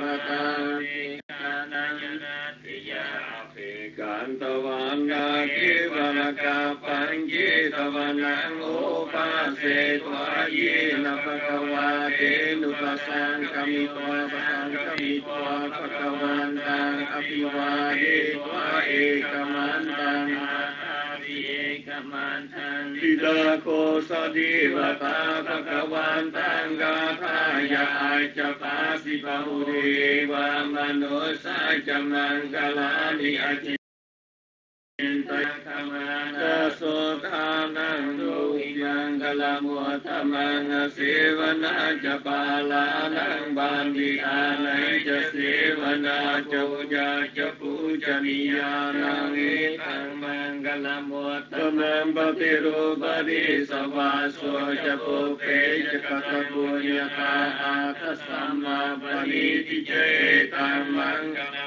วตานิกานายนาติยาเภกันตวังกาคิวรกาปัญญิตวันังโอปัสเสตวายีนะภะควาเตนุปัสสังกมิตวสังกมิตวภะคะวันตังอภิวาเทวะเอกมันตัง มันทันทิดาโคสดีวะตาภะคะวันตังกาทายาจะปาสิปะหุเรวามโนสัจจมังกลานิอจิ มุธรรมังเสวนาจะปาลานังบานดิอานัยจะเสวนาจุจาจะปูจนิยานังเอตังมังกลมุธรรมังปฏิรูปดิสวาโสจะปุเพจะกตบุญญาตาอาทัสสัมมาปณิทิเจตังมังกลมุธรรมัง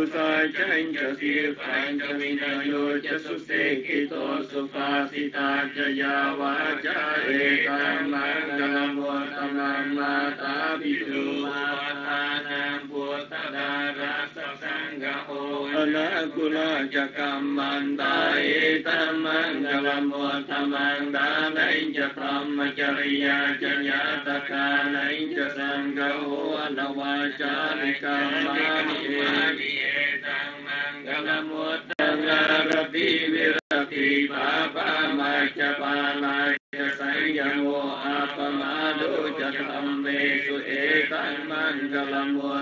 Bahu sa chanh cha siêu phạn cha vi na yo cha su se ki to su pha si ta cha ya wa cha e ka ma ca la mo ta ma ma ta bi tu ma ta na นะกุลจะกรรมันตาเอตัมมังกลโมตมังดาในจะธรรมจริยาจญาตกาลัยจะสังกโหนวาจาริกรรมานิเอตังมังกลโมตังารติวิรติภาปามาจปาลาย ะสังยังโวอาปมาดุจะธรรมเมสุเอตังมังกลมุ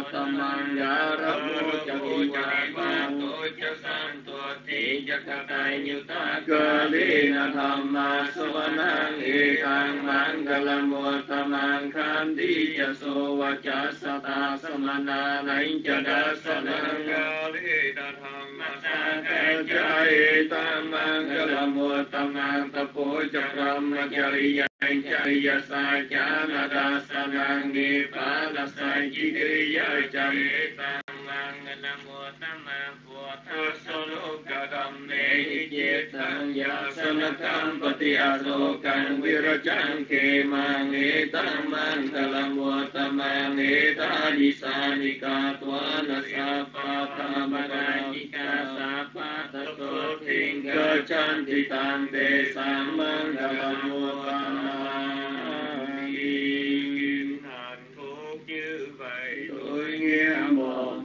ตตมังยารมุจะวิจารมาตุจะสันตุติจะกตายยุตา กะลีนะธรรมาสวนังเอตังมังกลมุตตมังคันติจะโสวจัสตาสมนานัยจะดัสนังกาลีนะธรรมสาเกจายตังมังกลมุตตมังตะโพจะพรหมจริย Chaya sa chana dasa nangi pada sa jidriya charita manganamo tama puatha salokadam nehi jetang yasanakam pati asokang virajang ke mangi tamang kalamo tamang etadisanika tuana sapa tamadajika sapa tato tingga cantitan desang mangalamo tamang kim hạnh phúc như vậy tôi nghe một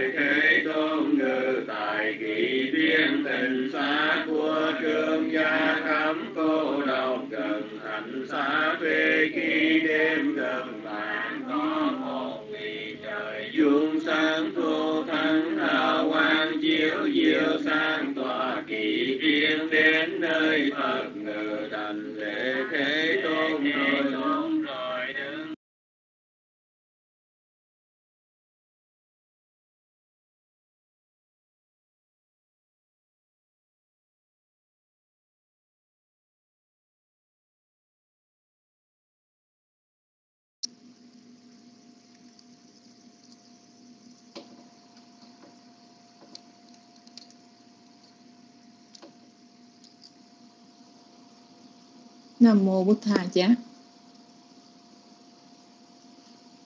thời thế tôn ngự tại kỳ biên tình xa của trương gia cấm cô độc gần thành xa về khi đêm gần bạn có một vị trời dương sáng thu thắng hào quang chiếu diệu sang tòa kỳ viên đến nơi phật ngự đành lễ thế tôn rồi rồi đứng Nam mô Bút Tha Chá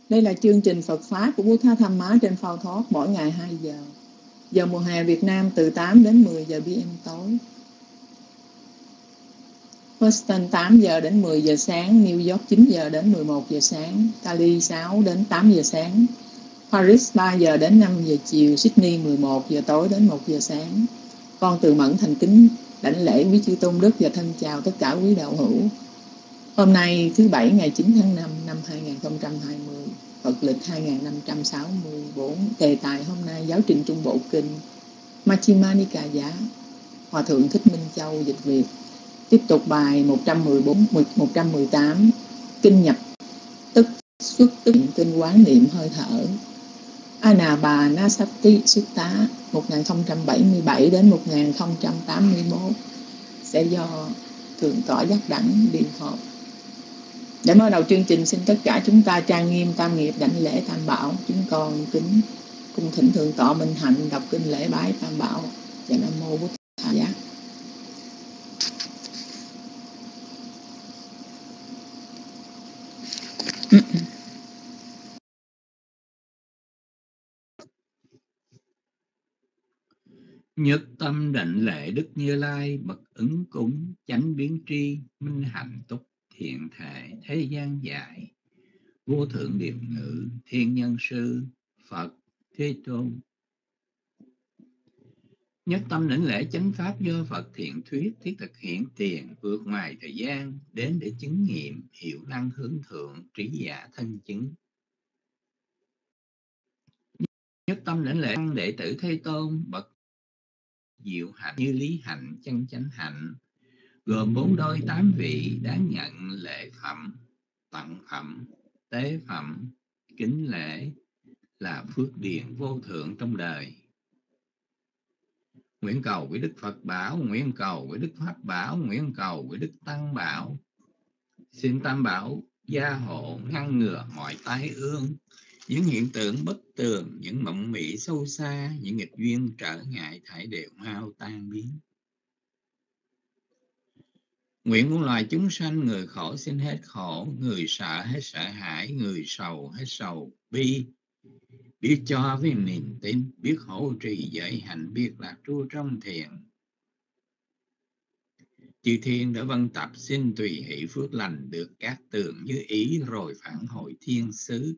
Đây là chương trình Phật Pháp của Bút Tha Tham Má trên Phao Thoát mỗi ngày 2 giờ. Giờ mùa hè Việt Nam từ 8 đến 10 giờ PM tối. Boston 8 giờ đến 10 giờ sáng, New York 9 giờ đến 11 giờ sáng, Cali 6 đến 8 giờ sáng, Paris 3 giờ đến 5 giờ chiều, Sydney 11 giờ tối đến 1 giờ sáng. Con từ mẫn thành kính đảnh lễ với chư tôn đức và thân chào tất cả quý đạo hữu. Hôm nay thứ Bảy ngày 9 tháng 5 năm 2020, Phật lịch 2564, đề tài hôm nay giáo trình Trung Bộ Kinh Machima Nikaya, Hòa Thượng Thích Minh Châu dịch Việt. Tiếp tục bài 114, 118, Kinh nhập tức xuất tức kinh quán niệm hơi thở. Anabanasati Sutta 1077 đến 1081 sẽ do Thượng tọa giác đẳng Điền Hợp. Để mở đầu chương trình, xin tất cả chúng ta trang nghiêm tam nghiệp đảnh lễ tam bảo. Chúng con kính cung thỉnh Thượng tọa Minh Hạnh đọc kinh lễ bái tam bảo và Nam Mô Bút Thà Giác. Nhất tâm định lệ đức như lai, bậc ứng cúng, chánh biến tri, minh hạnh túc thiện thể thế gian dạy vô thượng điệp ngữ thiên nhân sư, phật thế tôn. Nhất tâm lĩnh lễ chánh pháp do phật thiện thuyết thiết thực hiện tiền vượt ngoài thời gian đến để chứng nghiệm hiệu năng hướng thượng trí giả thân chứng. Nhất tâm lĩnh lễ đệ tử thế tôn, bậc diệu hạnh như lý hạnh chân chánh hạnh, gồm bốn đôi tám vị đáng nhận lễ phẩm, tặng phẩm, tế phẩm, kính lễ là phước điền vô thượng trong đời. Nguyện cầu với đức phật bảo, nguyện cầu với đức pháp bảo, nguyện cầu với đức tăng bảo. Xin tam bảo gia hộ ngăn ngừa mọi tai ương những hiện tượng bất tường những mộng mị sâu xa những nghịch duyên trở ngại thải đều mau tan biến Nguyện muôn loài chúng sanh, người khổ xin hết khổ, người sợ hết sợ hãi, người sầu hết sầu, bi. Biết cho với niềm tin, biết hỗ trì giới hạnh, biết lạc tru trong thiền. Chư thiên đã văn tập xin tùy hỷ phước lành được các tường như ý rồi phản hồi thiên sứ.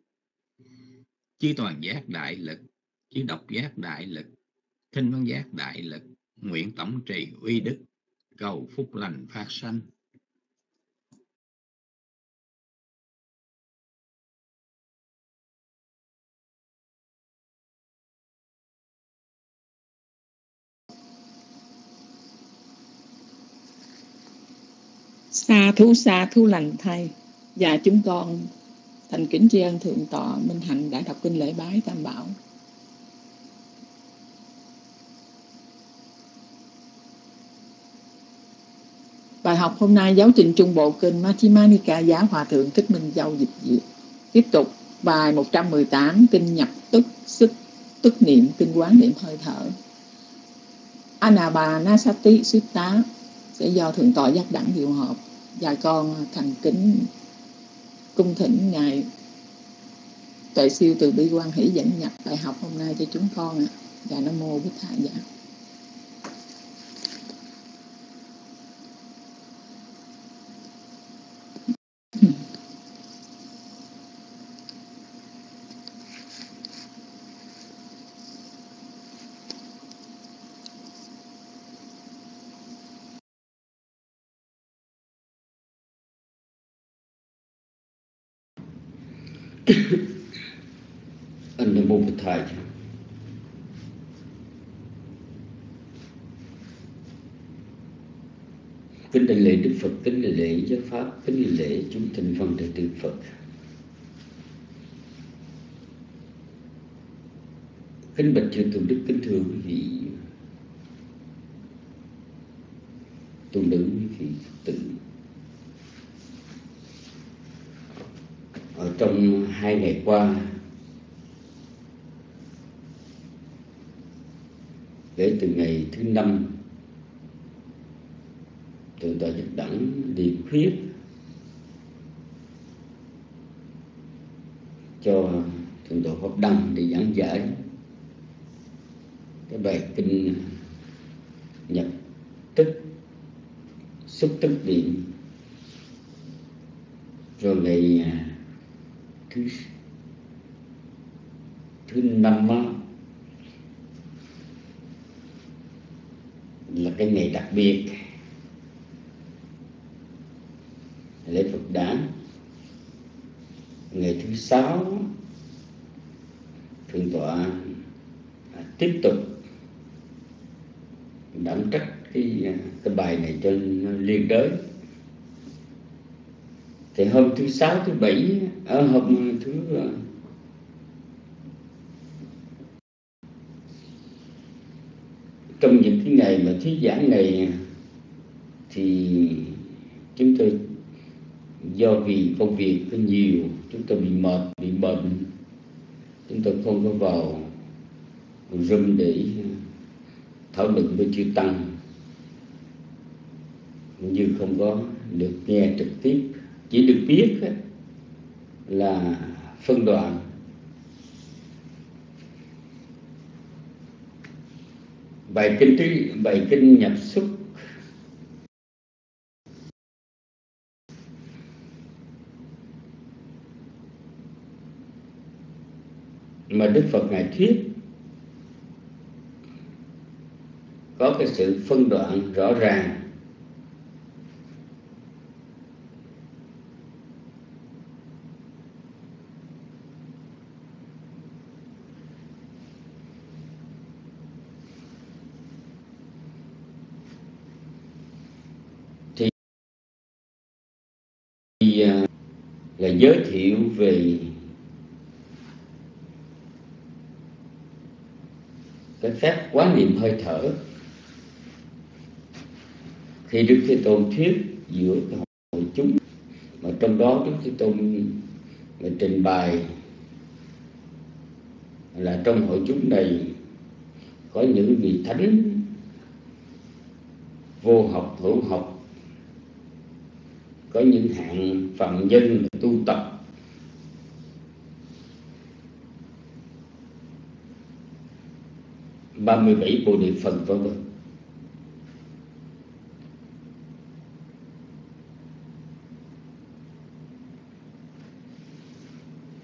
Chư toàn giác đại lực, chư độc giác đại lực, thinh văn giác đại lực, nguyện tổng trì uy đức, cầu phúc lành phát sanh. Xa thú xa thú lành thay và chúng con thành kính tri ân thượng tọa, minh hạnh đã đọc kinh lễ bái tam bảo Bài học hôm nay giáo trình trung bộ kinh Majjhima Nikaya Hòa Thượng Thích Minh Châu dịch diệt. Tiếp tục, bài 118 kinh nhập tức, sức, tức niệm, kinh quán niệm hơi thở. Anabanasati Sutta sẽ do Thượng tọa giác đẳng điều hợp, và con thành kính cung thỉnh ngài tuệ siêu từ bi quan hỷ dẫn nhập bài học hôm nay cho chúng con ạ. Và Nam mô Bích Hạ Dạ. anh nam mô bổn thầy kính đại lễ đức phật, kính đại lễ giáo pháp, kính đại lễ chúng thành phần đệ tử phật. Kính bạch chư tùng đức, kính thưa quý vị. Tùng nữ quý vị tự trong hai ngày qua. Kể từ ngày thứ năm từ tòa nhật đẳng đi khuyết cho thượng tọa pháp đăng để giảng giải cái bài kinh nhập tức, xúc tức điện. Rồi ngày à, thứ thứ năm á, là cái ngày đặc biệt lễ Phật đản ngày thứ sáu thượng tọa à, tiếp tục đảm trách cái cái bài này cho liên đới thì hôm thứ sáu thứ bảy ở à, hôm thứ ờ, trong những cái ngày mà thuyết giảng này thì chúng tôi do vì công việc có nhiều chúng tôi bị mệt bị bệnh chúng tôi không có vào room để thảo luận với chư tăng. Như không có được nghe trực tiếp chỉ được biết là phân đoạn. Bài kinh thứ bài kinh nhập xuất. Mà Đức Phật ngài thuyết, có cái sự phân đoạn rõ ràng thì, thì à, là giới thiệu về cái phép quán niệm hơi thở. Khi đức thế tôn thuyết giữa cái hội chúng, mà trong đó đức thế tôn mà trình bày là trong hội chúng này có những vị thánh vô học, hữu học có những hạng phạm nhân tu tập. Ba mươi bảy bộ đề phần, vân vân.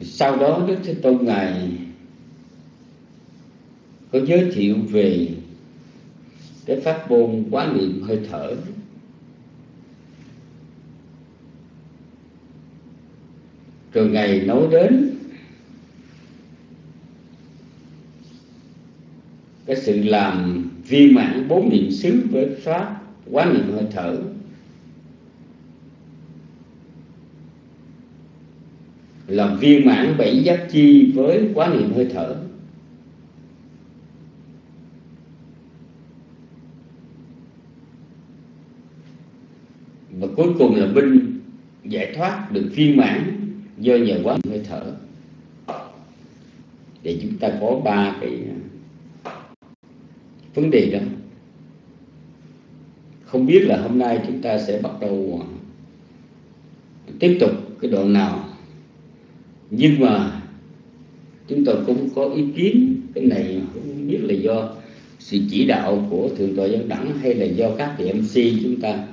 Sau đó đức thế tôn ngài có giới thiệu về cái pháp môn quán niệm hơi thở. Rồi ngày nói đến cái sự làm viên mãn bốn niệm xứ với pháp quán niệm hơi thở. Làm viên mãn bảy giác chi với quán niệm hơi thở. Và cuối cùng là binh giải thoát được viên mãn do nhờ quá, hơi thở. Để chúng ta có ba cái à, vấn đề đó. Không biết là hôm nay chúng ta sẽ bắt đầu à, tiếp tục cái đoạn nào. Nhưng mà chúng tôi cũng có ý kiến, cái này không biết là do sự chỉ đạo của thượng tọa giáo đẳng hay là do các vị mc chúng ta.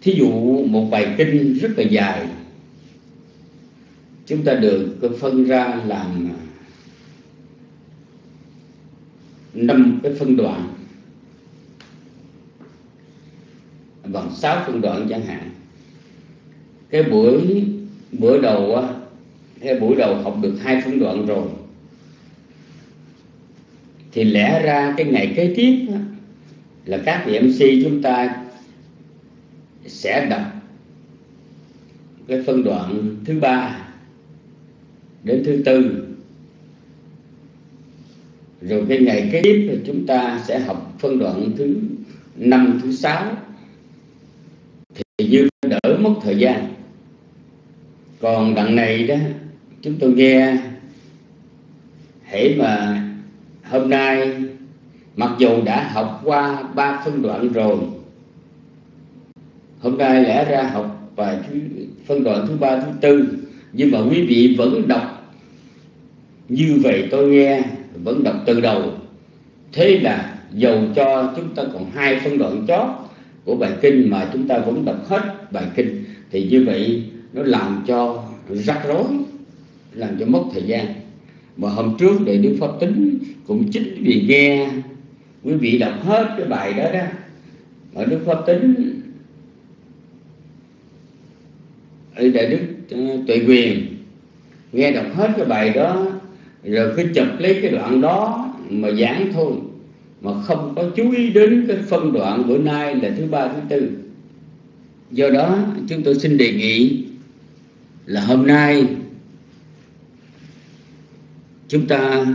Thí dụ một bài kinh rất là dài chúng ta được phân ra làm à, năm cái phân đoạn. Bằng sáu phân đoạn chẳng hạn. Cái buổi bữa đầu à, cái buổi đầu học được hai phân đoạn rồi. Thì lẽ ra cái ngày kế tiếp là các vị MC chúng ta sẽ đọc cái phân đoạn thứ ba đến thứ tư. Rồi cái ngày kế tiếp thì chúng ta sẽ học phân đoạn thứ năm, thứ sáu. Thì như đỡ mất thời gian. Còn đằng này đó, chúng tôi nghe, hễ mà hôm nay, mặc dù đã học qua ba phân đoạn rồi, hôm nay lẽ ra học bài thứ, phân đoạn thứ ba, thứ tư, nhưng mà quý vị vẫn đọc như vậy tôi nghe vẫn đọc từ đầu. Thế là dầu cho chúng ta còn hai phân đoạn chót của bài kinh mà chúng ta vẫn đọc hết bài kinh, thì như vậy nó làm cho rắc rối, làm cho mất thời gian. Mà hôm trước để đức pháp tính cũng chính vì nghe, quý vị đọc hết cái bài đó đó, mà đức pháp tính ở đại đức ờ, tuệ quyền, nghe đọc hết cái bài đó rồi cứ chụp lấy cái đoạn đó mà giảng thôi, mà không có chú ý đến cái phân đoạn bữa nay là thứ ba, thứ tư. Do đó, chúng tôi xin đề nghị là hôm nay chúng ta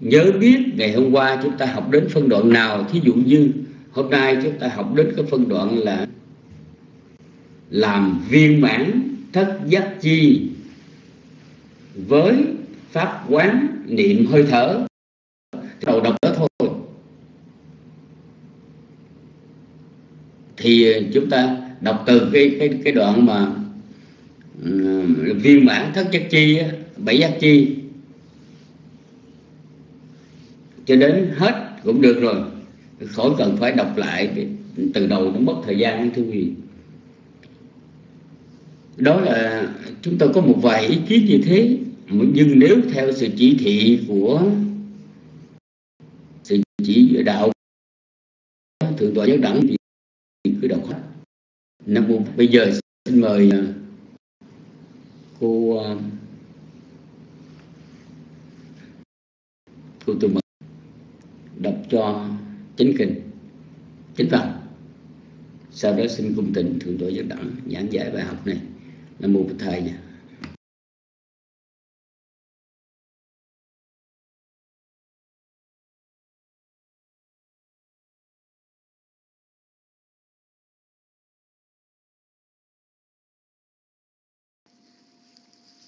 nhớ biết ngày hôm qua chúng ta học đến phân đoạn nào. Thí dụ như hôm nay chúng ta học đến cái phân đoạn là làm viên mãn thất giác chi với pháp quán niệm hơi thở. Đầu đọc đó thôi. Thì ờ, chúng ta đọc từ cái cái cái đoạn mà um, viên mãn thất chất chi bảy giác chi. Cho đến hết cũng được rồi. Khỏi cần phải đọc lại từ đầu nó mất thời gian thưa quý vị. Đó là chúng tôi có một vài ý kiến như thế nhưng nếu theo sự chỉ thị của sự chỉ đạo thượng tọa giáo đẳng thì cứ đọc hết. Nam mô. Bây giờ xin mời à, cô à, cô tôi mật đọc cho chính kinh chính văn. Sau đó xin cung tình thượng tọa giáo đẳng giảng giải bài học này. Nam mô thầy thầy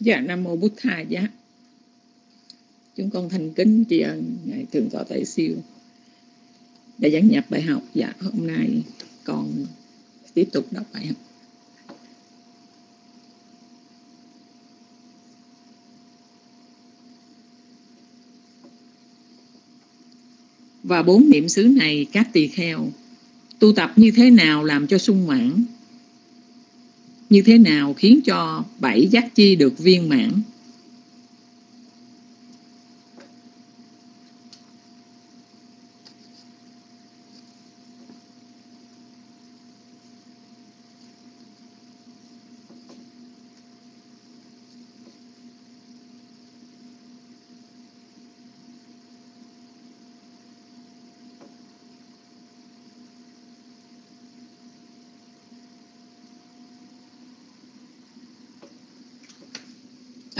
Dạ Nam Mô Bút Tha Giá. Chúng con thành kính tri ân Ngài Thượng tọa Tệ Siêu Đã giảng nhập bài học. Dạ hôm nay con tiếp tục đọc bài học. Và bốn niệm xứ này các tỳ kheo tu tập như thế nào làm cho sung mãn? Như thế nào khiến cho bảy giác chi được viên mãn?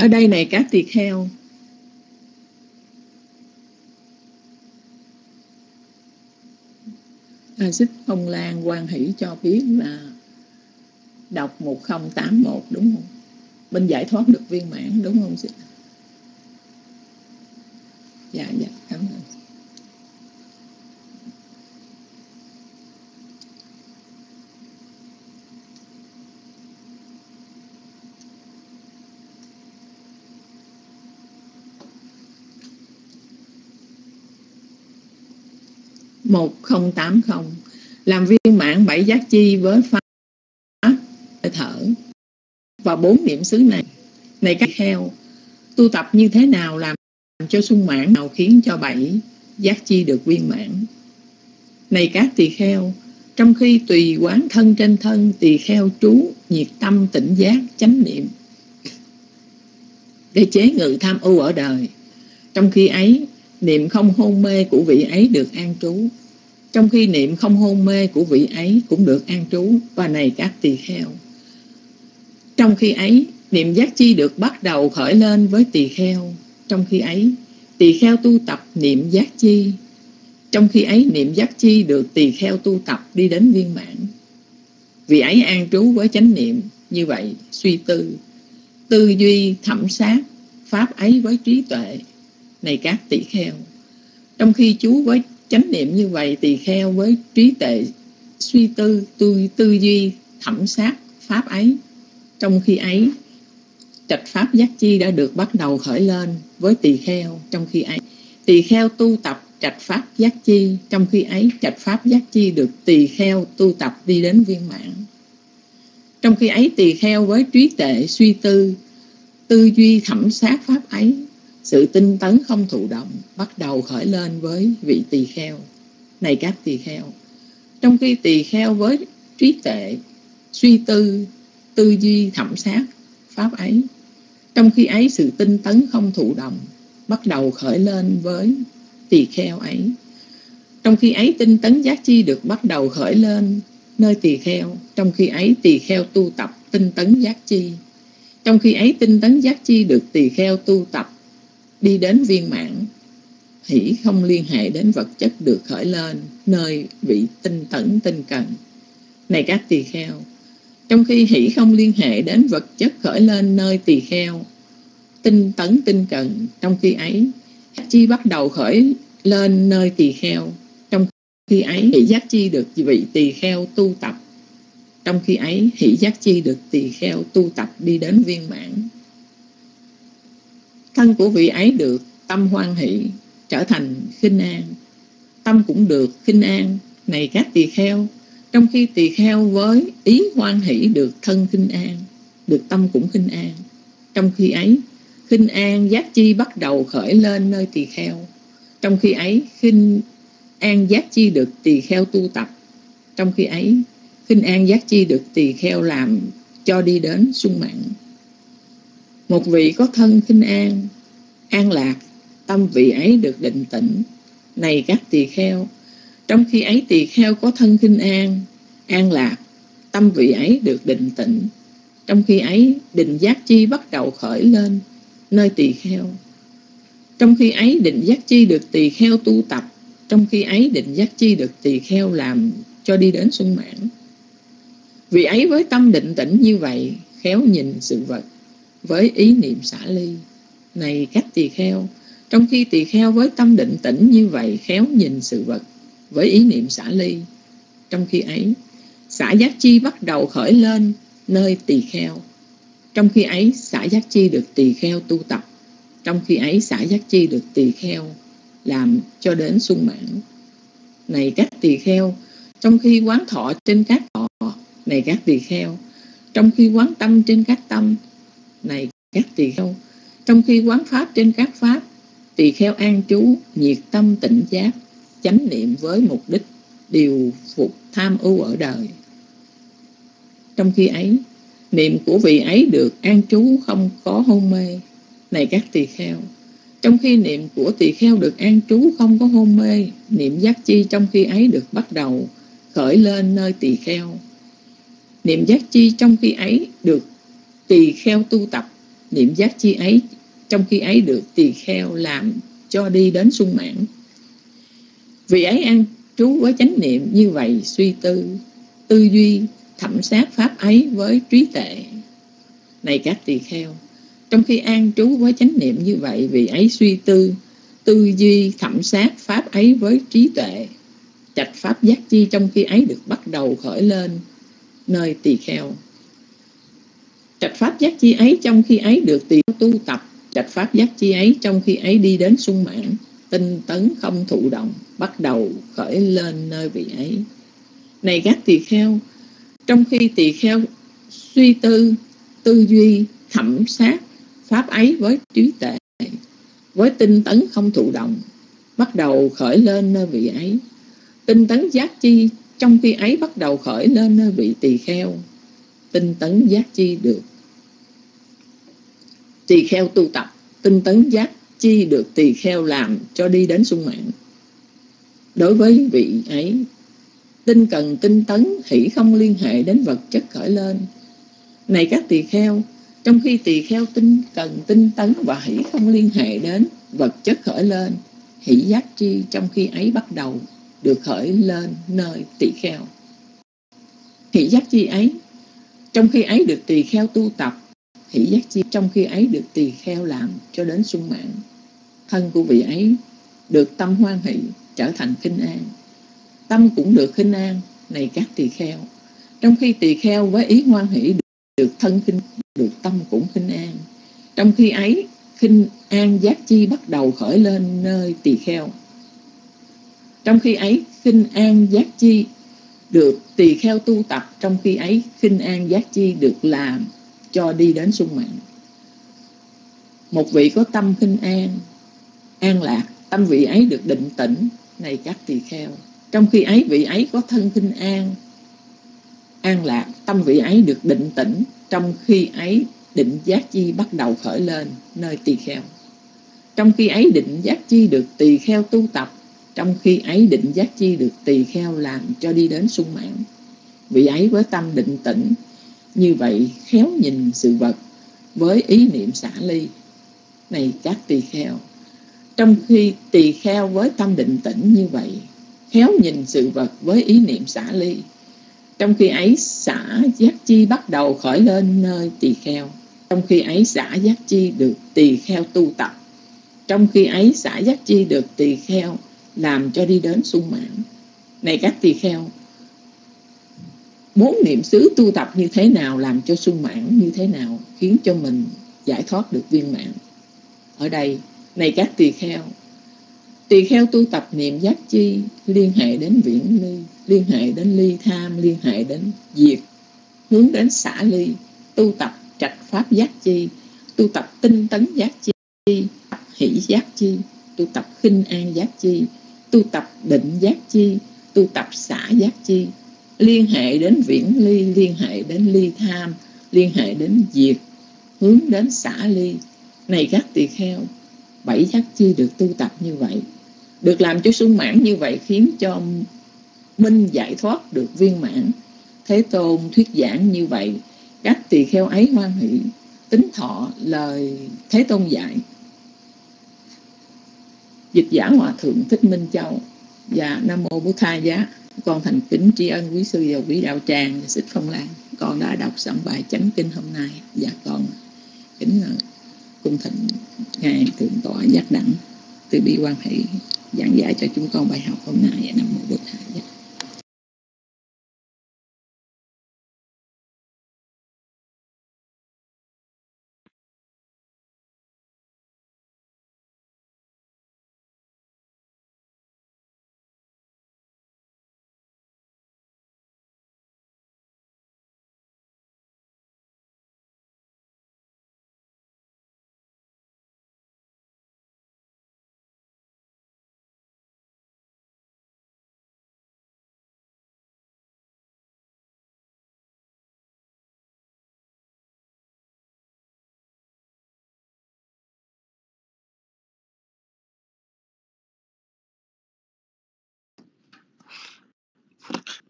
Ở đây này các tỳ kheo. À, xích phong lan quan hỷ cho biết là đọc 1081 đúng không? Bên giải thoát được viên mãn đúng không xích 1080 làm viên mãn bảy giác chi với pháp thở và bốn niệm xứ này. Này các heo, tu tập như thế nào làm cho sung mãn nào khiến cho bảy giác chi được viên mãn? Này các tỳ kheo, trong khi tùy quán thân trên thân, tỳ kheo trú nhiệt tâm tỉnh giác, chánh niệm. Để chế ngự tham ưu ở đời, trong khi ấy, niệm không hôn mê của vị ấy được an trú trong khi niệm không hôn mê của vị ấy cũng được an trú, và này các tỳ kheo. Trong khi ấy, niệm giác chi được bắt đầu khởi lên với tỳ kheo. Trong khi ấy, tỳ kheo tu tập niệm giác chi. Trong khi ấy, niệm giác chi được tỳ kheo tu tập đi đến viên mãn. Vị ấy an trú với chánh niệm, như vậy suy tư. Tư duy thẩm sát, pháp ấy với trí tuệ. Này các tỳ kheo, trong khi chú với chánh niệm như vậy tỳ kheo với trí tệ suy tư tư, tư duy thẩm sát pháp ấy. Trong khi ấy trạch pháp giác chi đã được bắt đầu khởi lên với tỳ kheo. Trong khi ấy tỳ kheo tu tập trạch pháp giác chi. Trong khi ấy trạch pháp giác chi được tỳ kheo tu tập đi đến viên mãn. Trong khi ấy tỳ kheo với trí tệ suy tư tư duy thẩm sát pháp ấy sự tinh tấn không thụ động bắt đầu khởi lên với vị tỳ kheo. Này các tỳ kheo, trong khi tỳ kheo với trí tệ suy tư tư duy thẩm sát pháp ấy, trong khi ấy sự tinh tấn không thụ động bắt đầu khởi lên với tỳ kheo ấy, trong khi ấy tinh tấn giác chi được bắt đầu khởi lên nơi tỳ kheo, trong khi ấy tỳ kheo tu tập tinh tấn giác chi, trong khi ấy tinh tấn giác chi được tỳ kheo tu tập đi đến viên mãn hỷ không liên hệ đến vật chất được khởi lên, nơi vị tinh tấn tinh cần. Này các tỳ kheo, trong khi hỷ không liên hệ đến vật chất khởi lên nơi tỳ kheo, tinh tấn tinh cần, trong khi ấy, giác chi bắt đầu khởi lên nơi tỳ kheo, trong khi ấy hỷ giác chi được vị tỳ kheo tu tập. Trong khi ấy hỷ giác chi được tỳ kheo tu tập đi đến viên mãn thân của vị ấy được tâm hoan hỷ, trở thành khinh an. Tâm cũng được khinh an, này các tỳ kheo, trong khi tỳ kheo với ý hoan hỷ được thân khinh an, được tâm cũng khinh an. Trong khi ấy, khinh an giác chi bắt đầu khởi lên nơi tỳ kheo. Trong khi ấy, khinh an giác chi được tỳ kheo tu tập. Trong khi ấy, khinh an giác chi được tỳ kheo làm cho đi đến sung mãn một vị có thân khinh an an lạc, tâm vị ấy được định tĩnh. Này các tỳ kheo, trong khi ấy tỳ kheo có thân khinh an an lạc, tâm vị ấy được định tĩnh. Trong khi ấy, định giác chi bắt đầu khởi lên, nơi tỳ kheo. Trong khi ấy, định giác chi được tỳ kheo tu tập, trong khi ấy, định giác chi được tỳ kheo làm cho đi đến sung mãn. Vì ấy với tâm định tĩnh như vậy, khéo nhìn sự vật với ý niệm xả ly. Này các tỳ kheo, trong khi tỳ kheo với tâm định tĩnh như vậy khéo nhìn sự vật với ý niệm xả ly, trong khi ấy, xả giác chi bắt đầu khởi lên nơi tỳ kheo. Trong khi ấy, xả giác chi được tỳ kheo tu tập. Trong khi ấy, xả giác chi được tỳ kheo làm cho đến sung mãn. Này các tỳ kheo, trong khi quán thọ trên các thọ, này các tỳ kheo, trong khi quán tâm trên các tâm này các tỳ kheo. Trong khi quán pháp trên các pháp, tỳ kheo an trú, nhiệt tâm tỉnh giác, chánh niệm với mục đích điều phục tham ưu ở đời. Trong khi ấy, niệm của vị ấy được an trú không có hôn mê. Này các tỳ kheo, trong khi niệm của tỳ kheo được an trú không có hôn mê, niệm giác chi trong khi ấy được bắt đầu khởi lên nơi tỳ kheo. Niệm giác chi trong khi ấy được tỳ kheo tu tập, niệm giác chi ấy, trong khi ấy được tỳ kheo làm cho đi đến sung mãn. Vì ấy an trú với chánh niệm như vậy, suy tư tư duy, thẩm sát pháp ấy với trí tệ. Này các tỳ kheo, trong khi an trú với chánh niệm như vậy, vì ấy suy tư tư duy, thẩm sát pháp ấy với trí tuệ trạch pháp giác chi trong khi ấy được bắt đầu khởi lên, nơi tỳ kheo trạch pháp giác chi ấy trong khi ấy được tiền tu tập. Trạch pháp giác chi ấy trong khi ấy đi đến sung mãn. Tinh tấn không thụ động, bắt đầu khởi lên nơi vị ấy. Này các tỳ kheo, trong khi tỳ kheo suy tư tư duy, thẩm sát pháp ấy với trí tệ với tinh tấn không thụ động, bắt đầu khởi lên nơi vị ấy. Tinh tấn giác chi trong khi ấy bắt đầu khởi lên nơi vị tỳ kheo. Tinh tấn giác chi được tỳ kheo tu tập, tinh tấn giác chi được tỳ kheo làm cho đi đến sung mạng đối với vị ấy, tinh cần tinh tấn hỷ không liên hệ đến vật chất khởi lên. Này các tỳ kheo, trong khi tỳ kheo tinh cần tinh tấn và hỷ không liên hệ đến vật chất khởi lên, hỷ giác chi trong khi ấy bắt đầu được khởi lên nơi tỳ kheo. Hỷ giác chi ấy, trong khi ấy được tỳ kheo tu tập hỷ giác chi trong khi ấy được tỳ kheo làm cho đến sung mãn. Thân của vị ấy được tâm hoan hỷ trở thành khinh an. Tâm cũng được khinh an này các tỳ kheo. Trong khi tỳ kheo với ý hoan hỷ được, được thân khinh được tâm cũng khinh an. Trong khi ấy khinh an giác chi bắt đầu khởi lên nơi tỳ kheo. Trong khi ấy khinh an giác chi được tỳ kheo tu tập trong khi ấy khinh an giác chi được làm cho đi đến sung mạng. một vị có tâm khinh an an lạc, tâm vị ấy được định tĩnh, này các tỳ kheo. Trong khi ấy vị ấy có thân khinh an an lạc, tâm vị ấy được định tĩnh, trong khi ấy định giác chi bắt đầu khởi lên nơi tỳ kheo. Trong khi ấy định giác chi được tỳ kheo tu tập, trong khi ấy định giác chi được tỳ kheo làm cho đi đến sung mãn. Vị ấy với tâm định tĩnh như vậy, khéo nhìn sự vật với ý niệm xả ly. Này các tỳ kheo, trong khi tỳ kheo với tâm định tĩnh như vậy, khéo nhìn sự vật với ý niệm xả ly, trong khi ấy xả giác chi bắt đầu khởi lên nơi tỳ kheo, trong khi ấy xả giác chi được tỳ kheo tu tập, trong khi ấy xả giác chi được tỳ kheo làm cho đi đến sung mãn. Này các tỳ kheo bốn niệm xứ tu tập như thế nào làm cho sung mãn, như thế nào khiến cho mình giải thoát được viên mãn? Ở đây, này các tỳ kheo tỳ kheo tu tập niệm giác chi liên hệ đến viễn ly, liên hệ đến ly tham, liên hệ đến diệt, hướng đến xả ly, tu tập trạch pháp giác chi, tu tập tinh tấn giác chi, hỷ giác chi, tu tập khinh an giác chi, tu tập định giác chi, tu tập xả giác chi liên hệ đến viễn ly, liên hệ đến ly tham, liên hệ đến diệt hướng đến xả ly. Này các tỳ kheo, bảy giác chi được tu tập như vậy, được làm cho sung mãn như vậy khiến cho minh giải thoát được viên mãn. Thế tôn thuyết giảng như vậy, các tỳ kheo ấy hoan hỷ, tính thọ lời thế tôn dạy. Dịch giả hòa thượng thích minh châu và nam mô bố tha giá con thành kính tri ân quý sư và quý đạo tràng và xích phong lan. Con đã đọc xong bài chánh kinh hôm nay. Và con kính ờ, cung thịnh ngài thượng tọa giác đẳng từ bi quan hệ giảng dạy cho chúng con bài học hôm nay nam mô bổn thầy.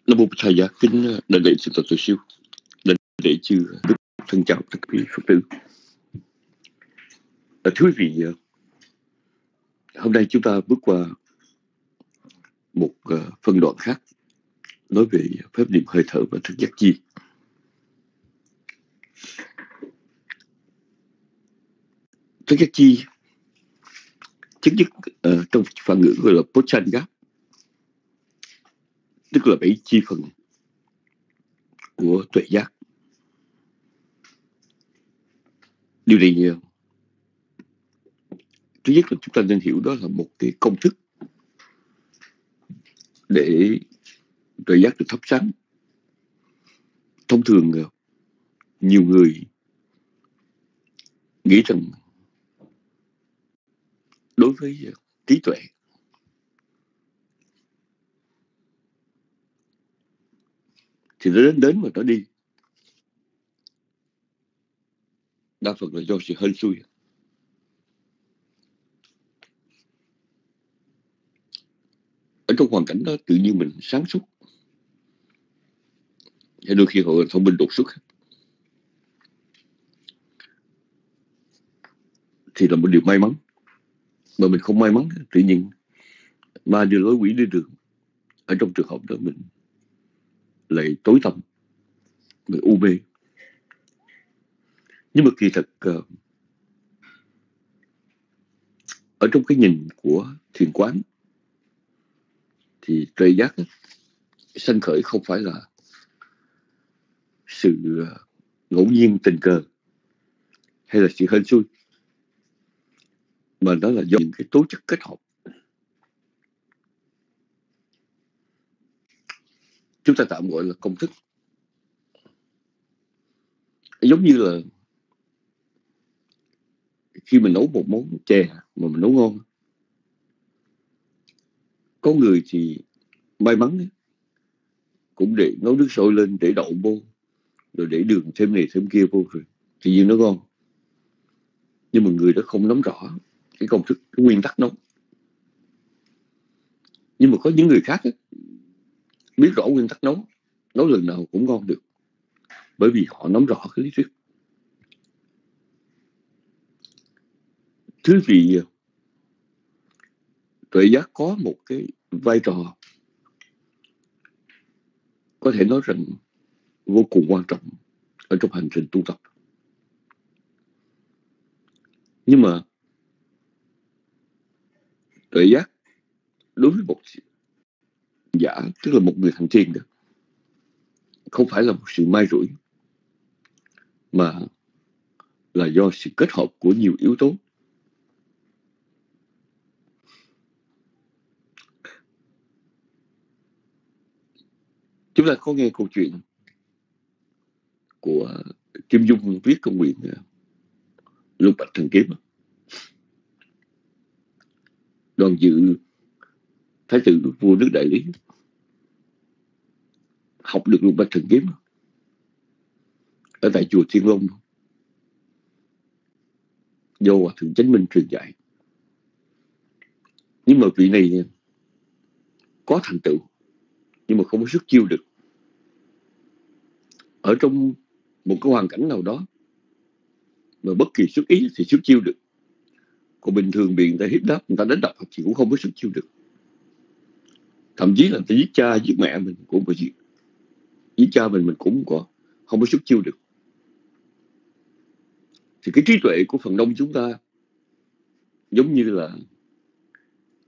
Giá Nam mô Thầy giá kính ờ, đại lễ sinh tật tự siêu đại lễ chư đức thân chào tất quý phật tử. À, thưa quý vị ờ, hôm nay chúng ta bước qua một ờ, phân đoạn khác nói về phép niệm hơi thở và thức giác chi. Thức giác chi chính nhất uh, trong phản ngữ gọi là pochanga tức là bảy chi phần của tuệ giác. Điều này thứ nhất là chúng ta nên hiểu đó là một cái công thức để tuệ giác được thắp sáng. Thông thường ờ, nhiều người nghĩ rằng đối với ờ, trí tuệ thì nó đến đến mà nó đi. Đa phần là do sự hên xui. Ở trong hoàn cảnh đó, tự nhiên mình sáng suốt. Hay đôi khi họ thông minh đột xuất thì là một điều may mắn. Mà mình không may mắn, tự nhiên ma đưa lối quỷ đi đường. Ở trong trường hợp đó mình lại tối tăm lại u mê. Nhưng mà kỳ thật ờ, ở trong cái nhìn của thiền quán thì tuệ giác sanh khởi không phải là sự ờ, ngẫu nhiên tình cờ hay là sự hên xui, mà đó là do những cái tố chất kết hợp chúng ta tạm gọi là công thức. Giống như là khi mình nấu một món chè mà mình nấu ngon có người thì may mắn cũng để nấu nước sôi lên để đậu vô rồi để đường thêm này thêm kia vô rồi thì nhiên nó ngon. Nhưng mà người đó không nắm rõ cái công thức cái nguyên tắc nấu. Nhưng mà có những người khác ấy, biết rõ nguyên tắc nấu nấu lần nào cũng ngon được. Bởi vì họ nắm rõ cái lý thuyết. Thứ vị tuệ giác có một cái vai trò có thể nói rằng vô cùng quan trọng ở trong hành trình tu tập. Nhưng mà tuệ giác đối với một giả, tức là một người thành thiên được. Không phải là một sự may rủi, mà là do sự kết hợp của nhiều yếu tố. Chúng ta có nghe câu chuyện của Kim Dung viết công nguyện à, Lục Bạch Thần Kiếm. Đoàn dự thái tử vua nước đại lý. Học được luôn bạch thần kiếm. Ở tại chùa Thiên Long. Do hòa thượng chánh minh truyền dạy. Nhưng mà vị này có thành tựu, nhưng mà không có sức chiêu được. Ở trong một cái hoàn cảnh nào đó, mà bất kỳ sức ý thì sức chiêu được. Còn bình thường bị người ta hiếp đáp, người ta đánh đập thì cũng không có sức chiêu được thậm chí là người ta giết cha, giết mẹ mình cũng có giết. Giết cha mình mình cũng có, không có sức chiêu được. Thì cái trí tuệ của phần đông chúng ta giống như là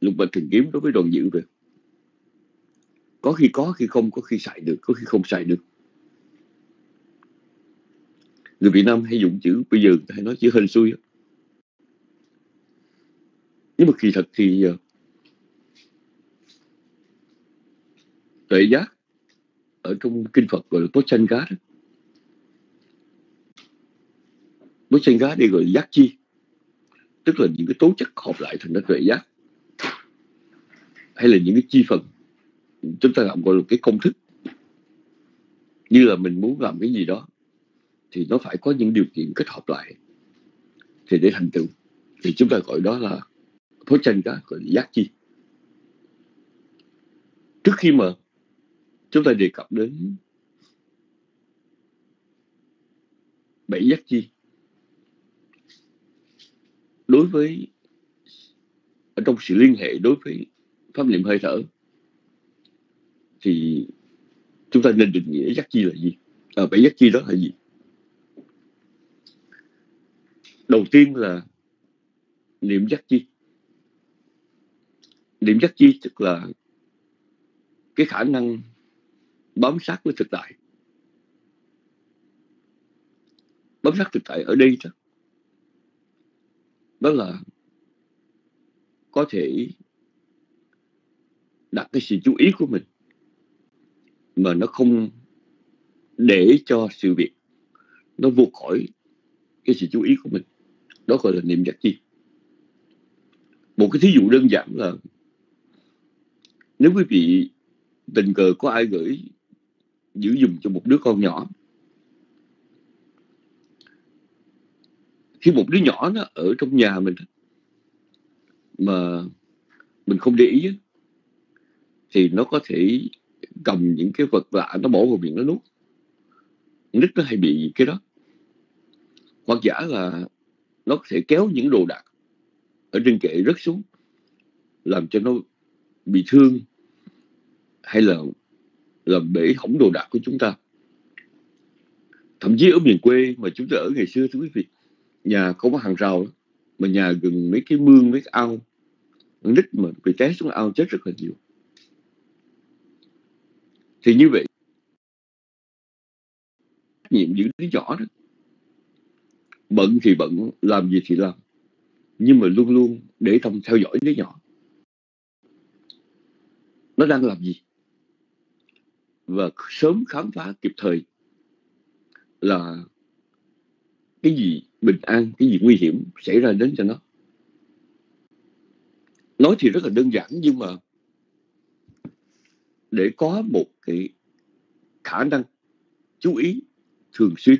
lục bạch thần kiếm đối với đoàn dự vậy. Có khi có, khi không, có khi xài được, có khi không xài được. Người Việt Nam hay dùng chữ, bây giờ hay nói chữ hên xui nhưng mà kỳ thật thì ờ, tuệ giác ở trong kinh Phật gọi là tốt tranh cá đó. Tốt tranh cá đây gọi là giác chi, tức là những cái tố chất hợp lại thành ra tuệ giác hay là những cái chi phần, chúng ta làm gọi là cái công thức. Như là mình muốn làm cái gì đó, thì nó phải có những điều kiện kết hợp lại. Thì để thành tựu, thì chúng ta gọi đó là phối tranh cá gọi là giác chi. Trước khi mà chúng ta đề cập đến bảy giác chi. Đối với ở trong sự liên hệ đối với pháp niệm hơi thở thì chúng ta nên định nghĩa giác chi là gì? À, bảy giác chi đó là gì? Đầu tiên là niệm giác chi. Niệm giác chi tức là cái khả năng bám sát với thực tại. Bám sát thực tại ở đây đó đó là có thể đặt cái sự chú ý của mình mà nó không để cho sự việc nó vượt khỏi cái sự chú ý của mình. Đó gọi là niệm giác chi. Một cái thí dụ đơn giản là nếu quý vị tình cờ có ai gửi giữ dùm cho một đứa con nhỏ. Khi một đứa nhỏ nó ở trong nhà mình mà mình không để ý thì nó có thể cầm những cái vật lạ nó bỏ vào miệng nó nuốt. Nít nó hay bị cái đó. Hoặc giả là nó có thể kéo những đồ đạc ở trên kệ rớt xuống, làm cho nó bị thương hay là làm bể hỏng đồ đạc của chúng ta. Thậm chí ở miền quê mà chúng ta ở ngày xưa, thưa quý vị, nhà không có hàng rào mà nhà gần mấy cái mương, mấy cái ao nít mà bị té xuống ao chết rất là nhiều. Thì như vậy, nhiệm những đứa nhỏ đó, bận thì bận, làm gì thì làm, nhưng mà luôn luôn để tâm theo dõi đứa nhỏ. Nó đang làm gì? Và sớm khám phá kịp thời là cái gì bình an, cái gì nguy hiểm xảy ra đến cho nó. Nói thì rất là đơn giản nhưng mà để có một cái khả năng chú ý thường xuyên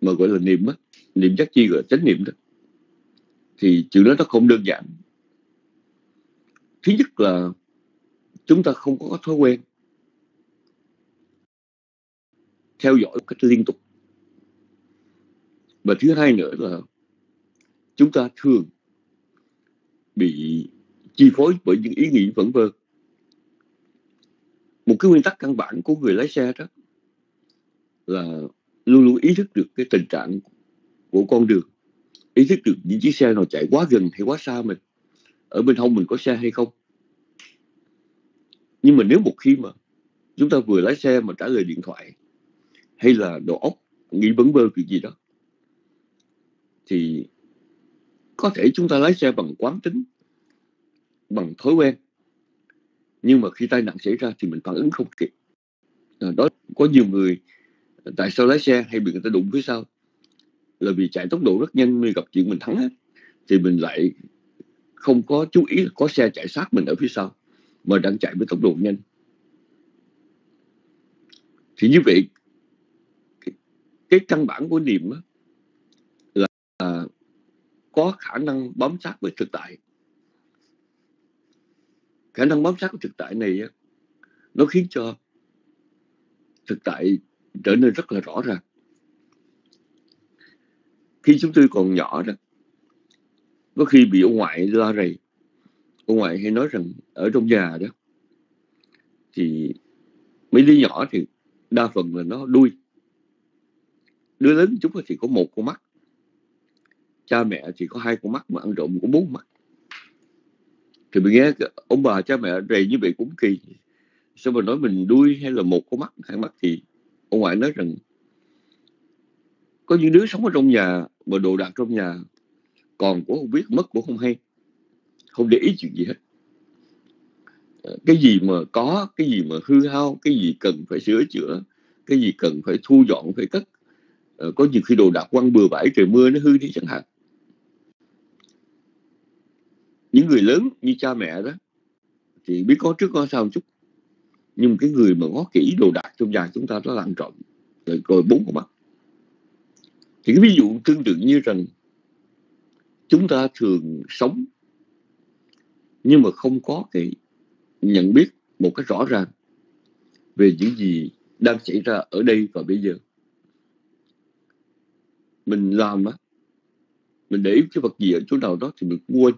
mà gọi là niệm á, niệm giác chi gọi là chánh niệm đó, thì chuyện đó nó không đơn giản. Thứ nhất là chúng ta không có thói quen. Theo dõi cách liên tục. Và thứ hai nữa là chúng ta thường bị chi phối bởi những ý nghĩ vẩn vơ. Một cái nguyên tắc căn bản của người lái xe đó là luôn luôn ý thức được cái tình trạng của con đường, ý thức được những chiếc xe nào chạy quá gần hay quá xa mình, ở bên hông mình có xe hay không nhưng mà nếu một khi mà chúng ta vừa lái xe mà trả lời điện thoại hay là đồ óc nghĩ vấn vơ việc gì đó thì có thể chúng ta lái xe bằng quán tính bằng thói quen. Nhưng mà khi tai nạn xảy ra thì mình phản ứng không kịp. À, đó có nhiều người tại sao lái xe hay bị người ta đụng phía sau là vì chạy tốc độ rất nhanh mới gặp chuyện mình thắng á, thì mình lại không có chú ý là có xe chạy sát mình ở phía sau mà đang chạy với tốc độ nhanh. Thì như vậy cái, cái căn bản của niệm là, à, có khả năng bám sát với thực tại. Khả năng bám sát với thực tại này á, nó khiến cho thực tại trở nên rất là rõ ràng. Khi chúng tôi còn nhỏ đó có khi bị ông ngoại la rầy ông ngoại hay nói rằng ở trong nhà đó, thì mấy đứa nhỏ thì đa phần là nó đuôi. Đứa lớn chúng thì có một con mắt, cha mẹ thì có hai con mắt, mà ăn trộm có bốn mắt. Thì mình nghe ông bà cha mẹ rầy như vậy cũng kỳ. Sao mà nói mình đuôi hay là một con mắt? Hai mắt thì ông ngoại nói rằng, có những đứa sống ở trong nhà mà đồ đạc trong nhà còn cũng không biết, mất cũng không hay không để ý chuyện gì hết. Ờ, cái gì mà có cái gì mà hư hao cái gì cần phải sửa chữa cái gì cần phải thu dọn phải cất. Ờ, có nhiều khi đồ đạc quăng bừa bãi trời mưa nó hư đi chẳng hạn. Những người lớn như cha mẹ đó thì biết có trước có sau một chút. Nhưng cái người mà ngó kỹ đồ đạc trong nhà chúng ta nó làm trộm rồi, rồi bốn con mắt. Thì cái ví dụ tương tự như rằng chúng ta thường sống nhưng mà không có cái nhận biết một cách rõ ràng về những gì đang xảy ra ở đây và bây giờ. Mình làm á, mình để cái vật gì ở chỗ nào đó thì mình quên.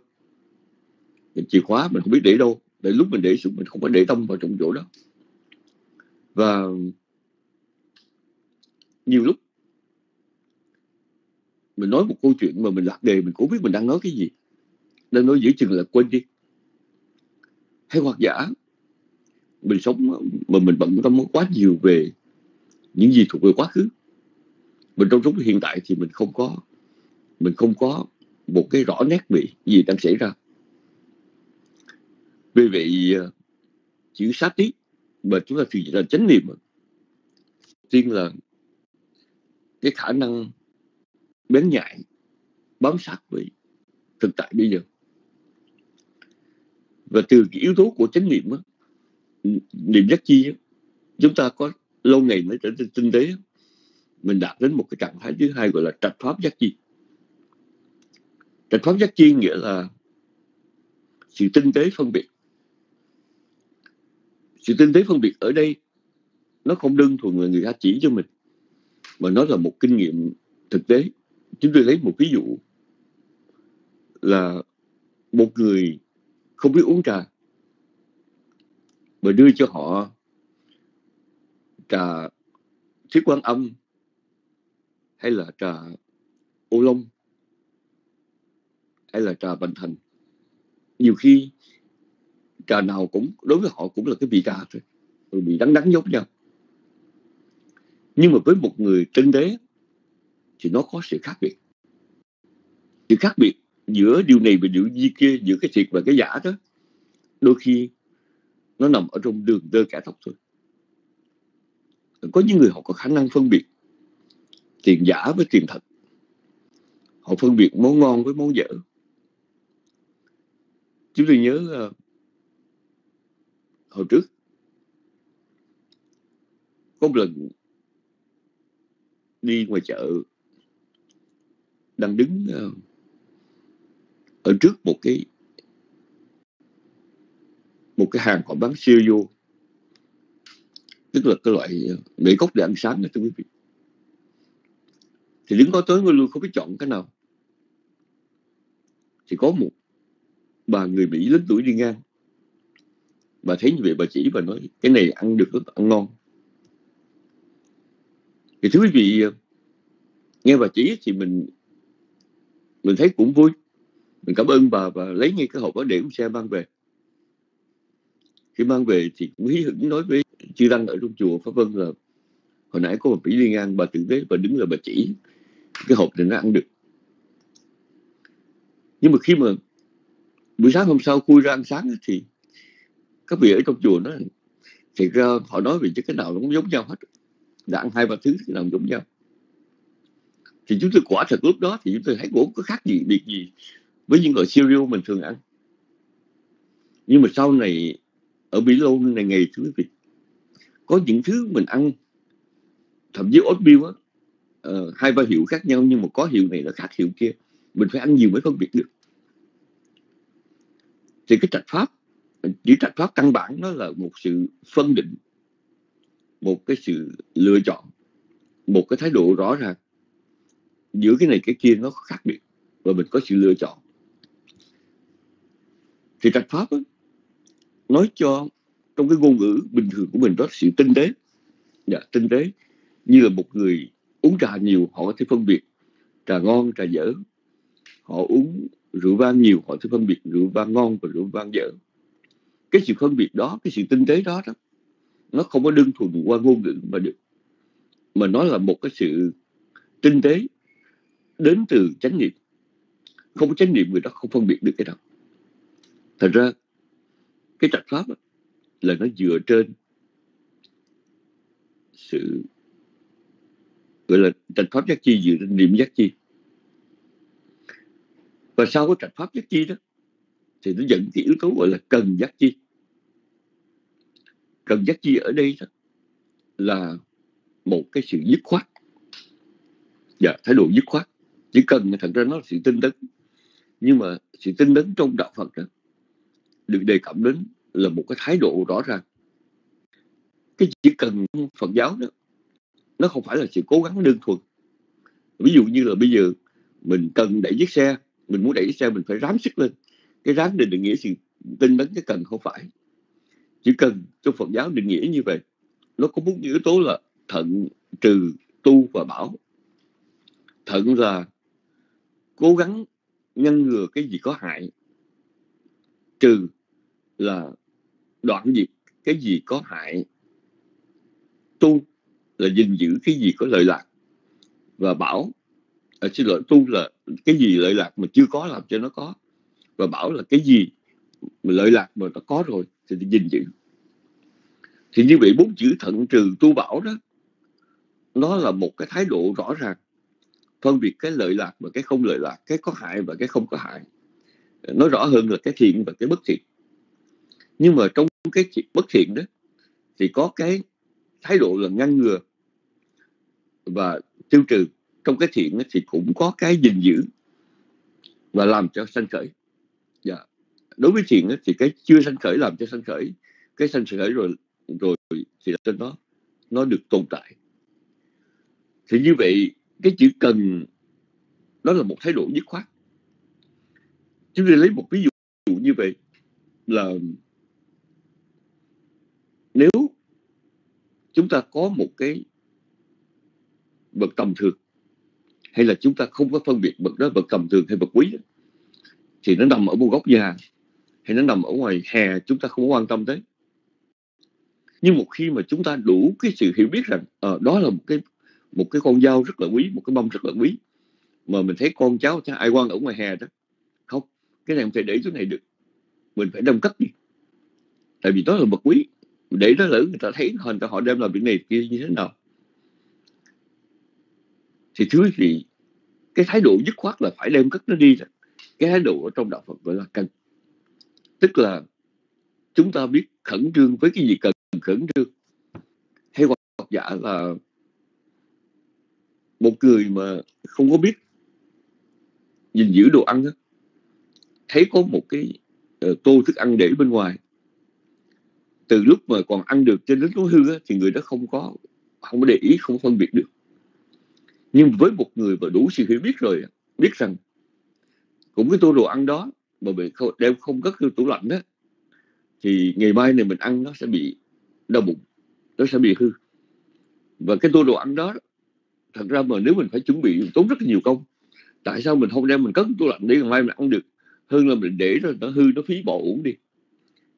Mình chìa khóa mình không biết để đâu, để lúc mình để xuống mình không có để tâm vào trong chỗ đó. Và nhiều lúc mình nói một câu chuyện mà mình lạc đề, mình cũng biết mình đang nói cái gì. Nên nói giữa chừng là quên đi hay hoặc giả mình sống mà mình bận tâm quá nhiều về những gì thuộc về quá khứ. Mình trong sống hiện tại thì mình không có, mình không có một cái rõ nét bị gì đang xảy ra. Vì vậy à, chữ sát tí mà chúng ta thì là chánh niệm tiên là cái khả năng bén nhạy, bám sát với thực tại bây giờ và từ cái yếu tố của chánh niệm đó, niệm giác chi đó, chúng ta có lâu ngày mới trở nên tinh tế mình đạt đến một cái trạng thái thứ hai gọi là trạch pháp giác chi. Trạch pháp giác chi nghĩa là sự tinh tế phân biệt. Sự tinh tế phân biệt ở đây nó không đơn thuần là người ta chỉ cho mình mà nó là một kinh nghiệm thực tế. Chúng tôi lấy một ví dụ là một người không biết uống trà. Mà đưa cho họ trà thiết quan âm hay là trà ô long hay là trà bành thành. Nhiều khi trà nào cũng, đối với họ cũng là cái vị trà thôi, rồi bị đắng đắng nhốt nhau nhưng mà với một người tinh tế thì nó có sự khác biệt. Sự khác biệt giữa điều này và điều gì kia giữa cái thiệt và cái giả đó đôi khi nó nằm ở trong đường tơ cả tóc thôi. Có những người họ có khả năng phân biệt tiền giả với tiền thật. Họ phân biệt món ngon với món dở. Chúng tôi nhớ uh, hồi trước có một lần đi ngoài chợ đang đứng uh, ở trước một cái một cái hàng họ bán siêu vô. Tức là cái loại mỹ cốc để ăn sáng đó thưa quý vị. Thì đứng có tới ngôi luôn không biết chọn cái nào. Thì có một bà người mỹ lớn tuổi đi ngang. Bà thấy như vậy, bà chỉ và nói, cái này ăn được rất ăn ngon. Thì thưa quý vị ờ, nghe bà chỉ thì mình mình thấy cũng vui mình cảm ơn bà và lấy ngay cái hộp đó để xe mang về. Khi mang về thì cũng hí hửng nói với chư tăng ở trong chùa, pháp vân là hồi nãy có một tỷ liên an, bà tử tế và đứng là bà chỉ. Cái hộp này nó ăn được. Nhưng mà khi mà buổi sáng hôm sau khui ra ăn sáng thì các vị ở trong chùa đó thì ra họ nói về chứ cái nào nó cũng giống nhau hết. Đã ăn hai, ba thứ cái nào cũng giống nhau. Thì chúng tôi quả thật lúc đó thì chúng tôi thấy cũng có khác gì biệt gì với những loại cereal mình thường ăn. Nhưng mà sau này ở Mỹ Lô này ngày thứ vị có những thứ mình ăn thậm chí oatmeal á uh, hai ba hiệu khác nhau nhưng mà có hiệu này là khác hiệu kia. Mình phải ăn nhiều mới phân biệt được. Thì cái trạch pháp chỉ trạch pháp căn bản nó là một sự phân định một cái sự lựa chọn một cái thái độ rõ ràng. Giữa cái này cái kia nó khác biệt và mình có sự lựa chọn thì trạch pháp ấy, nói cho trong cái ngôn ngữ bình thường của mình đó sự tinh tế. Dạ, tinh tế. Như là một người uống trà nhiều họ có thể phân biệt trà ngon trà dở. Họ uống rượu vang nhiều họ sẽ phân biệt rượu vang ngon và rượu vang dở. Cái sự phân biệt đó cái sự tinh tế đó đó nó không có đơn thuần qua ngôn ngữ mà được mà nó là một cái sự tinh tế đến từ chánh niệm. Không có chánh niệm người đó không phân biệt được cái đó thật ra, cái trạch pháp là nó dựa trên sự, gọi là trạch pháp giác chi, dựa trên niệm giác chi. Và sau cái trạch pháp giác chi đó, thì nó dẫn cái yếu tố gọi là cần giác chi. Cần giác chi ở đây đó là một cái sự dứt khoát. Dạ thái độ dứt khoát. Chỉ cần thật ra nó là sự tinh tấn. Nhưng mà sự tinh tấn trong đạo Phật đó được đề cập đến là một cái thái độ rõ ràng. Cái chỉ cần Phật giáo đó, nó không phải là sự cố gắng đơn thuần. Ví dụ như là bây giờ mình cần đẩy chiếc xe, mình muốn đẩy chiếc xe mình phải ráng sức lên. Cái ráng định định nghĩa sự tinh tấn cái cần không phải. Chỉ cần trong Phật giáo định nghĩa như vậy, nó có bốn yếu tố là thận, trừ, tu và bảo. Thận là cố gắng ngăn ngừa cái gì có hại, trừ là đoạn diệt cái gì có hại tu là gìn giữ cái gì có lợi lạc. Và bảo à, xin lỗi tu là cái gì lợi lạc mà chưa có làm cho nó có. Và bảo là cái gì lợi lạc mà nó có rồi thì gìn giữ. Thì như vậy bốn chữ thận trừ tu bảo đó nó là một cái thái độ rõ ràng. Phân biệt cái lợi lạc và cái không lợi lạc cái có hại và cái không có hại. Nói rõ hơn là cái thiện và cái bất thiện nhưng mà trong cái bất thiện đó, thì có cái thái độ là ngăn ngừa và tiêu trừ. Trong cái thiện thì cũng có cái gìn giữ và làm cho sanh khởi. Dạ. đối với thiện thì cái chưa sanh khởi, làm cho sanh khởi, cái sanh khởi rồi rồi thì là nó nó được tồn tại. Thì như vậy, cái chữ cần, đó là một thái độ dứt khoát. Chúng tôi lấy một ví dụ như vậy là nếu chúng ta có một cái vật tầm thường hay là chúng ta không có phân biệt vật đó vật tầm thường hay vật quý đó, thì nó nằm ở một góc nhà hay nó nằm ở ngoài hè chúng ta không quan tâm tới. Nhưng một khi mà chúng ta đủ cái sự hiểu biết rằng à, đó là một cái một cái con dao rất là quý một cái bông rất là quý mà mình thấy con cháu cha ai quan ở ngoài hè đó không cái này không thể để chỗ này được mình phải đâm cất đi. Tại vì đó là vật quý để nó lỡ người ta thấy hình họ đem làm việc này kia như thế nào. Thì thứ gì cái thái độ dứt khoát là phải đem cất nó đi. Rồi cái thái độ ở trong đạo Phật gọi là cần. Tức là chúng ta biết khẩn trương với cái gì cần khẩn trương. Hay hoặc giả là một người mà không có biết gìn giữ đồ ăn đó, thấy có một cái uh, tô thức ăn để bên ngoài từ lúc mà còn ăn được cho đến lúc hư á, thì người đó không có không có để ý không phân biệt được. Nhưng với một người mà đủ sự hiểu biết rồi biết rằng cũng cái tô đồ ăn đó mà mình không, đem không cất vô tủ lạnh đó thì ngày mai này mình ăn nó sẽ bị đau bụng nó sẽ bị hư. Và cái tô đồ ăn đó thật ra mà nếu mình phải chuẩn bị tốn rất là nhiều công tại sao mình không đem mình cất tủ lạnh để ngày mai mình ăn được? Hơn là mình để rồi nó hư nó phí bỏ uổng đi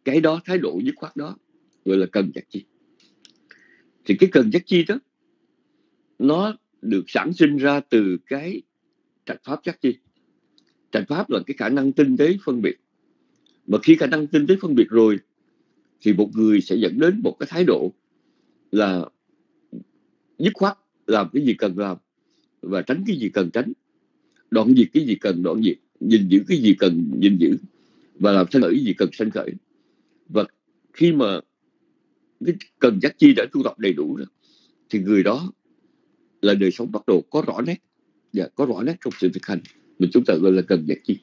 cái đó, thái độ dứt khoát đó, gọi là cần giác chi. Thì cái cần giác chi đó, nó được sản sinh ra từ cái trạch pháp giác chi. Trạch pháp là cái khả năng tinh tế phân biệt. Mà khi khả năng tinh tế phân biệt rồi, thì một người sẽ dẫn đến một cái thái độ là dứt khoát làm cái gì cần làm và tránh cái gì cần tránh. Đoạn diệt cái gì cần đoạn diệt, gìn giữ cái gì cần gìn giữ và làm sanh khởi cái gì cần sanh khởi và khi mà cái cần giác chi đã tu tập đầy đủ rồi, thì người đó là đời sống bắt đầu có rõ nét và có rõ nét trong sự thực hành mà chúng ta gọi là cần giác chi.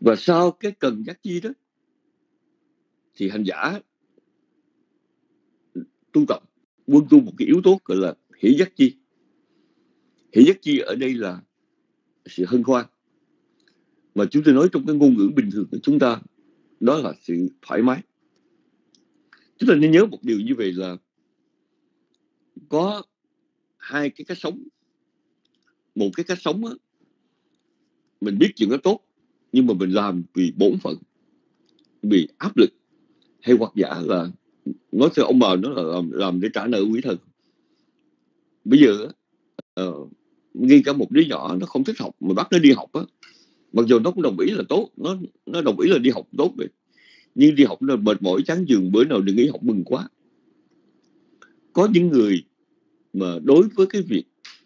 Và sau cái cần giác chi đó, thì hành giả tu tập quân tu một cái yếu tố gọi là hỷ giác chi. Hỷ giác chi ở đây là sự hân hoan mà chúng tôi nói trong cái ngôn ngữ bình thường của chúng ta đó là sự thoải mái. Chúng ta nên nhớ một điều như vậy là có hai cái cách sống. Một cái cách sống á, mình biết chuyện đó tốt nhưng mà mình làm vì bổn phận vì áp lực hay hoặc giả là nói theo ông bà nó là làm, làm để trả nợ quý thần. Bây giờ uh, ngay cả một đứa nhỏ nó không thích học mà bắt nó đi học á mặc dù nó cũng đồng ý là tốt, nó nó đồng ý là đi học tốt vậy. Nhưng đi học nó mệt mỏi, chán giường bữa nào đừng nghĩ học mừng quá. Có những người mà đối với cái việc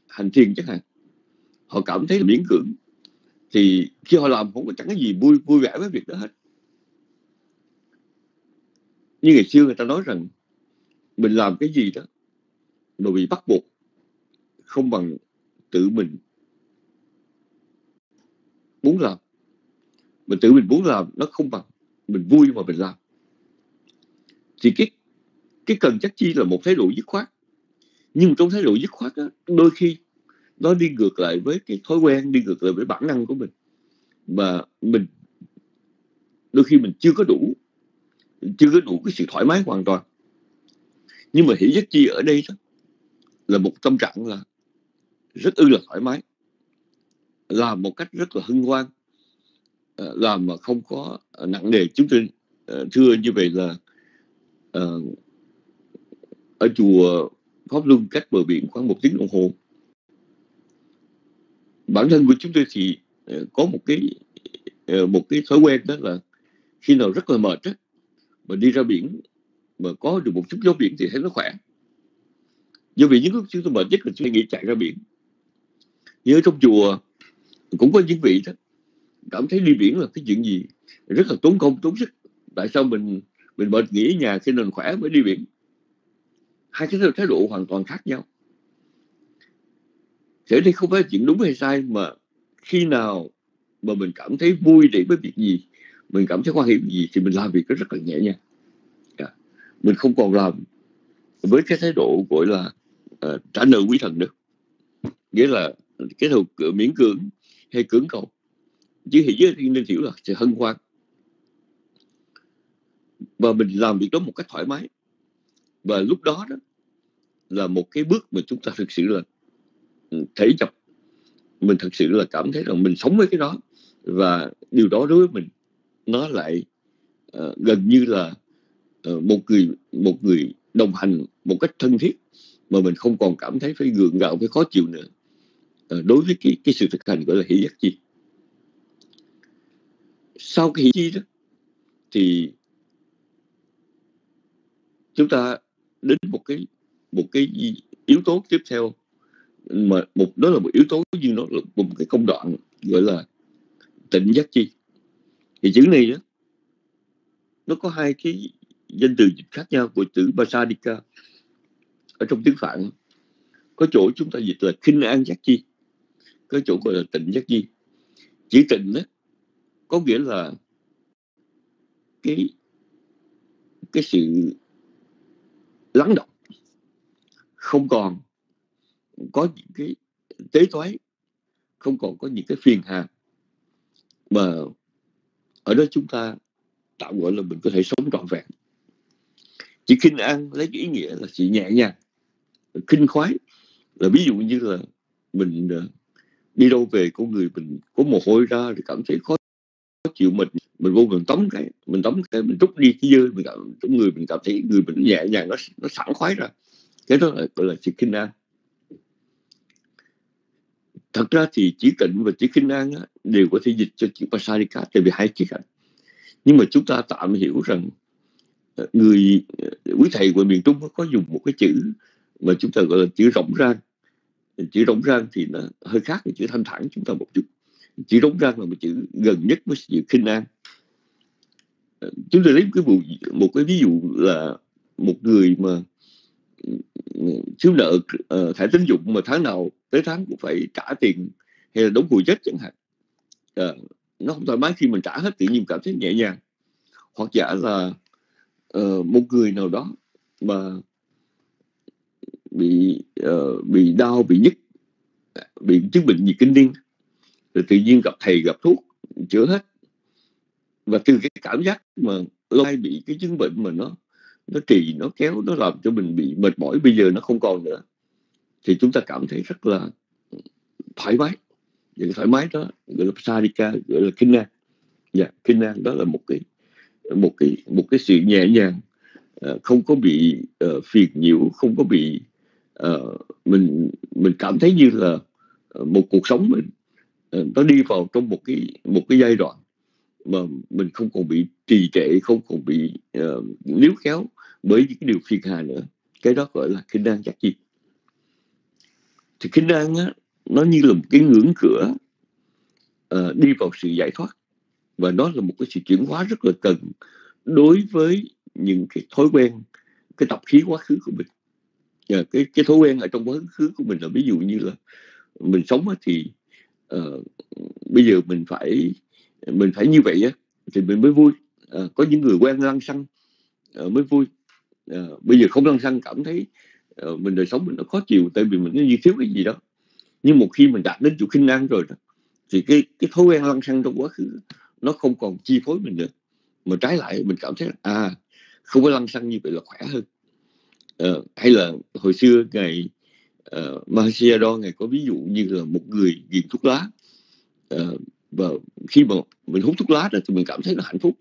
hành thiền chẳng hạn, họ cảm thấy là miễn cưỡng. Thì khi họ làm không có chẳng cái gì vui vui vẻ với việc đó hết. Như ngày xưa người ta nói rằng, mình làm cái gì đó mà bị bắt buộc không bằng tự mình muốn làm mình tự mình muốn làm nó không bằng. Mình vui mà mình làm. Thì cái cái cần chắc chi là một thái độ dứt khoát. Nhưng trong thái độ dứt khoát đó, đôi khi nó đi ngược lại với cái thói quen đi ngược lại với bản năng của mình. Mà mình đôi khi mình chưa có đủ chưa có đủ cái sự thoải mái hoàn toàn. Nhưng mà hiểu giác chi ở đây đó là một tâm trạng là rất ư là thoải mái làm một cách rất là hân hoan ờ, làm mà không có ờ, nặng nề. Chúng tôi ờ, thưa như vậy là ở chùa Pháp Luân cách bờ biển khoảng một tiếng đồng hồ. Bản thân của chúng tôi thì có một cái một cái thói quen đó là khi nào rất là mệt á, mà đi ra biển mà có được một chút gió biển thì thấy nó khỏe. Do vì những lúc chúng tôi mệt nhất là suy nghĩ chạy ra biển. Như ở trong chùa cũng có những vị đó cảm thấy đi biển là cái chuyện gì? Rất là tốn công tốn sức. Tại sao mình mình mệt nghỉ ở nhà khi mình khỏe mới đi biển? Hai cái thái độ hoàn toàn khác nhau. Thế đây không phải chuyện đúng hay sai mà khi nào mà mình cảm thấy vui để với việc gì mình cảm thấy quan hệ gì thì mình làm việc rất là nhẹ nhàng. Yeah. Mình không còn làm với cái thái độ gọi là uh, trả nợ quý thần nữa. Nghĩa là cái thuật miễn cưỡng hay cưỡng cầu. Chứ thì giới nên hiểu là sự hân hoan. Và mình làm việc đó một cách thoải mái. Và lúc đó đó là một cái bước mà chúng ta thực sự là ừ, thể chập mình thực sự là cảm thấy rằng mình sống với cái đó. Và điều đó đối với mình nó lại uh, gần như là uh, một người một người đồng hành một cách thân thiết mà mình không còn cảm thấy phải gượng gạo phải khó chịu nữa. Ờ, đối với cái cái sự thực hành gọi là hỷ giác chi. Sau cái hỷ chi đó thì chúng ta đến một cái một cái yếu tố tiếp theo mà một đó là một yếu tố như nó là một cái công đoạn gọi là tịnh giác chi. Thì chữ này đó, nó có hai cái danh từ dịch khác nhau của chữ Basadika ở trong tiếng Phạn. Có chỗ chúng ta dịch là khinh an giác chi cái chỗ gọi là tịnh giác chi chỉ tịnh đó có nghĩa là cái cái sự lắng động không còn có những cái tế toái không còn có những cái phiền hà mà ở đó chúng ta tạo gọi là mình có thể sống trọn vẹn. Chỉ kinh an lấy cái ý nghĩa là sự nhẹ nhàng kinh khoái. Là ví dụ như là mình ờ, đi đâu về có người mình có mồ hôi ra thì cảm thấy khó chịu mình. Mình vô mình tắm cái mình tắm cái mình rút đi cái dơ mình cảm trong người mình cảm thấy người mình nhẹ nhàng nó nó sẵn khoái ra. Cái đó là gọi là sự kinh an thật ra thì chỉ tịnh và chỉ kinh an á, đều có thể dịch cho chữ pasarika tại vì hai chữ cảnh nhưng mà chúng ta tạm hiểu rằng ờ, người ờ, quý thầy của miền Trung có dùng một cái chữ mà chúng ta gọi là chữ rộng ra chữ rỗng rang thì nó hơi khác với chữ thanh thản chúng ta một chút. Chữ rỗng rang là một chữ gần nhất với chữ khinh an. Ờ, chúng ta lấy một cái vụ một cái ví dụ là một người mà ừ, thiếu nợ uh, thẻ tín dụng mà tháng nào tới tháng cũng phải trả tiền hay là đóng hồi chết chẳng hạn. Uh, nó không thoải mái khi mình trả hết tự nhiên cảm thấy nhẹ nhàng. Hoặc giả là uh, một người nào đó mà bị uh, bị đau bị nhức bị chứng bệnh gì kinh niên. Rồi tự nhiên gặp thầy gặp thuốc chữa hết. Và từ cái cảm giác mà lâu bị cái chứng bệnh mà nó nó trì nó kéo nó làm cho mình bị mệt mỏi bây giờ nó không còn nữa thì chúng ta cảm thấy rất là thoải mái. Những thoải mái đó gọi là sarika gọi là kinh an dạ kinh an đó là một cái một cái một cái sự nhẹ nhàng ờ, không có bị uh, phiền nhiễu không có bị uh, mình mình cảm thấy như là ờ, một cuộc sống mình uh, nó đi vào trong một cái một cái giai đoạn mà mình không còn bị trì trệ không còn bị uh, níu kéo bởi những cái điều phiền hà nữa. Cái đó gọi là kinh an chắc gì thì kinh an á nó như là một cái ngưỡng cửa uh, đi vào sự giải thoát. Và nó là một cái sự chuyển hóa rất là cần đối với những cái thói quen cái tập khí quá khứ của mình yeah, cái cái thói quen ở trong quá khứ của mình là ví dụ như là mình sống thì uh, bây giờ mình phải mình phải như vậy á thì mình mới vui. Uh, có những người quen lăng xăng uh, mới vui. Uh, bây giờ không lăng xăng cảm thấy uh, mình đời sống mình nó khó chịu tại vì mình nó như thiếu cái gì đó. Nhưng một khi mình đạt đến chỗ khinh an rồi đó, thì cái cái thói quen lăng xăng trong quá khứ nó không còn chi phối mình nữa. Mà trái lại mình cảm thấy à không có lăng xăng như vậy là khỏe hơn uh, hay là hồi xưa ngày ờ, uh, Mahasiado ngày có ví dụ như là một người nghiện thuốc lá. Uh, và khi mà mình hút thuốc lá đó thì mình cảm thấy nó hạnh phúc.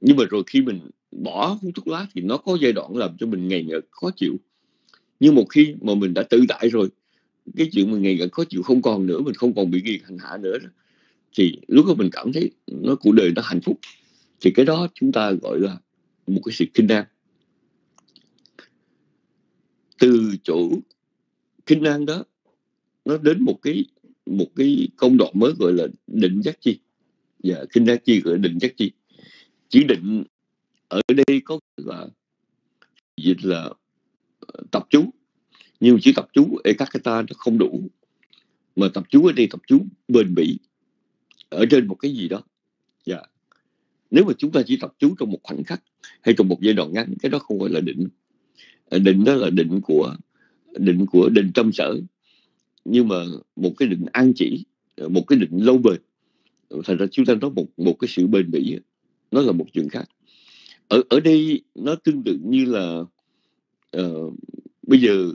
Nhưng mà rồi khi mình bỏ hút thuốc lá thì nó có giai đoạn làm cho mình ngày ngày khó chịu. Nhưng một khi mà mình đã tự tại rồi cái chuyện mình ngày ngày khó chịu không còn nữa mình không còn bị nghiện hành hạ nữa thì lúc đó mình cảm thấy nó cuộc đời nó hạnh phúc. Thì cái đó chúng ta gọi là một cái sự kinh an từ chỗ kinh an đó nó đến một cái một cái công đoạn mới gọi là định giác chi. Và yeah, kinh giác chi gọi là định giác chi. Chỉ định ở đây có là dịch là ờ, tập chú. Nhưng chỉ tập trung ta nó không đủ. Mà tập chú ở đây tập chú bền bỉ ở trên một cái gì đó. Dạ. Yeah. nếu mà chúng ta chỉ tập chú trong một khoảnh khắc hay trong một giai đoạn ngắn cái đó không gọi là định định đó là định của định của định tâm sở. Nhưng mà một cái định an chỉ một cái định lâu bền thành ra chúng ta nói một một cái sự bền bỉ nó là một chuyện khác. Ở ở đây nó tương tự như là uh, bây giờ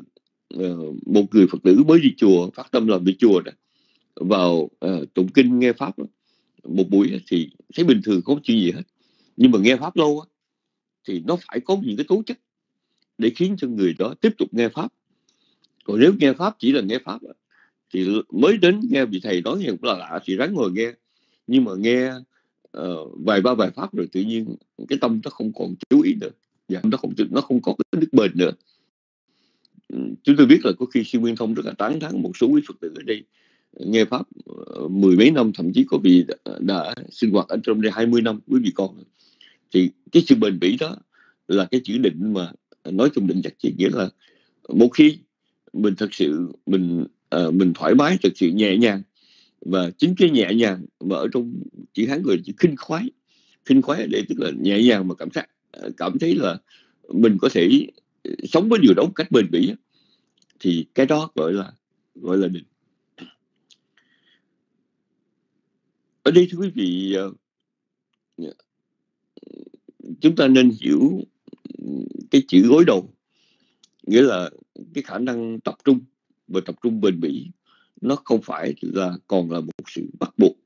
uh, một người phật tử mới đi chùa phát tâm làm đi chùa đó vào uh, tụng kinh nghe pháp đó, một buổi thì thấy bình thường không chuyện gì hết. Nhưng mà nghe pháp lâu thì nó phải có những cái tố chất để khiến cho người đó tiếp tục nghe pháp. Còn nếu nghe pháp chỉ là nghe pháp thì mới đến nghe vị thầy nói nghe cũng là lạ thì ráng ngồi nghe. Nhưng mà nghe uh, vài ba bài pháp rồi tự nhiên cái tâm nó không còn chú ý nữa. Và nó không nó không có cái đức bền nữa. Ừ, chúng tôi biết là có khi siêu nguyên thông rất là tán thán một số quý phật tử ở đây ờ, nghe pháp uh, mười mấy năm thậm chí có vị đã, đã sinh hoạt ở trong đây hai mươi năm quý vị con. Thì cái sự bền bỉ đó là cái chữ định mà nói chung định chặt chỉ nghĩa là một khi mình thật sự mình à, mình thoải mái thật sự nhẹ nhàng và chính cái nhẹ nhàng mà ở trong chữ hán người chữ khinh khoái khinh khoái ở đây tức là nhẹ nhàng mà cảm giác à, cảm thấy là mình có thể à, sống với điều đó một cách bền bỉ thì cái đó gọi là gọi là định. Ở đây thưa quý vị à, dạ, chúng ta nên hiểu cái chữ gối đầu nghĩa là cái khả năng tập trung và tập trung bền bỉ nó không phải là còn là một sự bắt buộc.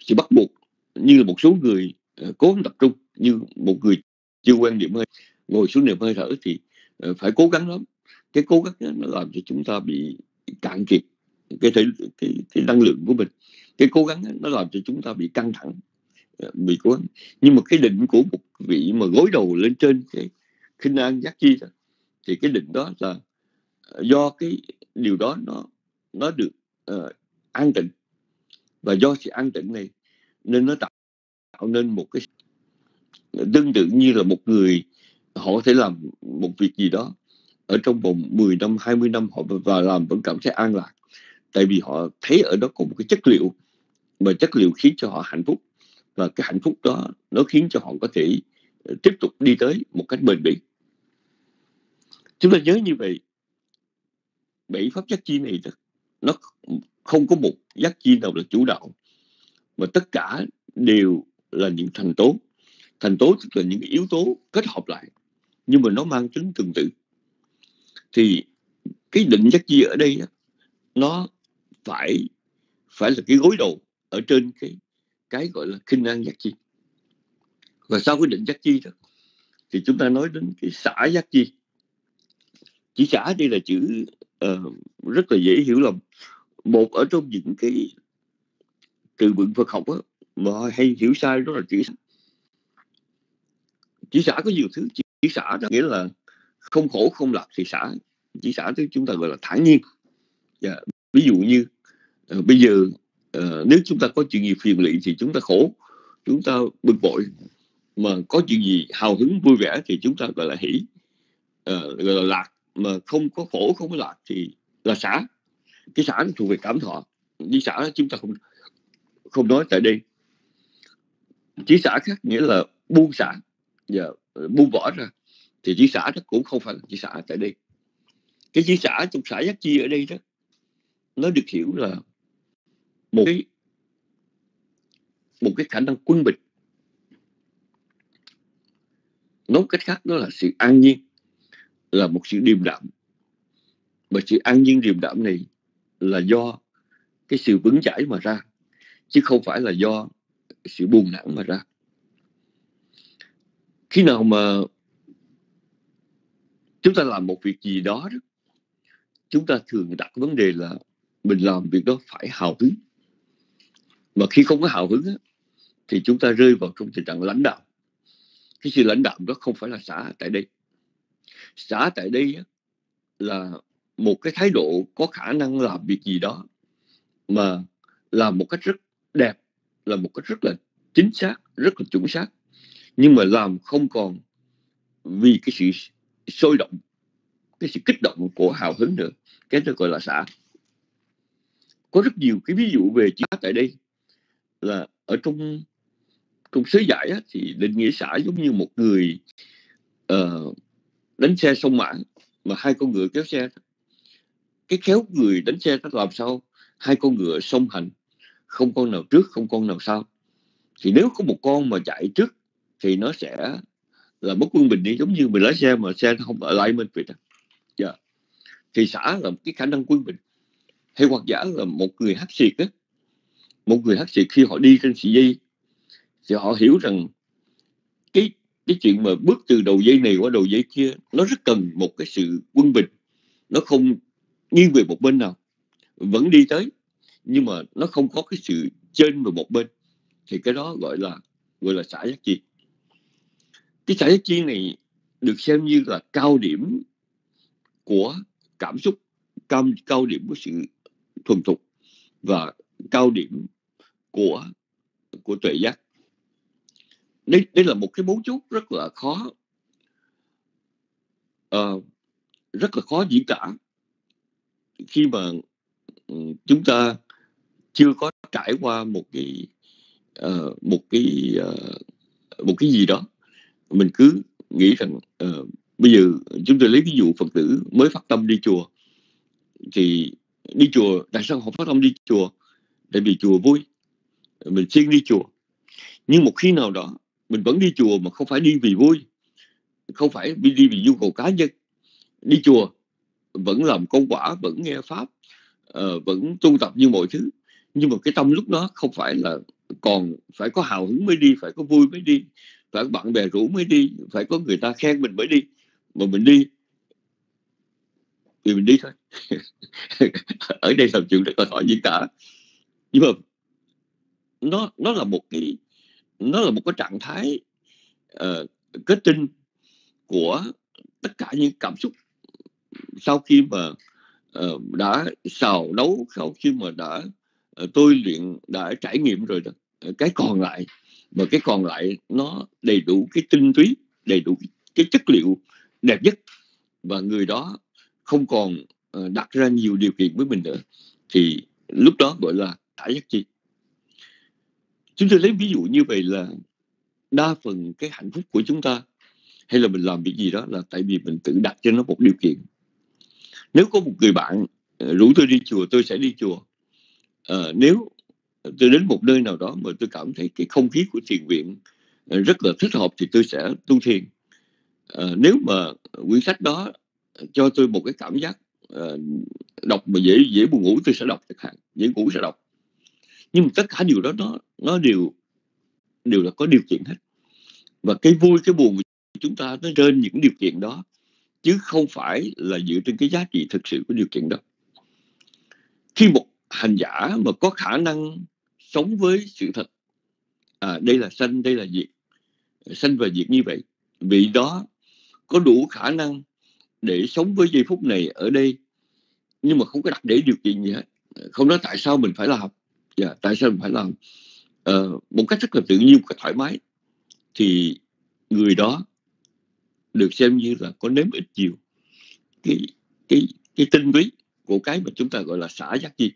Sự bắt buộc như là một số người ờ, cố tập trung như một người chưa quen niệm hơi ngồi xuống niệm hơi thở thì ờ, phải cố gắng lắm. Cái cố gắng đó, nó làm cho chúng ta bị cạn kiệt cái thể cái, cái năng lượng của mình. Cái cố gắng đó, nó làm cho chúng ta bị căng thẳng. Dạ, bị cuốn. Nhưng mà cái định của một vị mà gối đầu lên trên cái khinh an giác chi đó, thì cái định đó là ờ, do cái điều đó nó nó được uh, an tịnh. Và do sự an tịnh này nên nó tạo nên một cái tương tự như là một người họ có thể làm một việc gì đó ở trong vòng 10 năm 20 năm họ và làm vẫn cảm thấy an lạc. Tại vì họ thấy ở đó có một cái chất liệu mà chất liệu khiến cho họ hạnh phúc và cái hạnh phúc đó nó khiến cho họ có thể ờ, tiếp tục đi tới một cách bền bỉ. Chúng ta nhớ như vậy, bảy pháp giác chi này nó không có một giác chi nào là chủ đạo, mà tất cả đều là những thành tố. Thành tố tức là những yếu tố kết hợp lại, nhưng mà nó mang tính tương tự. Thì cái định giác chi ở đây nó phải phải là cái gối đầu ở trên cái cái gọi là kinh an giác chi. Và sau cái định giác chi đó thì chúng ta nói đến cái xã giác chi. Chỉ xã đây là chữ uh, rất là dễ hiểu lầm. Một ở trong những cái từ vựng Phật học á, mà hay hiểu sai đó là chữ chỉ xã có nhiều thứ chỉ xã đó nghĩa là không khổ không lạc thì xã chỉ xã thứ chúng ta gọi là thản nhiên. Yeah. Ví dụ như uh, bây giờ uh, nếu chúng ta có chuyện gì phiền lụy thì chúng ta khổ chúng ta bực bội. Mà có chuyện gì hào hứng vui vẻ thì chúng ta gọi là hỷ uh, ờ, gọi là lạc. Mà không có khổ không có lạc thì là xã cái xã nó thuộc về cảm thọ. Đi xã chúng ta không không nói tại đây. Chỉ xã khác nghĩa là buông xả. Và buông bỏ ra thì chỉ xã nó cũng không phải là chỉ xã tại đây. Cái chỉ xã trong xã giác chi ở đây đó nó được hiểu là một cái một cái khả năng quân bình. Nói cách khác đó là sự an nhiên là một sự điềm đạm. Và sự an nhiên điềm đạm này là do cái sự vững chãi mà ra chứ không phải là do sự buồn nản mà ra. Khi nào mà chúng ta làm một việc gì đó, đó chúng ta thường đặt vấn đề là mình làm việc đó phải hào hứng mà khi không có hào hứng thì chúng ta rơi vào trong tình trạng lãnh đạo cái sự lãnh đạo đó không phải là xã tại đây. Xã tại đây là một cái thái độ có khả năng làm việc gì đó, mà làm một cách rất đẹp, là một cách rất là chính xác, rất là chuẩn xác. Nhưng mà làm không còn vì cái sự sôi động, cái sự kích động của hào hứng nữa, cái đó gọi là xã có rất nhiều cái ví dụ về chữ tại đây là ở trong trong sứ giải á, thì định nghĩa xã giống như một người uh, đánh xe sông mã mà hai con ngựa kéo xe. Cái kéo người đánh xe nó làm sao? Hai con ngựa song hành không con nào trước không con nào sau. Thì nếu có một con mà chạy trước thì nó sẽ là mất quân bình đi giống như mình lái xe mà xe nó không ở lại mình vậy đó. Yeah. thì xã là cái khả năng quân bình. Hay hoặc giả là một người hát xiệt á một người hát sĩ khi họ đi trên sợi dây thì họ hiểu rằng cái cái chuyện mà bước từ đầu dây này qua đầu dây kia nó rất cần một cái sự quân bình. Nó không nghiêng về một bên nào vẫn đi tới nhưng mà nó không có cái sự trên về một bên. Thì cái đó gọi là gọi là xã giác chi. Cái xã giác chi này được xem như là cao điểm của cảm xúc cao, cao điểm của sự thuần thục và cao điểm của của tuệ giác. Đây đây là một cái mấu chốt rất là khó uh, rất là khó diễn tả. Khi mà ừ, chúng ta chưa có trải qua một cái uh, một cái uh, một cái gì đó mình cứ nghĩ rằng uh, bây giờ chúng tôi lấy ví dụ phật tử mới phát tâm đi chùa thì đi chùa tại sao họ phát tâm đi chùa? Tại vì chùa vui mình xin đi chùa. Nhưng một khi nào đó mình vẫn đi chùa mà không phải đi vì vui không phải đi vì nhu cầu cá nhân. Đi chùa vẫn làm công quả vẫn nghe pháp uh, vẫn tu tập như mọi thứ. Nhưng mà cái tâm lúc đó không phải là còn phải có hào hứng mới đi phải có vui mới đi phải có bạn bè rủ mới đi phải có người ta khen mình mới đi. Mà mình đi thì mình đi thôi. Ở đây làm chuyện rất là khó diễn tả nhưng mà nó nó là một cái nó là một cái trạng thái uh, kết tinh của tất cả những cảm xúc sau khi mà uh, đã xào đấu sau khi mà đã uh, tôi luyện đã trải nghiệm rồi đó. Cái còn lại mà cái còn lại nó đầy đủ cái tinh túy đầy đủ cái chất liệu đẹp nhất và người đó không còn uh, đặt ra nhiều điều kiện với mình nữa thì lúc đó gọi là thả giác chi chúng tôi lấy ví dụ như vậy là đa phần cái hạnh phúc của chúng ta hay là mình làm việc gì đó là tại vì mình tự đặt cho nó một điều kiện. Nếu có một người bạn ờ, rủ tôi đi chùa tôi sẽ đi chùa. À, nếu tôi đến một nơi nào đó mà tôi cảm thấy cái không khí của thiền viện ờ, rất là thích hợp thì tôi sẽ tu thiền. À, nếu mà quyển sách đó cho tôi một cái cảm giác à, đọc mà dễ dễ buồn ngủ tôi sẽ đọc chẳng hạn dễ ngủ sẽ đọc. Nhưng mà tất cả điều đó nó nó đều đều là có điều kiện hết. Và cái vui cái buồn của chúng ta nó trên những điều kiện đó chứ không phải là dựa trên cái giá trị thực sự của điều kiện đó. Khi một hành giả mà có khả năng sống với sự thật à, đây là sanh đây là diệt sanh và diệt như vậy vị đó có đủ khả năng để sống với giây phút này ở đây nhưng mà không có đặt để điều kiện gì hết. Không nói tại sao mình phải làm yeah, dạ, tại sao mình phải làm uh, một cách rất là tự nhiên và thoải mái. Thì người đó được xem như là có nếm ít nhiều cái cái cái tinh túy của cái mà chúng ta gọi là xả giác chi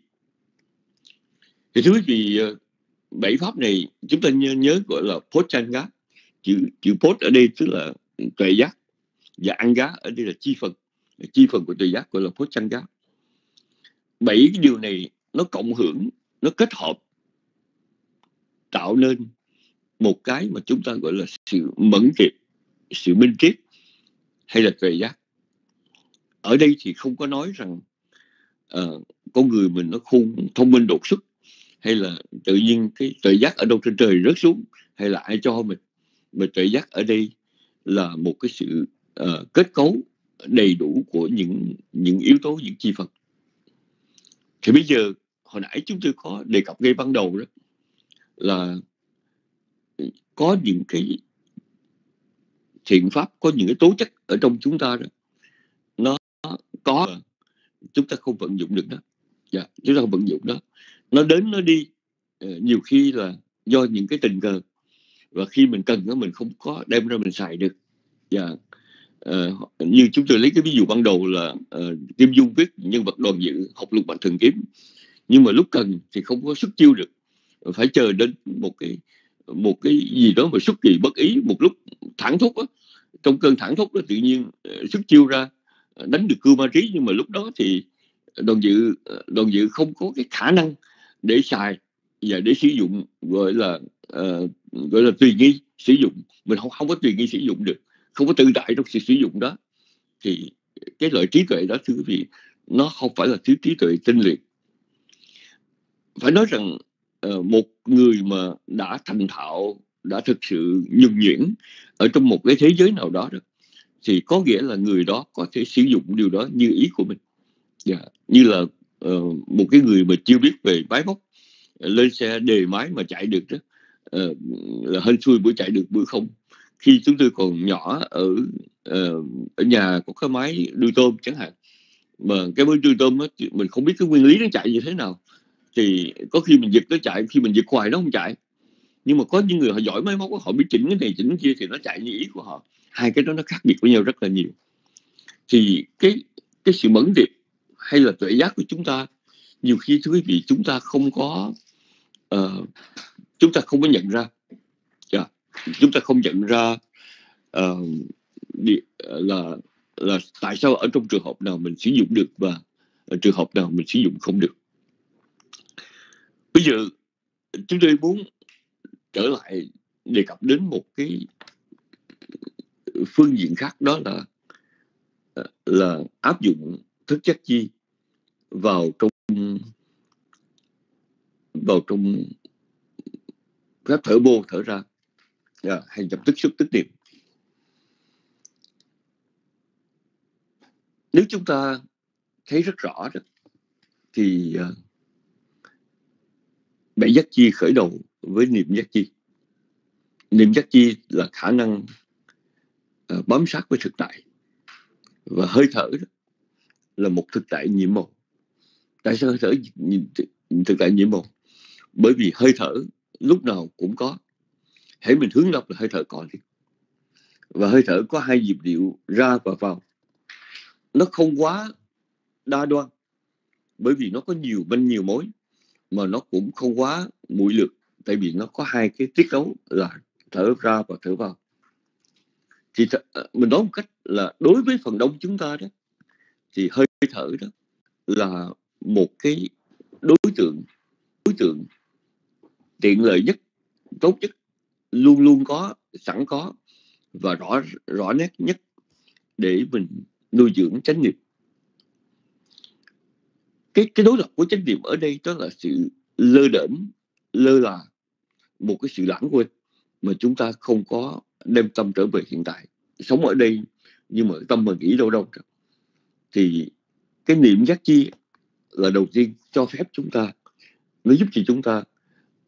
thì thưa quý vị ờ, bảy pháp này chúng ta nhớ, nhớ gọi là pochanga chữ chữ pot ở đây tức là tuệ giác và ăn gá ở đây là chi phần. Chi phần của tuệ giác gọi là pochanga bảy cái điều này nó cộng hưởng nó kết hợp tạo nên một cái mà chúng ta gọi là sự mẫn tiệp sự minh triết hay là tuệ giác. Ở đây thì không có nói rằng uh, con người mình nó khôn thông minh đột xuất hay là tự nhiên cái tuệ giác ở đâu trên trời rớt xuống hay là ai cho mình. Mà tuệ giác ở đây là một cái sự uh, kết cấu đầy đủ của những những yếu tố những chi phần. Thì bây giờ hồi nãy chúng tôi có đề cập ngay ban đầu đó là có những cái thiện pháp có những cái tố chất ở trong chúng ta đó. Nó có chúng ta không vận dụng được đó. Dạ, chúng ta không vận dụng đó. Nó đến nó đi ờ, nhiều khi là do những cái tình cờ. Và khi mình cần nó mình không có đem ra mình xài được. Dạ. uh, như chúng tôi lấy cái ví dụ ban đầu là uh, Kim Dung viết nhân vật đoàn dự học lục bạch thần kiếm. Nhưng mà lúc cần thì không có xuất chiêu được phải chờ đến một cái một cái gì đó mà xuất kỳ bất ý một lúc thẳng thúc đó trong cơn thẳng thúc đó tự nhiên ờ, xuất chiêu ra ờ, đánh được cưu ma trí nhưng mà lúc đó thì đoàn dự ờ, đoàn dự không có cái khả năng để xài và để sử dụng gọi là uh, gọi là tùy nghi sử dụng. Mình không không có tùy nghi sử dụng được không có tự đại trong sự sử dụng đó. Thì cái loại trí tuệ đó thưa quý vị nó không phải là thiếu trí tuệ tinh luyện. Phải nói rằng uh, một người mà đã thành thạo đã thực sự nhuần nhuyễn ở trong một cái thế giới nào đó đó thì có nghĩa là người đó có thể sử dụng điều đó như ý của mình yeah. Như là uh, một cái người mà chưa biết về máy móc ờ, lên xe đề máy mà chạy được đó uh, là hên xui bữa chạy được bữa không khi chúng tôi còn nhỏ ở uh, ở nhà có cái máy đuôi tôm chẳng hạn mà cái máy đuôi tôm đó, mình không biết cái nguyên lý nó chạy như thế nào thì có khi mình giật nó chạy khi mình giật hoài nó không chạy. Nhưng mà có những người họ giỏi máy móc họ biết chỉnh cái này chỉnh cái kia thì nó chạy như ý của họ. Hai cái đó nó khác biệt với nhau rất là nhiều. Thì cái cái sự mẫn tiệp hay là tuệ giác của chúng ta nhiều khi thưa quý vị chúng ta không có uh, chúng ta không có nhận ra. Yeah. Chúng ta không nhận ra uh, đi, là là tại sao ở trong trường hợp nào mình sử dụng được và trường hợp nào mình sử dụng không được bây giờ chúng tôi muốn trở lại đề cập đến một cái phương diện khác đó là ờ, là áp dụng thức chất chi vào trong vào trong phép thở bô thở ra à, hay nhập tức xuất tức niệm. Nếu chúng ta thấy rất rõ đó, thì uh, bảy giác chi khởi đầu với niệm giác chi. Niệm giác chi là khả năng uh, bám sát với thực tại và hơi thở đó là một thực tại nhiệm màu. Tại sao hơi thở thực tại nhiệm màu? Bởi vì hơi thở lúc nào cũng có. Hãy mình hướng lập là hơi thở có đi. Và hơi thở có hai nhịp điệu ra và vào. Nó không quá đa đoan bởi vì nó có nhiều bên nhiều mối mà nó cũng không quá mũi lực tại vì nó có hai cái tiết tấu là thở ra và thở vào. Thì th ờ, mình nói một cách là đối với phần đông chúng ta đó, thì hơi thở đó là một cái đối tượng đối tượng tiện lợi nhất, tốt nhất, luôn luôn có, sẵn có và rõ rõ nét nhất để mình nuôi dưỡng chánh niệm cái cái đối lập của chánh niệm ở đây đó là sự lơ đễnh lơ là một cái sự lãng quên mà chúng ta không có đem tâm trở về hiện tại. Sống ở đây nhưng mà tâm mà nghĩ đâu đâu thì cái niệm giác chi là đầu tiên cho phép chúng ta nó giúp cho chúng ta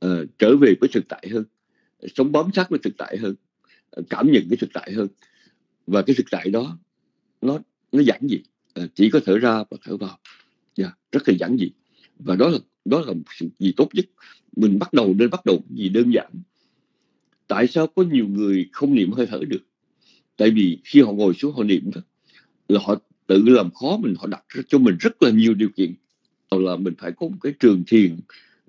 uh, trở về với thực tại hơn sống bám sát với thực tại hơn cảm nhận cái thực tại hơn. Và cái thực tại đó nó nó giản dị uh, chỉ có thở ra và thở vào yeah, rất là giản dị. Và đó là đó là một sự gì tốt nhất. Mình bắt đầu nên bắt đầu gì đơn giản. Tại sao có nhiều người không niệm hơi thở được? Tại vì khi họ ngồi xuống họ niệm đó là họ tự làm khó mình họ đặt cho mình rất là nhiều điều kiện. Là mình phải có một cái trường thiền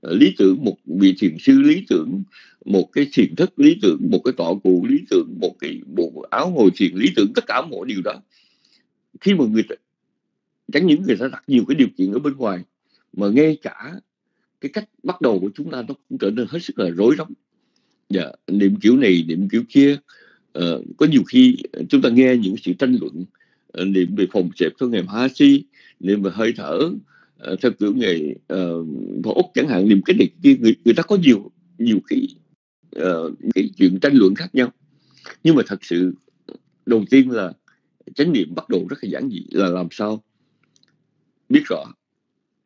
ờ, lý tưởng một vị thiền sư lý tưởng một cái thiền thất lý tưởng một cái tọa cụ lý tưởng một cái bộ áo ngồi thiền lý tưởng tất cả mọi điều đó. Khi mà người chẳng những người ta đặt nhiều cái điều kiện ở bên ngoài. Mà ngay cả cái cách bắt đầu của chúng ta nó cũng trở nên hết sức là rối rắm. Dạ, niệm kiểu này niệm kiểu kia. Uh, có nhiều khi chúng ta nghe những sự tranh luận ờ, niệm về phòng xẹp theo ngày ha si niệm về hơi thở uh, theo kiểu nghề uh, úc chẳng hạn niệm cái này kia người, người ta có nhiều nhiều cái uh, cái chuyện tranh luận khác nhau. Nhưng mà thật sự đầu tiên là chánh niệm bắt đầu rất là giản dị là làm sao? Biết rõ.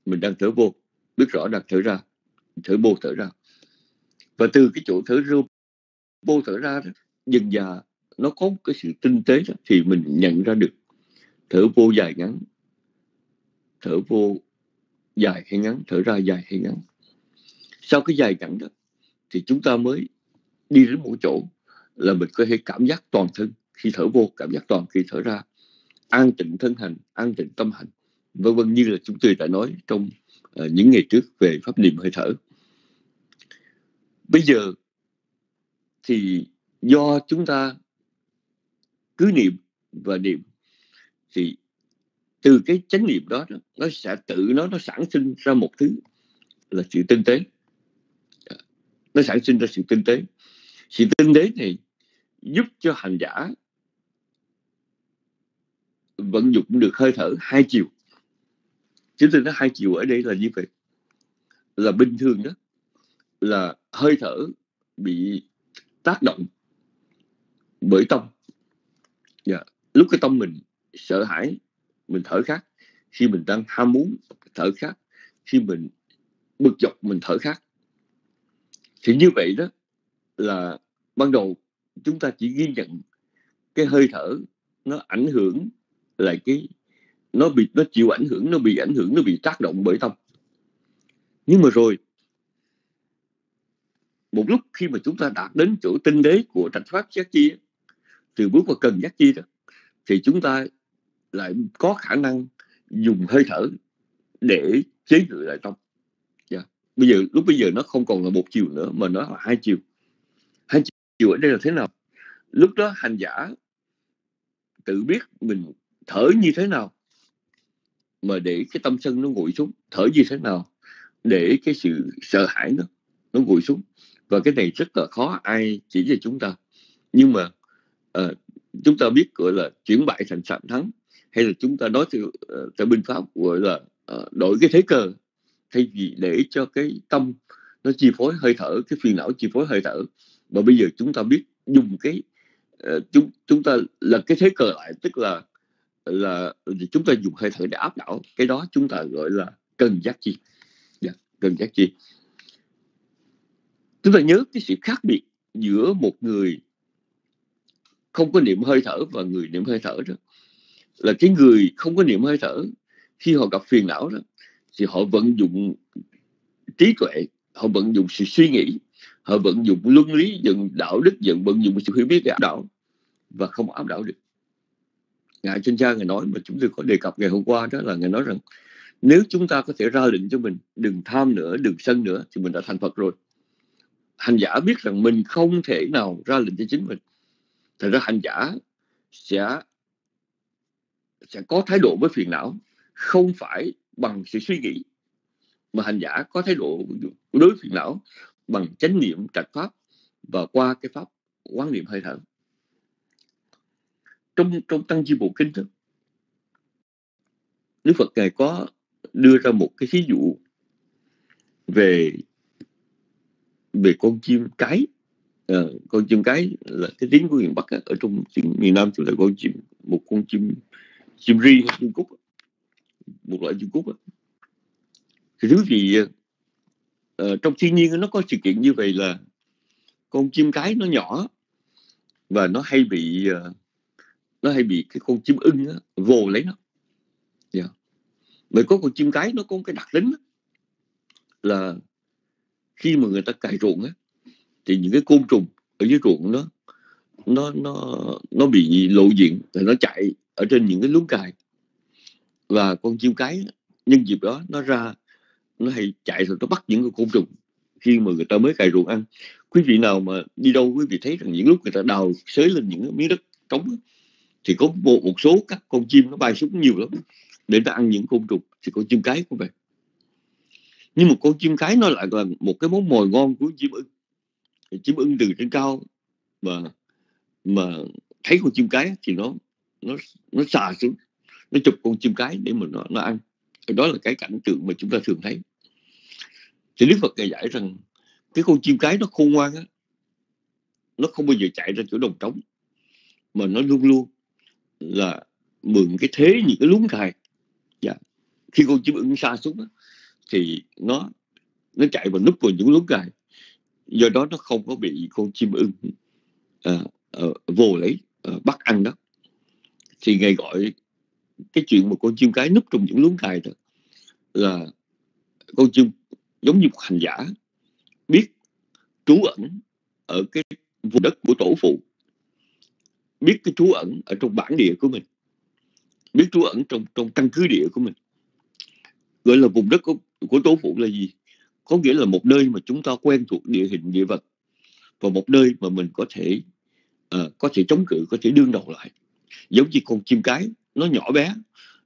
Mình đang thở vô biết rõ đang thở ra thở vô thở ra. Và từ cái chỗ thở vô, vô thở ra đó, dần dà nó có một cái sự tinh tế đó, thì mình nhận ra được. Thở vô dài ngắn thở vô dài hay ngắn thở ra dài hay ngắn. Sau cái dài ngắn đó thì chúng ta mới đi đến một chỗ là mình có thể cảm giác toàn thân khi thở vô cảm giác toàn khi thở ra. An tịnh thân hành an tịnh tâm hành vân vân như là chúng tôi đã nói trong uh, những ngày trước về pháp niệm hơi thở. Bây giờ thì do chúng ta cứ niệm và niệm thì từ cái chánh niệm đó nó sẽ tự nó nó sản sinh ra một thứ là sự tinh tế. Nó sản sinh ra sự tinh tế. Sự tinh tế này giúp cho hành giả vận dụng được hơi thở hai chiều chính tôi nó hai chiều ở đây là như vậy. Là bình thường đó là hơi thở bị tác động bởi tâm yeah. Dạ, lúc cái tâm mình sợ hãi mình thở khác. Khi mình đang ham muốn thở khác khi mình bực dọc mình thở khác. Thì như vậy đó là ban đầu chúng ta chỉ ghi nhận cái hơi thở nó ảnh hưởng lại cái nó bị, nó chịu ảnh hưởng, nó bị ảnh hưởng, nó bị tác động bởi tâm. Nhưng mà rồi, một lúc khi mà chúng ta đạt đến chỗ tinh đế của trạch pháp giác chi từ bước vào cần giác chi đó, thì chúng ta lại có khả năng dùng hơi thở để chế ngự lại tâm. Yeah. Bây giờ, lúc bây giờ nó không còn là một chiều nữa, mà nó là hai chiều. Hai chiều ở đây là thế nào? Lúc đó hành giả tự biết mình thở như thế nào? Mà để cái tâm sân nó ngồi xuống thở như thế nào để cái sự sợ hãi nó nó ngồi xuống. Và cái này rất là khó ai chỉ cho chúng ta. Nhưng mà uh, chúng ta biết gọi là chuyển bại thành sạm thắng hay là chúng ta nói theo, uh, theo binh pháp gọi là uh, đổi cái thế cờ thay vì để cho cái tâm nó chi phối hơi thở cái phiền não chi phối hơi thở. Mà bây giờ chúng ta biết dùng cái uh, chúng chúng ta là cái thế cờ lại tức là là chúng ta dùng hơi thở để áp đảo. Cái đó chúng ta gọi là cần giác chi. Dạ, yeah, cần giác chi. Chúng ta nhớ cái sự khác biệt giữa một người không có niệm hơi thở và người niệm hơi thở đó. Là cái người không có niệm hơi thở khi họ gặp phiền não đó thì họ vận dụng trí tuệ họ vận dụng sự suy nghĩ họ vận dụng luân lý vận đạo đức vận vận dụng sự hiểu biết để áp đảo và không áp đảo được ngài trên cha ngài nói, mà chúng tôi có đề cập ngày hôm qua đó là ngài nói rằng, nếu chúng ta có thể ra lệnh cho mình, đừng tham nữa, đừng sân nữa, thì mình đã thành phật rồi. Hành giả biết rằng mình không thể nào ra lệnh cho chính mình. Thật ra hành giả sẽ sẽ có thái độ với phiền não, không phải bằng sự suy nghĩ, mà hành giả có thái độ đối phiền não bằng chánh niệm trạch pháp và qua cái pháp quán niệm hơi thở trong trong tăng chi bộ kinh đó. Đức Phật ngài có đưa ra một cái thí dụ về về con chim cái. À, con chim cái là cái tiếng của miền Bắc ở trong miền Nam thì là con chim một con chim chim ri hay chim cút một loại chim cút thì thứ gì à, trong thiên nhiên nó có sự kiện như vậy là con chim cái nó nhỏ và nó hay bị uh, nó hay bị cái con chim ưng á, vồ lấy nó. Yeah. Bởi có con chim cái nó có cái đặc tính đó, là khi mà người ta cày ruộng á thì những cái côn trùng ở dưới ruộng nó nó nó nó bị lộ diện thì nó chạy ở trên những cái luống cài. Và con chim cái nhân dịp đó nó ra nó hay chạy rồi nó bắt những cái côn trùng khi mà người ta mới cày ruộng ăn. Quý vị nào mà đi đâu quý vị thấy rằng những lúc người ta đào xới lên những miếng đất trống thì có một, một số các con chim nó bay xuống nhiều lắm để nó ăn những côn trùng thì con chim cái cũng vậy. Nhưng một con chim cái nó lại là một cái món mồi ngon của chim ưng. Chim ưng từ trên cao mà mà thấy con chim cái thì nó nó nó xà xuống nó chụp con chim cái để mà nó nó ăn. Đó là cái cảnh tượng mà chúng ta thường thấy. Thì đức phật ngài giải rằng cái con chim cái nó khôn ngoan á nó không bao giờ chạy ra chỗ đồng trống mà nó luôn luôn là mượn cái thế những cái lúng cài. Dạ. khi con chim ưng xa xuống đó, thì nó nó chạy vào núp vào những lúng cài. Do đó nó không có bị con chim ưng à, à, vô lấy à, bắt ăn đó. Thì ngài gọi cái chuyện một con chim cái núp trong những luống cài đó là con chim giống như một hành giả biết trú ẩn ở cái vùng đất của tổ phụ biết cái trú ẩn ở trong bản địa của mình biết trú ẩn trong trong căn cứ địa của mình. Gọi là vùng đất của, của tổ phụ là gì? Có nghĩa là một nơi mà chúng ta quen thuộc địa hình địa vật và một nơi mà mình có thể uh, có thể chống cự có thể đương đầu lại. Giống như con chim cái nó nhỏ bé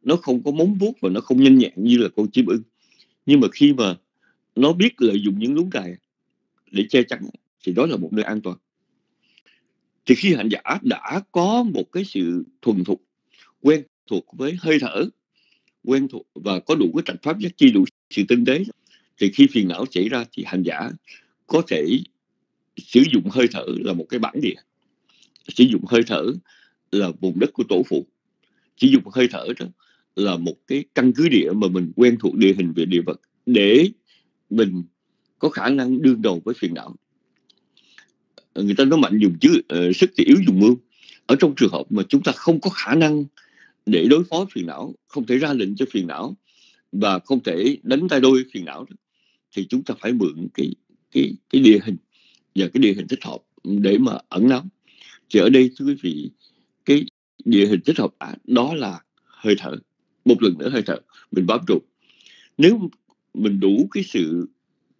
nó không có móng vuốt và nó không nhanh nhẹn như là con chim ưng. Nhưng mà khi mà nó biết lợi dụng những lúng cài để che chắn thì đó là một nơi an toàn thì khi hành giả đã có một cái sự thuần thục, quen thuộc với hơi thở, quen thuộc và có đủ cái trạch pháp giác chi đủ sự tinh tế, thì khi phiền não xảy ra thì hành giả có thể sử dụng hơi thở là một cái bản địa. Sử dụng hơi thở là vùng đất của tổ phụ. Sử dụng hơi thở đó là một cái căn cứ địa mà mình quen thuộc địa hình về địa vật để mình có khả năng đương đầu với phiền não người ta nói mạnh dùng chứ uh, sức thì yếu dùng mưu. Ở trong trường hợp mà chúng ta không có khả năng để đối phó phiền não không thể ra lệnh cho phiền não và không thể đánh tay đôi phiền não thì chúng ta phải mượn cái cái cái địa hình và cái địa hình thích hợp để mà ẩn náu. Thì ở đây thưa quý vị cái địa hình thích hợp đó là hơi thở. Một lần nữa hơi thở mình bám trụ. Nếu mình đủ cái sự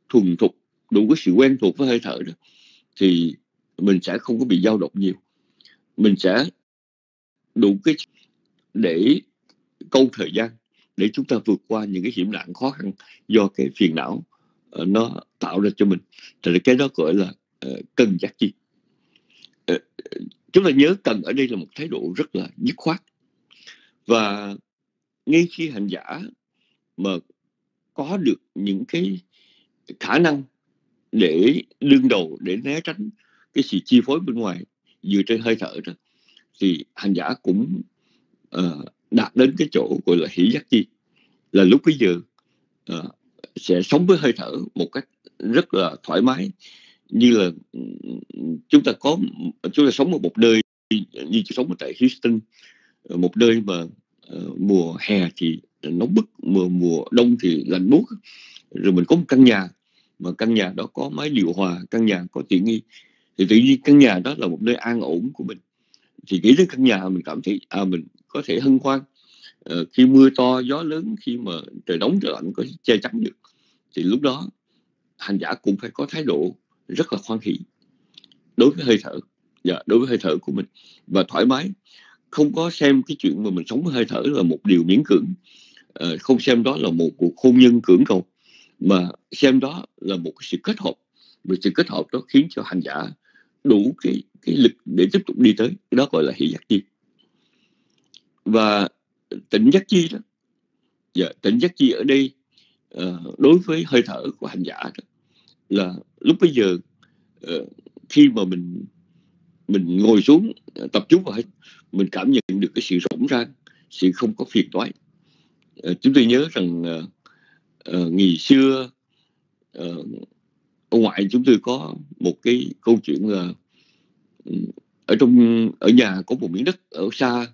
thuần thục đủ cái sự quen thuộc với hơi thở rồi thì mình sẽ không có bị dao động nhiều. Mình sẽ đủ cái để câu thời gian để chúng ta vượt qua những cái hiểm nạn khó khăn do cái phiền não uh, nó tạo ra cho mình. Thì cái đó gọi là ờ, uh, cần giác chi. Uh, chúng ta nhớ cần ở đây là một thái độ rất là dứt khoát. Và ngay khi hành giả mà có được những cái khả năng để đương đầu để né tránh cái sự chi phối bên ngoài dựa trên hơi thở rồi. Thì hành giả cũng uh, đạt đến cái chỗ gọi là hỷ giác chi là lúc bây giờ uh, sẽ sống với hơi thở một cách rất là thoải mái như là chúng ta có chúng ta sống ở một nơi như chúng sống ở tại Houston ờ, một nơi mà uh, mùa hè thì nóng bức mùa mùa đông thì lạnh buốt rồi mình có một căn nhà mà căn nhà đó có máy điều hòa căn nhà có tiện nghi. Thì tự nhiên căn nhà đó là một nơi an ổn của mình. Thì nghĩ đến căn nhà mình cảm thấy à mình có thể hân hoan. À, khi mưa to gió lớn khi mà trời nóng trời lạnh có che chắn được. Thì lúc đó hành giả cũng phải có thái độ rất là khoan hỷ đối với hơi thở. Dạ, đối với hơi thở của mình. Và thoải mái. Không có xem cái chuyện mà mình sống với hơi thở là một điều miễn cưỡng. À, không xem đó là một cuộc hôn nhân cưỡng cầu mà xem đó là một cái sự kết hợp. Và sự kết hợp đó khiến cho hành giả đủ cái cái lực để tiếp tục đi tới cái đó gọi là hỷ giác chi. Và tỉnh giác chi đó dạ, tỉnh giác chi ở đây uh, đối với hơi thở của hành giả đó, là lúc bây giờ uh, khi mà mình mình ngồi xuống ờ, tập trung vào mình cảm nhận được cái sự rỗng rang sự không có phiền toái. Uh, chúng tôi nhớ rằng uh, uh, ngày xưa uh, ông ngoại chúng tôi có một cái câu chuyện là ừ, ở trong ở nhà có một miếng đất ở xa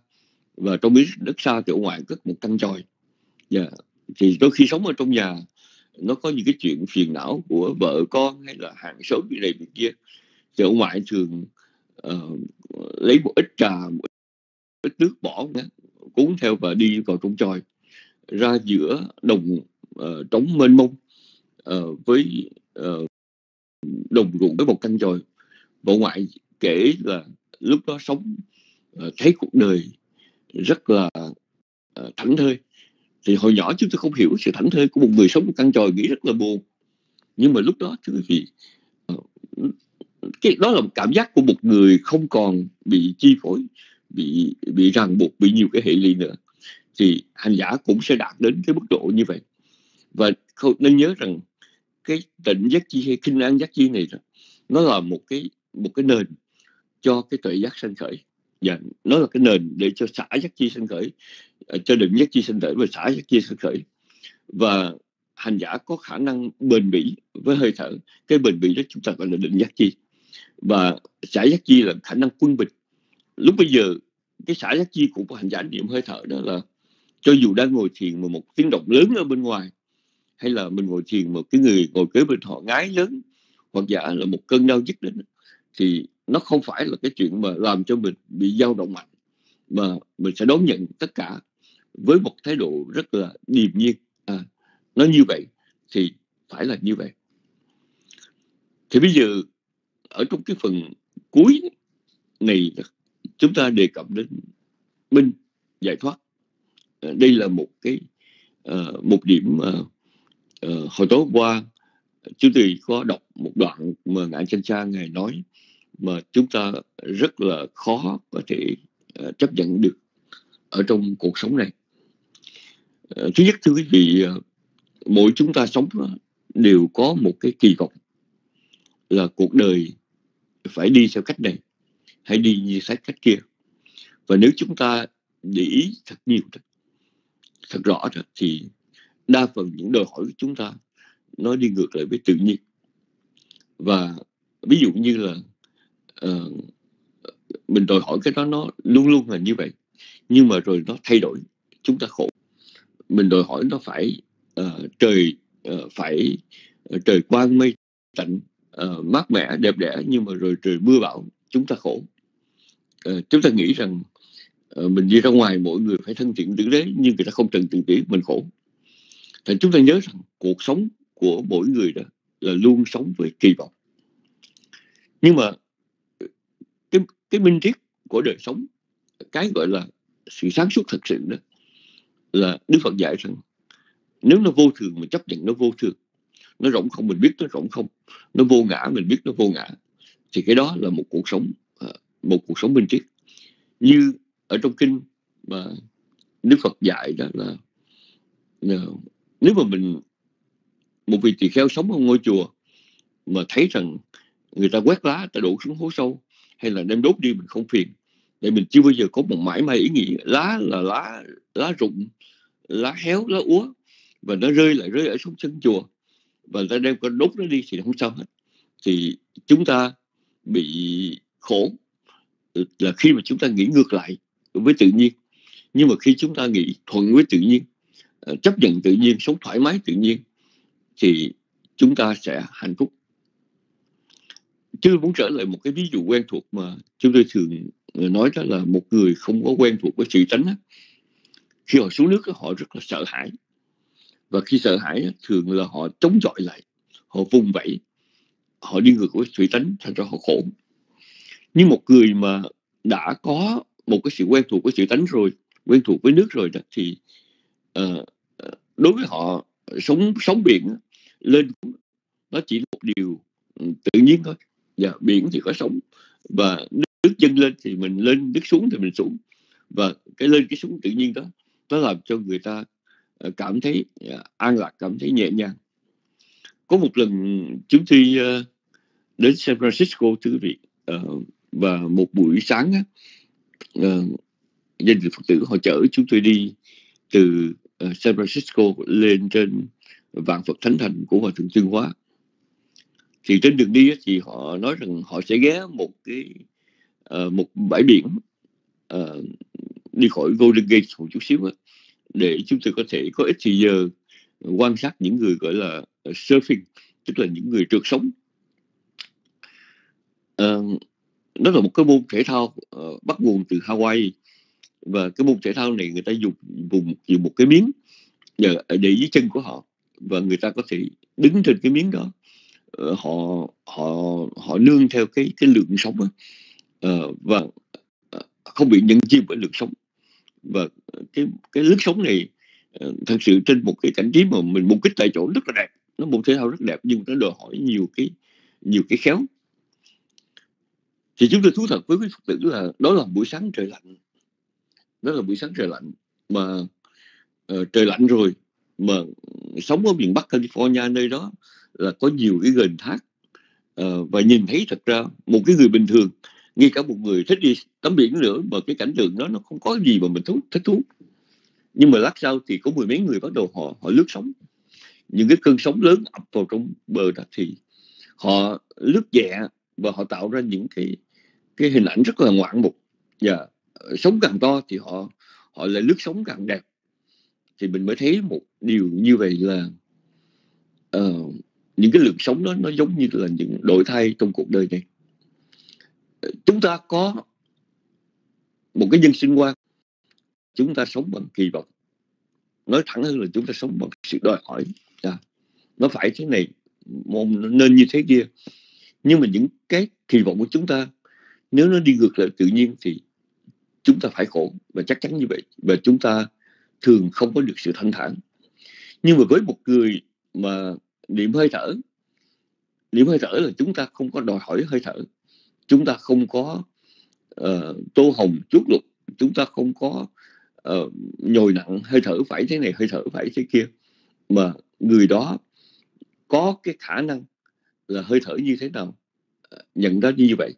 và trong miếng đất xa thì ông ngoại cất một căn tròi và dạ, thì đôi khi sống ở trong nhà nó có những cái chuyện phiền não của vợ con hay là hàng xóm như này việc kia. Thì ông ngoại thường uh, lấy một ít trà một ít nước bỏ cuốn theo và đi vào trong tròi ra giữa đồng uh, trống mênh mông uh, với uh, đồng ruộng với một căn tròi bộ ngoại kể là lúc đó sống uh, thấy cuộc đời rất là uh, thảnh thơi. Thì hồi nhỏ chúng tôi không hiểu sự thảnh thơi của một người sống một căn tròi nghĩ rất là buồn. Nhưng mà lúc đó thưa quý vị cái đó là một cảm giác của một người không còn bị chi phối bị bị ràng buộc bị nhiều cái hệ lụy nữa. Thì hành giả cũng sẽ đạt đến cái mức độ như vậy và nên nhớ rằng cái tịnh giác chi hay kinh an giác chi này nó là một cái một cái nền cho cái tuệ giác sanh khởi. Và nó là cái nền để cho xả giác chi sanh khởi à, cho định giác chi sanh khởi và xả giác chi sanh khởi. Và hành giả có khả năng bền bỉ với hơi thở, cái bền bỉ đó chúng ta gọi là định giác chi. Và xả giác chi là khả năng quân bình. Lúc bây giờ, cái xả giác chi của hành giả niệm hơi thở đó là cho dù đang ngồi thiền mà một tiếng động lớn ở bên ngoài hay là mình ngồi thiền một cái người ngồi kế bên họ ngái lớn hoặc giả là một cơn đau dứt đến thì nó không phải là cái chuyện mà làm cho mình bị dao động mạnh mà mình sẽ đón nhận tất cả với một thái độ rất là điềm nhiên. À, nó như vậy thì phải là như vậy. Thì bây giờ ở trong cái phần cuối này chúng ta đề cập đến minh giải thoát. Ờ, đây là một cái uh, một điểm uh, Ờ, hồi tối qua chúng tôi có đọc một đoạn mà ngài chân cha ngài nói mà chúng ta rất là khó có thể uh, chấp nhận được ở trong cuộc sống này. Uh, thứ nhất thưa quý vị uh, mỗi chúng ta sống đều có một cái kỳ vọng là cuộc đời phải đi theo cách này hay đi như sách cách kia. Và nếu chúng ta để ý thật nhiều thật rõ rồi thì đa phần những đòi hỏi của chúng ta nó đi ngược lại với tự nhiên. Và ví dụ như là uh, mình đòi hỏi cái đó nó luôn luôn là như vậy nhưng mà rồi nó thay đổi chúng ta khổ. Mình đòi hỏi nó phải uh, trời uh, phải uh, trời quang mây tạnh uh, mát mẻ đẹp đẽ nhưng mà rồi trời mưa bão chúng ta khổ. Uh, chúng ta nghĩ rằng uh, mình đi ra ngoài mỗi người phải thân thiện tử tế nhưng người ta không trần tử tế mình khổ thì chúng ta nhớ rằng cuộc sống của mỗi người đó là luôn sống với kỳ vọng. Nhưng mà, cái cái minh triết của đời sống, cái gọi là sự sáng suốt thật sự đó, là Đức Phật dạy rằng nếu nó vô thường mình chấp nhận nó vô thường. Nó rỗng không mình biết nó rỗng không. Nó vô ngã mình biết nó vô ngã. Thì cái đó là một cuộc sống à, một cuộc sống minh triết. Như ở trong kinh mà Đức Phật dạy đó là à, nếu mà mình, một vị tỳ kheo sống ở ngôi chùa mà thấy rằng người ta quét lá ta đổ xuống hố sâu hay là đem đốt đi mình không phiền, để mình chưa bao giờ có một mãi may ý nghĩ lá là lá lá rụng, lá héo, lá úa và nó rơi lại, rơi ở xuống sân chùa và ta đem con đốt nó đi thì không sao hết. Thì chúng ta bị khổ là khi mà chúng ta nghĩ ngược lại với tự nhiên. Nhưng mà khi chúng ta nghĩ thuận với tự nhiên Ờ, chấp nhận tự nhiên sống thoải mái tự nhiên thì chúng ta sẽ hạnh phúc. Chứ muốn trở lại một cái ví dụ quen thuộc mà chúng tôi thường ờ, nói đó là một người không có quen thuộc với sự tránh khi họ xuống nước họ rất là sợ hãi. Và khi sợ hãi thường là họ chống chọi lại họ vùng vẫy họ đi ngược với sự tránh thành ra họ khổ. Nhưng một người mà đã có một cái sự quen thuộc với sự tránh rồi quen thuộc với nước rồi đó thì uh, đối với họ sống sống biển lên nó chỉ là một điều ừ, tự nhiên thôi. Và biển thì có sống và nước dâng lên thì mình lên nước xuống thì mình xuống. Và cái lên cái xuống tự nhiên đó nó làm cho người ta ờ, cảm thấy dạ, an lạc cảm thấy nhẹ nhàng. Có một lần chúng tôi ờ, đến San Francisco thưa quý vị ờ, và một buổi sáng á, gia đình Phật tử họ chở chúng tôi đi từ Ờ, San Francisco lên trên vạn Phật Thánh Thành của Hòa Thượng Tuyên Hóa. Thì trên đường đi thì họ nói rằng họ sẽ ghé một cái uh, một bãi biển uh, đi khỏi Golden Gate một chút xíu đó, để chúng tôi có thể có ít thời giờ quan sát những người gọi là surfing tức là những người trượt sóng. Uh, đó là một cái môn thể thao uh, bắt nguồn từ Hawaii và cái môn thể thao này người ta dùng vùng dùng một cái miếng để dưới chân của họ. Và người ta có thể đứng trên cái miếng đó. Ờ, họ họ họ nương theo cái cái lượng sống đó. Ờ, và ờ, không bị nhận chim bởi lượng sống và cái cái lướt sống này thật sự trên một cái cảnh trí mà mình mục kích tại chỗ rất là đẹp. Nó một thể thao rất đẹp nhưng nó đòi hỏi nhiều cái nhiều cái khéo. Thì chúng tôi thú thật với quý phật tử là đó là buổi sáng trời lạnh đó là buổi sáng trời lạnh. Mà uh, trời lạnh rồi mà sống ở miền Bắc California nơi đó là có nhiều cái gần thác. Uh, và nhìn thấy thật ra một cái người bình thường ngay cả một người thích đi tắm biển nữa mà cái cảnh tượng đó nó không có gì mà mình thú thích thú. Nhưng mà lát sau thì có mười mấy người bắt đầu họ họ lướt sóng. Những cái cơn sóng lớn ập vào trong bờ đó thì họ lướt nhẹ và họ tạo ra những cái cái hình ảnh rất là ngoạn mục. Và yeah sống càng to thì họ họ lại lướt sống càng đẹp. Thì mình mới thấy một điều như vậy là uh, những cái lượng sống đó nó giống như là những đổi thay trong cuộc đời này. Ờ, chúng ta có một cái nhân sinh quan chúng ta sống bằng kỳ vọng. Nói thẳng hơn là chúng ta sống bằng sự đòi hỏi. À, nó phải thế này nên như thế kia. Nhưng mà những cái kỳ vọng của chúng ta nếu nó đi ngược lại tự nhiên thì chúng ta phải khổ và chắc chắn như vậy. Và chúng ta thường không có được sự thanh thản. Nhưng mà với một người mà niệm hơi thở niệm hơi thở là chúng ta không có đòi hỏi hơi thở. Chúng ta không có uh, tô hồng chuốt lục chúng ta không có uh, nhồi nặng hơi thở phải thế này hơi thở phải thế kia. Mà người đó có cái khả năng là hơi thở như thế nào ờ, nhận ra như vậy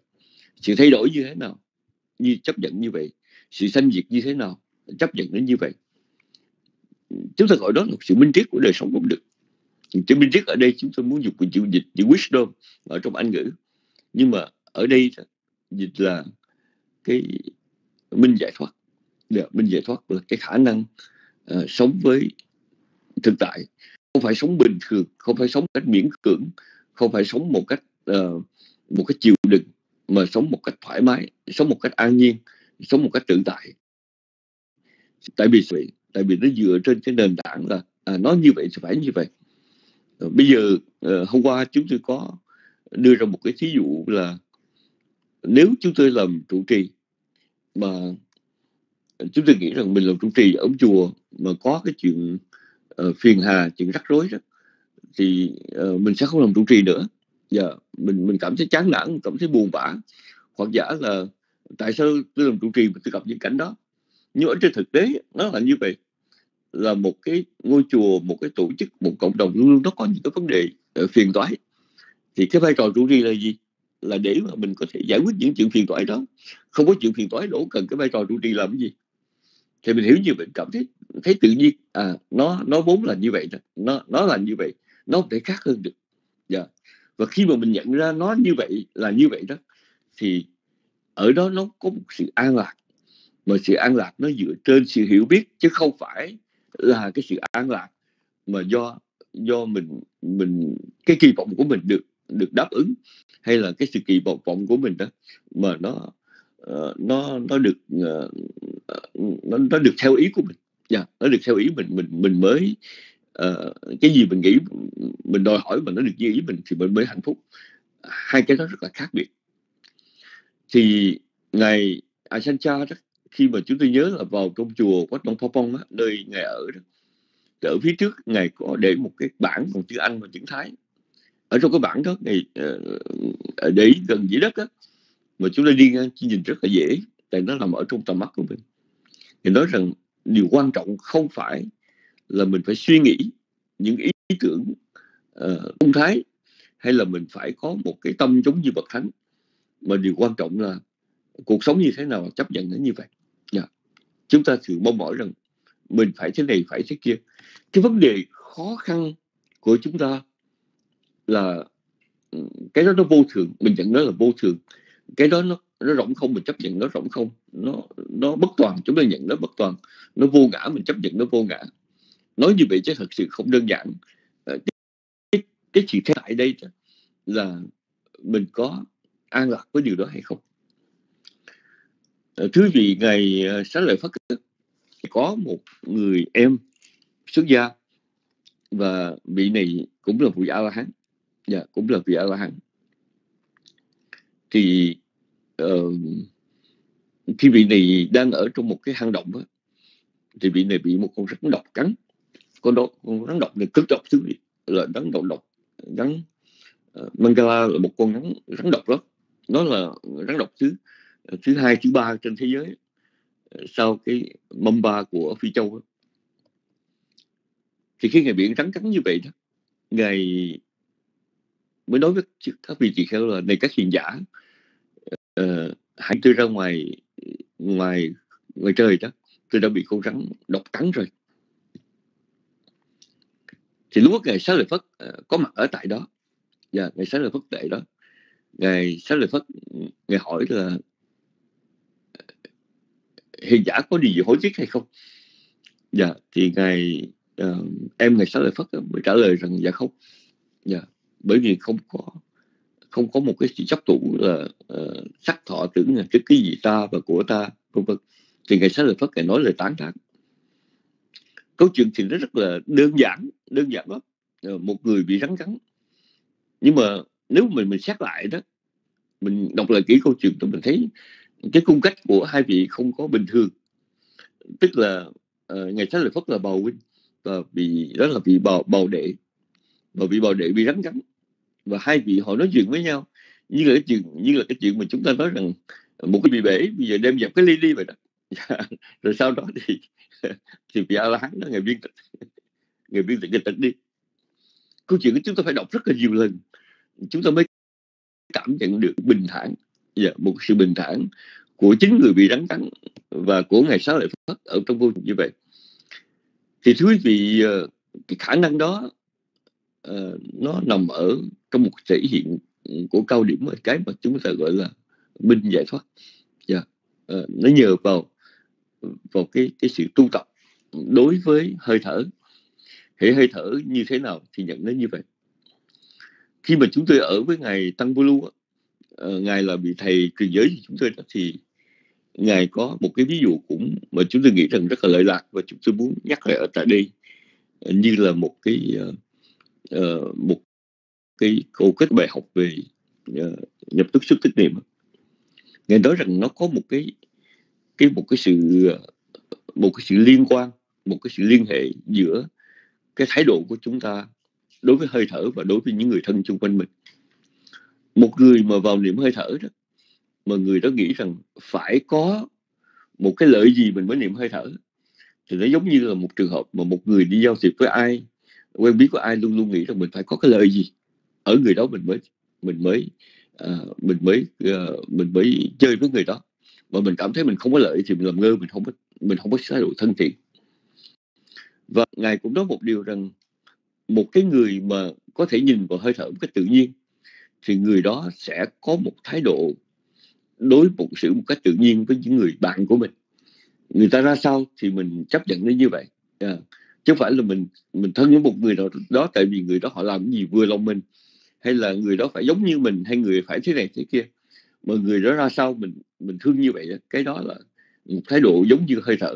sự thay đổi như thế nào như chấp nhận như vậy sự sanh diệt như thế nào chấp nhận nó như vậy. Chúng ta gọi đó là sự minh triết của đời sống cũng được. Chữ minh triết ở đây chúng tôi muốn dùng cái chữ dịch chữ wisdom ở trong anh ngữ. Nhưng mà ở đây dịch là cái minh giải thoát. Yeah, minh giải thoát là cái khả năng uh, sống với thực tại. Không phải sống bình thường không phải sống một cách miễn cưỡng không phải sống một cách uh, một cách chịu đựng mà sống một cách thoải mái sống một cách an nhiên sống một cách tự tại. Tại vì tại vì nó dựa trên cái nền tảng là à, nó như vậy thì phải như vậy. Ờ, bây giờ ờ, hôm qua chúng tôi có đưa ra một cái thí dụ là nếu chúng tôi làm trụ trì mà chúng tôi nghĩ rằng mình làm trụ trì ở chùa mà có cái chuyện uh, phiền hà chuyện rắc rối đó thì uh, mình sẽ không làm trụ trì nữa và mình mình cảm thấy chán nản, cảm thấy buồn bã. Hoặc giả là tại sao tôi làm trụ trì mà tôi gặp những cảnh đó? Nhưng ở trên thực tế, nó là như vậy. Là một cái ngôi chùa, một cái tổ chức, một cộng đồng luôn luôn nó có những cái vấn đề ờ, phiền toái. Thì cái vai trò trụ trì là gì? Là để mà mình có thể giải quyết những chuyện phiền toái đó. Không có chuyện phiền toái, đâu cần cái vai trò trụ trì làm cái gì. Thì mình hiểu như vậy cảm thấy thấy tự nhiên. À nó nó vốn là như vậy đó. nó nó là như vậy. Nó không thể khác hơn được. Yeah. Và khi mà mình nhận ra nó như vậy là như vậy đó thì ở đó nó có một sự an lạc. Mà sự an lạc nó dựa trên sự hiểu biết chứ không phải là cái sự an lạc mà do do mình mình cái kỳ vọng của mình được được đáp ứng hay là cái sự kỳ vọng vọng của mình đó mà nó uh, nó nó được uh, nó, nó được theo ý của mình. Yeah, nó được theo ý mình mình mình mới uh, cái gì mình nghĩ mình đòi hỏi mà nó được như ý mình thì mình mới hạnh phúc. Hai cái đó rất là khác biệt. Thì ngày Asancha đó khi mà chúng tôi nhớ là vào trong chùa Quách Long Phong á, nơi ngài ở đó ở phía trước ngài có để một cái bảng bằng chữ Anh và chữ Thái. Ở trong cái bảng đó ngài uh, để gần dưới đất á mà chúng ta đi ngang chỉ nhìn rất là dễ tại nó nằm ở trong tầm mắt của mình. Thì nói rằng điều quan trọng không phải là mình phải suy nghĩ những ý, tưởng uh, thái hay là mình phải có một cái tâm giống như bậc thánh. Mà điều quan trọng là cuộc sống như thế nào chấp nhận nó như vậy. Yeah. Chúng ta thường mong mỏi rằng mình phải thế này phải thế kia. Cái vấn đề khó khăn của chúng ta là ừ, cái đó nó vô thường. Mình nhận nó là vô thường. Cái đó nó nó rộng không mình chấp nhận nó rộng không. Nó nó bất toàn. Chúng ta nhận nó bất toàn. Nó vô ngã mình chấp nhận nó vô ngã nói như vậy chứ thật sự không đơn giản. Ờ, cái, cái, cái thế tại đây là mình có an lạc với điều đó hay không? Ờ, thưa thứ vị ngày ờ, sáng lợi phát có một người em xuất gia và vị này cũng là vị a la hán dạ cũng là vị a la hán thì uh, khi vị này đang ở trong một cái hang động đó, thì vị này bị một con rắn độc cắn con đó con rắn độc này cực độc thứ là rắn độc độc rắn uh, mangala là một con rắn rắn độc đó nó là rắn độc thứ thứ hai thứ ba trên thế giới ờ, sau cái mamba của phi châu đó. thì khi ngài biển rắn cắn như vậy đó ngài mới nói với các vị tỳ kheo là này các hiền giả uh, hãy tôi ra ngoài ngoài ngoài trời đó tôi đã bị con rắn độc cắn rồi thì lúc ngày sáng lợi phất ờ, có mặt ở tại đó. Dạ, và yeah, ngày sáng lợi phất tại đó. Ngày sáng lợi phất ngài hỏi là ờ, hiền giả có điều gì hối tiếc hay không? Dạ yeah, thì ngài uh, em ngày sáng lợi phất mới trả lời rằng dạ không. Dạ yeah, bởi vì không có không có một cái sự chấp thủ là uh, sắc thọ tưởng là cái cái gì ta và của ta vân vân. Thì ngày sáng lời phất ngài nói lời tán thán câu chuyện thì nó rất là đơn giản đơn giản lắm. Ờ, một người bị rắn cắn. Nhưng mà nếu mình mình xét lại đó mình đọc lại kỹ câu chuyện thì mình thấy cái cung cách của hai vị không có bình thường. Tức là ờ, uh, ngày sáng lời phất là bầu huynh và bị đó là vị bầu bầu đệ. Và vị bầu đệ bị rắn cắn. Và hai vị họ nói chuyện với nhau. Như là cái chuyện như là cái chuyện mà chúng ta nói rằng một cái bị bể bây giờ đem dập cái ly đi vậy đó. Rồi sau đó thì thì vị a la hán đó ngài biên tịch ngài biên tịch ngài tịch đi câu chuyện chúng ta phải đọc rất là nhiều lần chúng ta mới cảm nhận được bình thản dạ, một sự bình thản của chính người bị rắn cắn và của ngày sáu lại phát ở trong vô như vậy thì thưa quý vị ờ, cái khả năng đó uh, nó nằm ở trong một thể hiện của cao điểm mà cái mà chúng ta gọi là minh giải thoát yeah. Dạ. uh, nó nhờ vào vào cái cái sự tu tập. Đối với hơi thở hệ hơi thở như thế nào thì nhận nó như vậy. Khi mà chúng tôi ở với ngài tăng vô lưu ờ, ngài là vị thầy truyền giới của chúng tôi đó thì ngài có một cái ví dụ cũng mà chúng tôi nghĩ rằng rất là lợi lạc và chúng tôi muốn nhắc lại ở tại đây ờ, như là một cái uh, một cái câu kết bài học về uh, nhập tức xuất tích niệm ngài nói rằng nó có một cái cái một cái sự một cái sự liên quan một cái sự liên hệ giữa cái thái độ của chúng ta đối với hơi thở và đối với những người thân xung quanh mình. Một người mà vào niệm hơi thở đó mà người đó nghĩ rằng phải có một cái lợi gì mình mới niệm hơi thở thì nó giống như là một trường hợp mà một người đi giao thiệp với ai quen biết của ai luôn luôn nghĩ rằng mình phải có cái lợi gì ở người đó mình mới mình mới uh, mình mới uh, mình mới chơi với người đó mà mình cảm thấy mình không có lợi thì mình làm ngơ, mình không có, mình không có thái độ thân thiện. Và ngài cũng nói một điều rằng, một cái người mà có thể nhìn vào hơi thở một cách tự nhiên, thì người đó sẽ có một thái độ đối một sự một cách tự nhiên với những người bạn của mình. Người ta ra sao thì mình chấp nhận nó như vậy. Yeah. chứ không phải là mình mình thân với một người nào đó tại vì người đó họ làm cái gì vừa lòng mình, hay là người đó phải giống như mình, hay người phải thế này thế kia mà người đó ra sao mình mình thương như vậy cái đó là một thái độ giống như hơi thở.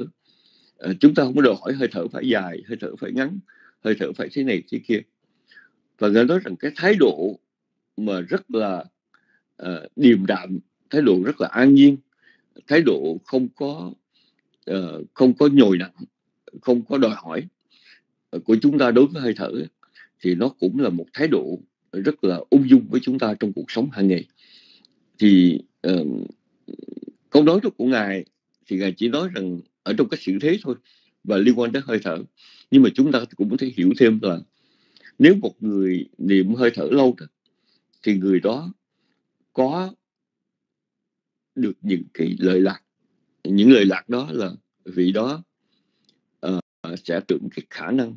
À, chúng ta không có đòi hỏi hơi thở phải dài hơi thở phải ngắn hơi thở phải thế này thế kia. Và người nói rằng cái thái độ mà rất là uh, điềm đạm thái độ rất là an nhiên thái độ không có uh, không có nhồi nặng không có đòi hỏi của chúng ta đối với hơi thở thì nó cũng là một thái độ rất là ung dung với chúng ta trong cuộc sống hàng ngày thì um, câu nói của ngài thì ngài chỉ nói rằng ở trong cái sự thế thôi và liên quan đến hơi thở. Nhưng mà chúng ta cũng có thể hiểu thêm là nếu một người niệm hơi thở lâu thì người đó có được những cái lợi lạc. Những lợi lạc đó là vị đó uh, sẽ tưởng cái khả năng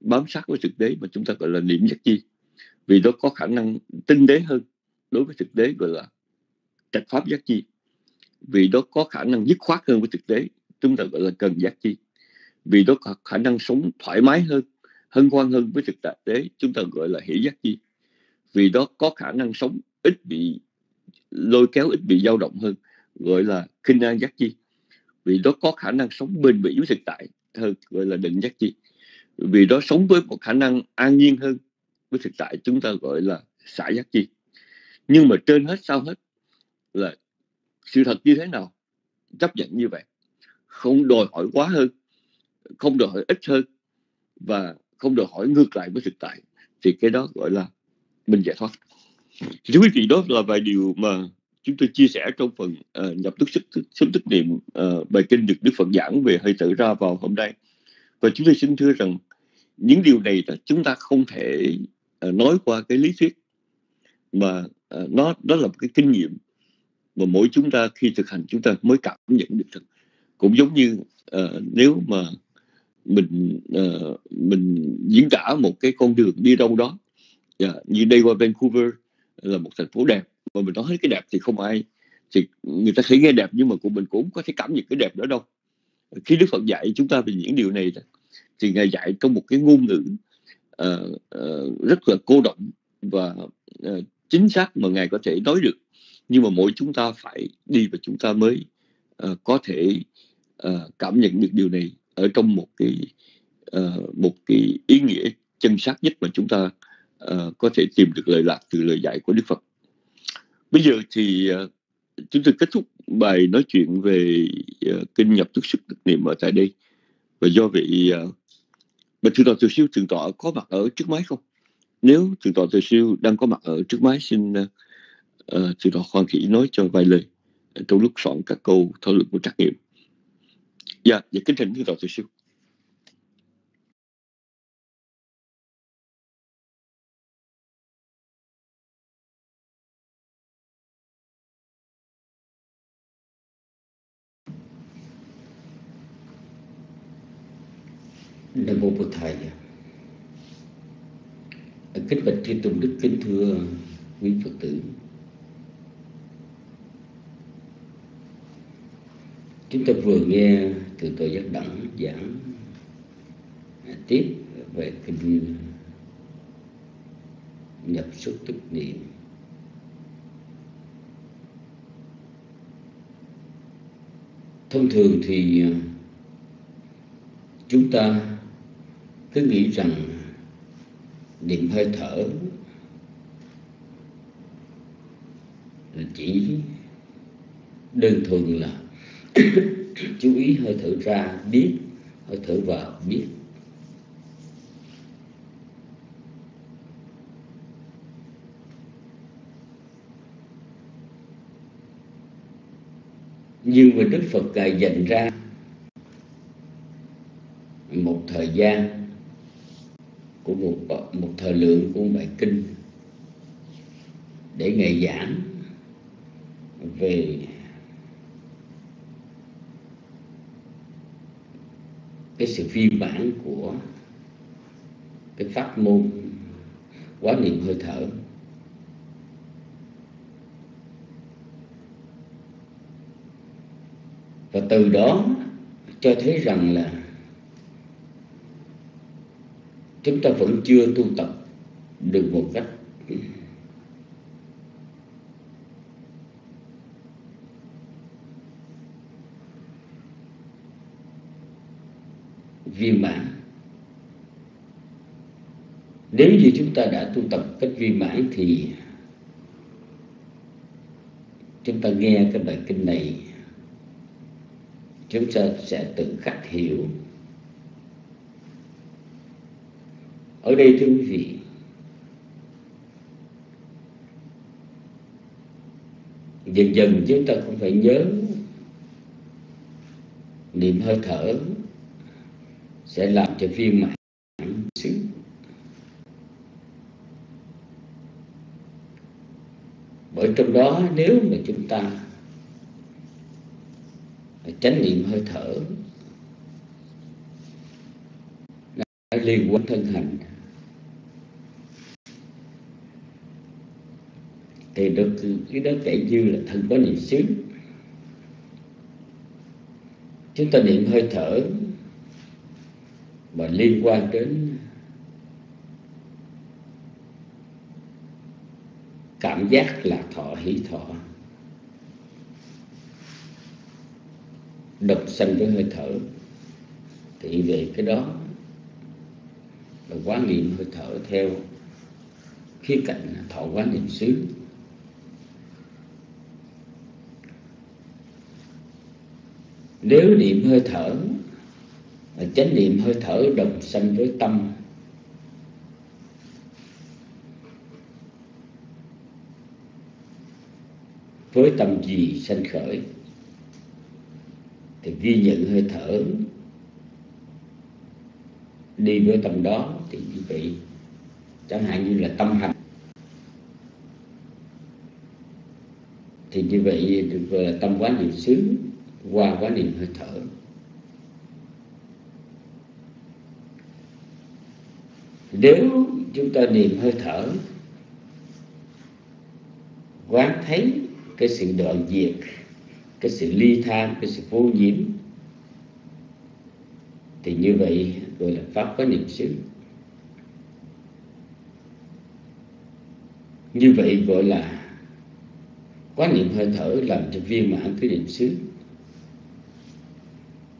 bám sát với thực tế mà chúng ta gọi là niệm giác chi vì đó có khả năng tinh tế hơn đối với thực tế gọi là trạch pháp giác chi. Vì đó có khả năng dứt khoát hơn với thực tế, chúng ta gọi là cần giác chi. Vì đó có khả năng sống thoải mái hơn, hân hoan hơn với thực tế, chúng ta gọi là hỷ giác chi. Vì đó có khả năng sống ít bị lôi kéo, ít bị dao động hơn, gọi là kinh an giác chi. Vì đó có khả năng sống bền bỉ với thực tại hơn, gọi là định giác chi. Vì đó sống với một khả năng an nhiên hơn với thực tại, chúng ta gọi là xả giác chi. Nhưng mà trên hết, sau hết là sự thật như thế nào? Chấp nhận như vậy. Không đòi hỏi quá hơn không đòi hỏi ít hơn và không đòi hỏi ngược lại với thực tại thì cái đó gọi là mình giải thoát. Thì thưa quý vị đó là vài điều mà chúng tôi chia sẻ trong phần uh, nhập tức sức sớm thức niệm uh, bài kinh được Đức Phật giảng về hơi thở ra vào hôm nay. Và chúng tôi xin thưa rằng những điều này đó chúng ta không thể uh, nói qua cái lý thuyết mà uh, nó đó là một cái kinh nghiệm mà mỗi chúng ta khi thực hành chúng ta mới cảm nhận được thật cũng giống như uh, nếu mà mình uh, mình diễn tả một cái con đường đi đâu đó yeah, như đây qua Vancouver là một thành phố đẹp mà mình nói cái đẹp thì không ai thì người ta thấy nghe đẹp nhưng mà của mình cũng có thể cảm nhận cái đẹp đó đâu. Khi Đức Phật dạy chúng ta về những điều này thì ngài dạy trong một cái ngôn ngữ uh, uh, rất là cô động và uh, chính xác mà ngài có thể nói được nhưng mà mỗi chúng ta phải đi và chúng ta mới uh, có thể uh, cảm nhận được điều này ở trong một cái uh, một cái ý nghĩa chân xác nhất mà chúng ta uh, có thể tìm được lời lạc từ lời dạy của Đức Phật. Bây giờ thì uh, chúng tôi kết thúc bài nói chuyện về uh, kinh nhập thức sức đức niệm ở tại đây và do vậy uh, Bạch thượng tọa từ siêu thượng tọa có mặt ở trước máy không? Nếu thượng tọa từ siêu đang có mặt ở trước máy xin uh, Ờ, từ đó khoan khỉ nói cho vài lời ờ, trong lúc soạn các câu thảo luận của trắc nghiệm. Dạ, dạ kính thỉnh thưa tọa từ siêu. Nam mô Bụt Thầy. Dạ. Kính bạch Thiên Tùng Đức kính thưa quý Phật tử. Chúng ta vừa nghe từ tổ giác đẳng giảng à, tiếp về kinh nhập xuất tức niệm. Thông thường thì à, chúng ta cứ nghĩ rằng niệm hơi thở là chỉ đơn thuần là chú ý hơi thở ra biết, hơi thở vào biết. Như mà đức phật ngài dành ra, một thời gian của một một thời lượng của một bài kinh để ngài giảng về sự phi bản của cái pháp môn. Quá niệm hơi thở. Và từ đó cho thấy rằng là chúng ta vẫn chưa tu tập được một cách viên mãn nếu như chúng ta đã tu tập cách viên mãn thì chúng ta nghe cái bài kinh này, chúng ta sẽ tự khắc hiểu. Ở đây thưa quý vị, dần dần chúng ta cũng phải nhớ niệm hơi thở sẽ làm cho viên mãn xứ. Bởi trong đó nếu mà chúng ta chánh niệm hơi thở, nó liên quan thân hành. Thì được cái đó kể như là thân có niệm xứ. Chúng ta niệm hơi thở mà liên quan đến cảm giác là thọ hỷ thọ. Độc sanh với hơi thở, thì về cái đó là quán niệm hơi thở theo khía cạnh thọ quán niệm xứ. Nếu niệm hơi thở chánh niệm hơi thở đồng sanh với tâm. Với tâm gì sanh khởi? Thì ghi nhận hơi thở. Đi với tâm đó thì như vậy chẳng hạn như là tâm hành. Thì như vậy được gọi là tâm quán niệm xứ, qua quán niệm hơi thở. Nếu chúng ta niệm hơi thở, quán thấy cái sự đoạn diệt, cái sự ly tham, cái sự vô nhiễm, thì như vậy gọi là pháp có niệm xứ. Như vậy gọi là quán niệm hơi thở làm cho viên mãn cái niệm xứ.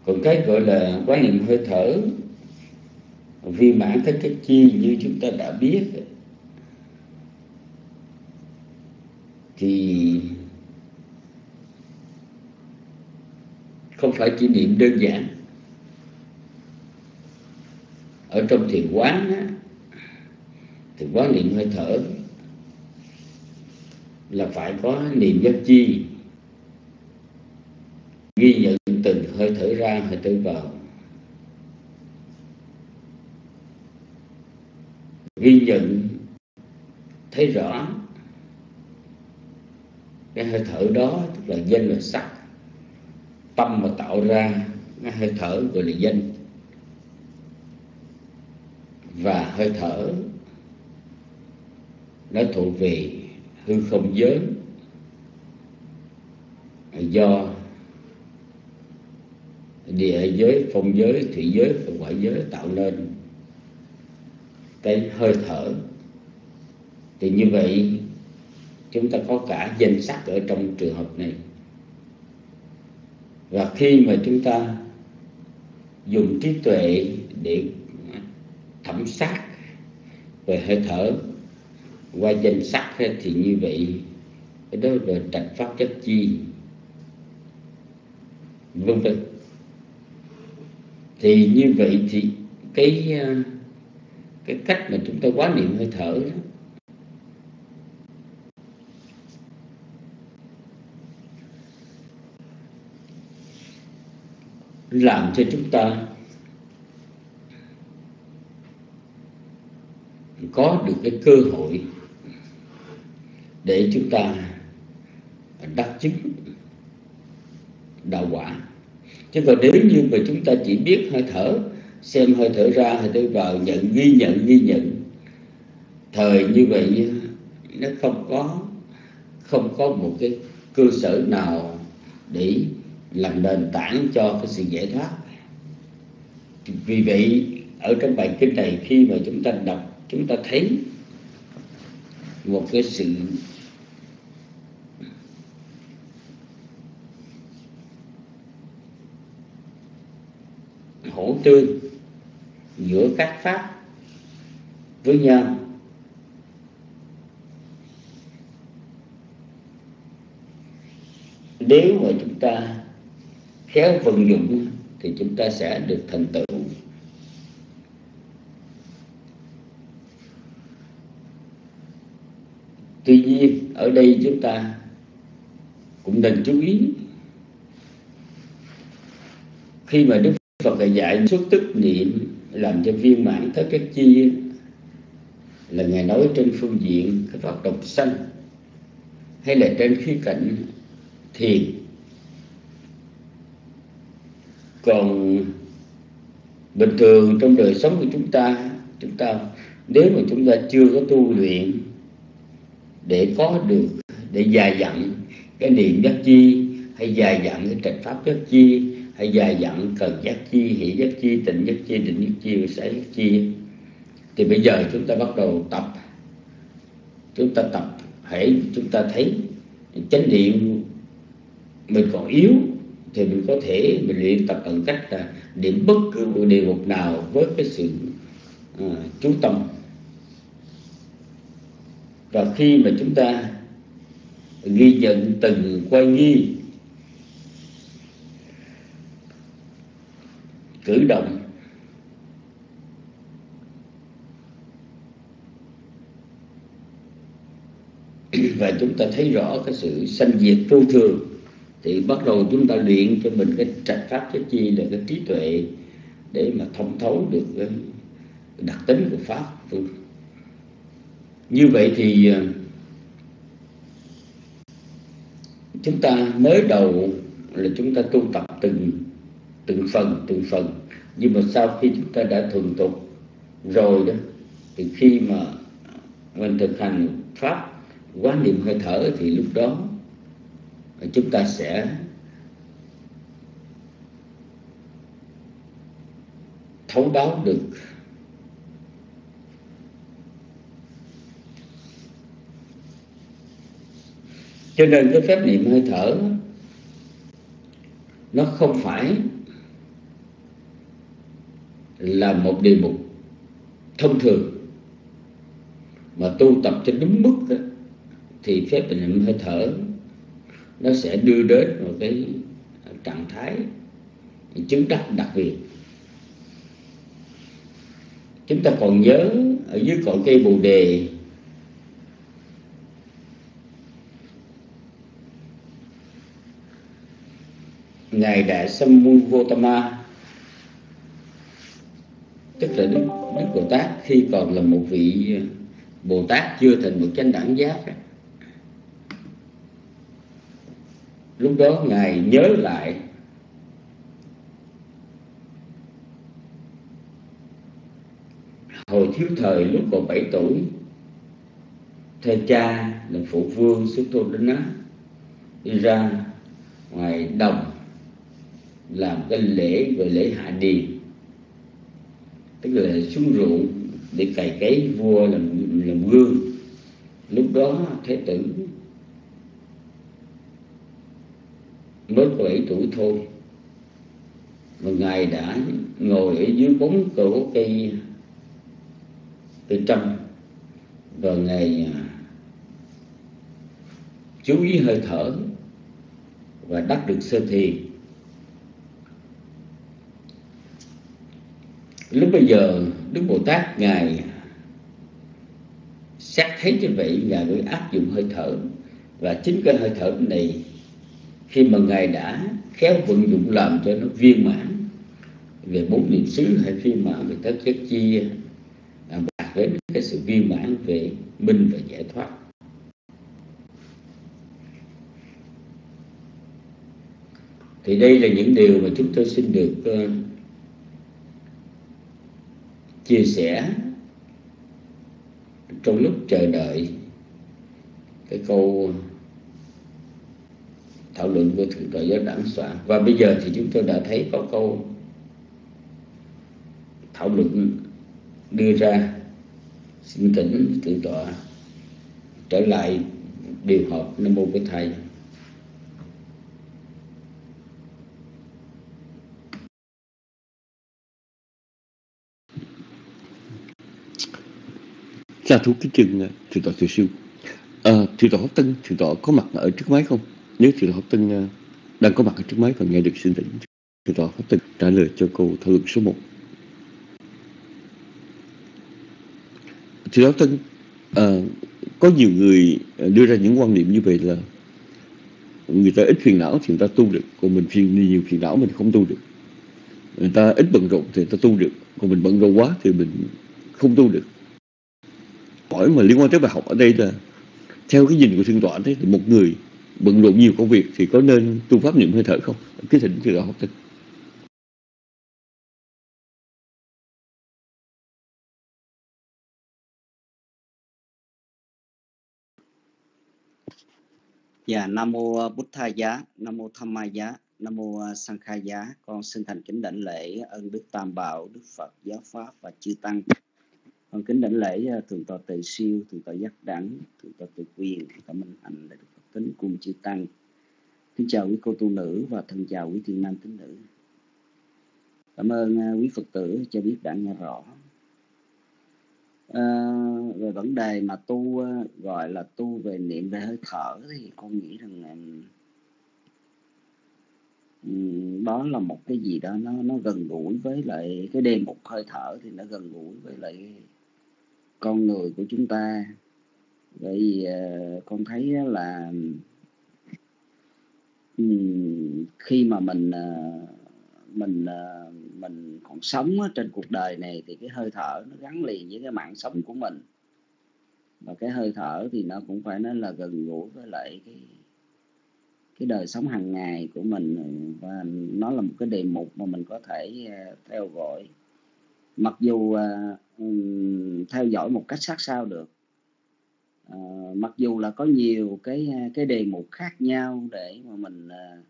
Còn cái gọi là quán niệm hơi thở viên mãn thích cái chi như chúng ta đã biết thì không phải chỉ niệm đơn giản. Ở trong thiền quán á, thì quán niệm hơi thở là phải có niệm giác chi ghi nhận từng hơi thở ra hơi thở vào. Ghi nhận, thấy rõ cái hơi thở đó, tức là danh là sắc, tâm mà tạo ra cái hơi thở gọi là danh. Và hơi thở nó thuộc về hư không giới, do địa giới, phong giới, thủy giới và ngoại giới tạo nên cái hơi thở. Thì như vậy, chúng ta có cả danh sắc ở trong trường hợp này. Và khi mà chúng ta dùng trí tuệ để thẩm sát về hơi thở, qua danh sắc thì như vậy, cái đó là trạch pháp chất chi. Vân vân. Thì như vậy thì cái cái cách mà chúng ta quán niệm hơi thở đó, làm cho chúng ta có được cái cơ hội để chúng ta đắc chứng đạo quả. Chứ còn nếu như mà chúng ta chỉ biết hơi thở xem hơi thở ra, hơi thở vào, nhận, ghi nhận ghi nhận. Thời như vậy nó không có không có một cái cơ sở nào để làm nền tảng cho cái sự giải thoát. Vì vậy, ở trong bài kinh này, khi mà chúng ta đọc, chúng ta thấy một cái sự hổ tương giữa các pháp với nhau. Nếu mà chúng ta khéo vận dụng thì chúng ta sẽ được thành tựu. Tuy nhiên, ở đây chúng ta cũng nên chú ý khi mà đức phật dạy xuất tức niệm làm cho viên mãn tới các chi là ngài nói trên phương diện cái pháp độc sanh hay là trên khía cạnh thiền. Còn bình thường trong đời sống của chúng ta chúng ta, nếu mà chúng ta chưa có tu luyện để có được, để dài dặn cái niệm giác chi hay dài dặn cái trạch pháp giác chi hãy dài dặn cần giác chi hỷ giác chi tịnh giác chi định giác chi và sở giác chi. Thì bây giờ chúng ta bắt đầu tập. Chúng ta tập hãy chúng ta thấy chánh niệm mình còn yếu thì mình có thể mình luyện tập bằng cách là điểm bất cứ một đề mục nào với cái sự uh, chú tâm. Và khi mà chúng ta ghi nhận từng quay nghi cử động. Và chúng ta thấy rõ cái sự sanh diệt vô thường. Thì bắt đầu chúng ta luyện cho mình cái trạch pháp, cái chi là cái trí tuệ để mà thông thấu được cái đặc tính của pháp. Như vậy thì à, chúng ta mới đầu là chúng ta tu tập từng từng phần từng phần. Nhưng mà sau khi chúng ta đã thuần tục rồi đó, thì khi mà mình thực hành pháp, quán niệm hơi thở thì lúc đó chúng ta sẽ thấu đáo được cho nên cái phép niệm hơi thở, nó không phải là một đề mục thông thường. Mà tu tập cho đúng mức đó, thì phép niệm hơi thở nó sẽ đưa đến một cái trạng thái chứng đắc đặc biệt. Chúng ta còn nhớ ở dưới cội cây bồ đề ngài đại Sammu Gotama tức là đức đức Bồ Tát khi còn là một vị ờ, Bồ Tát chưa thành một chánh đẳng giác lúc đó ngài nhớ lại hồi thiếu thời lúc còn 7 tuổi thầy cha là phụ vương xuất thôn đến đó đi ra ngoài đồng làm cái lễ gọi lễ hạ điền tức là xuống ruộng để cày cấy, vua làm làm gương. Lúc đó thế tử mới có bảy tuổi thôi. Mà ngài đã ngồi ở dưới bóng cổ cây cây trăm và ngài à, chú ý hơi thở và đắc được sơ thiền lúc bây giờ đức bồ tát ngài xét thấy như vậy ngài mới áp dụng hơi thở. Và chính cái hơi thở này khi mà ngài đã khéo vận dụng làm cho nó viên mãn về bốn niệm xứ hay khi mà người ta chất chia à, đạt đến cái sự viên mãn về minh và giải thoát. Thì đây là những điều mà chúng tôi xin được uh, chia sẻ trong lúc chờ đợi cái câu thảo luận của thượng tọa giáo đảng soạn. Và bây giờ thì chúng tôi đã thấy có câu thảo luận đưa ra, xin thỉnh thượng tọa trở lại điều họp nam mô của thầy. Cha thú kính chừng à, thì thượng tọa thiều siêu, à, thượng tọa Pháp Tân thượng tọa có mặt ở trước máy không? Nếu thượng tọa Pháp Tân à, đang có mặt ở trước máy và nghe được xin thỉnh thượng tọa Pháp Tân trả lời cho câu thảo luận số 1 thượng tọa Pháp Tân à, có nhiều người à, đưa ra những quan niệm như vậy là người ta ít phiền não thì người ta tu được còn mình phiền nhiều phiền não mình không tu được. Người ta ít bận rộn thì người ta tu được còn mình bận rộn quá thì mình không tu được hỏi mà liên quan tới bài học ở đây là theo cái nhìn của thượng tọa thế thì một người bận rộn nhiều công việc thì có nên tu pháp niệm hơi thở không cái thỉnh thượng tọa học tinh Dạ, Nam Mô Bút Tha Giá, Nam Mô Tham Ma Giá, Nam Mô Sang Kha Giá. Con xin thành kính đảnh lễ ơn Đức Tam Bảo, Đức Phật, Giáo Pháp và Chư Tăng. Con kính đảnh lễ à, Thượng tọa Tề Siêu, Thượng tọa Giác Đẳng, Thượng tọa Tề Quyền, Thượng tọa Minh Hạnh, Đại Đức Phật Tính cùng Chư Tăng. Kính chào quý cô tu nữ và thân chào quý thiên nam tín nữ. Cảm ơn à, quý Phật tử cho biết đã nghe rõ. À, về vấn đề mà tu à, gọi là tu về niệm về hơi thở thì con nghĩ rằng đó là một cái gì đó nó nó gần gũi với lại cái đề mục hơi thở thì nó gần gũi với lại con người của chúng ta. Bởi vì uh, con thấy là um, khi mà mình uh, mình uh, mình còn sống trên cuộc đời này thì cái hơi thở nó gắn liền với cái mạng sống của mình. Và cái hơi thở thì nó cũng phải nói là gần gũi với lại cái cái đời sống hàng ngày của mình. Và nó là một cái đề mục mà mình có thể theo dõi mặc dù uh, theo dõi một cách sát sao được. Uh, mặc dù là có nhiều cái à, cái đề mục khác nhau để mà mình uh,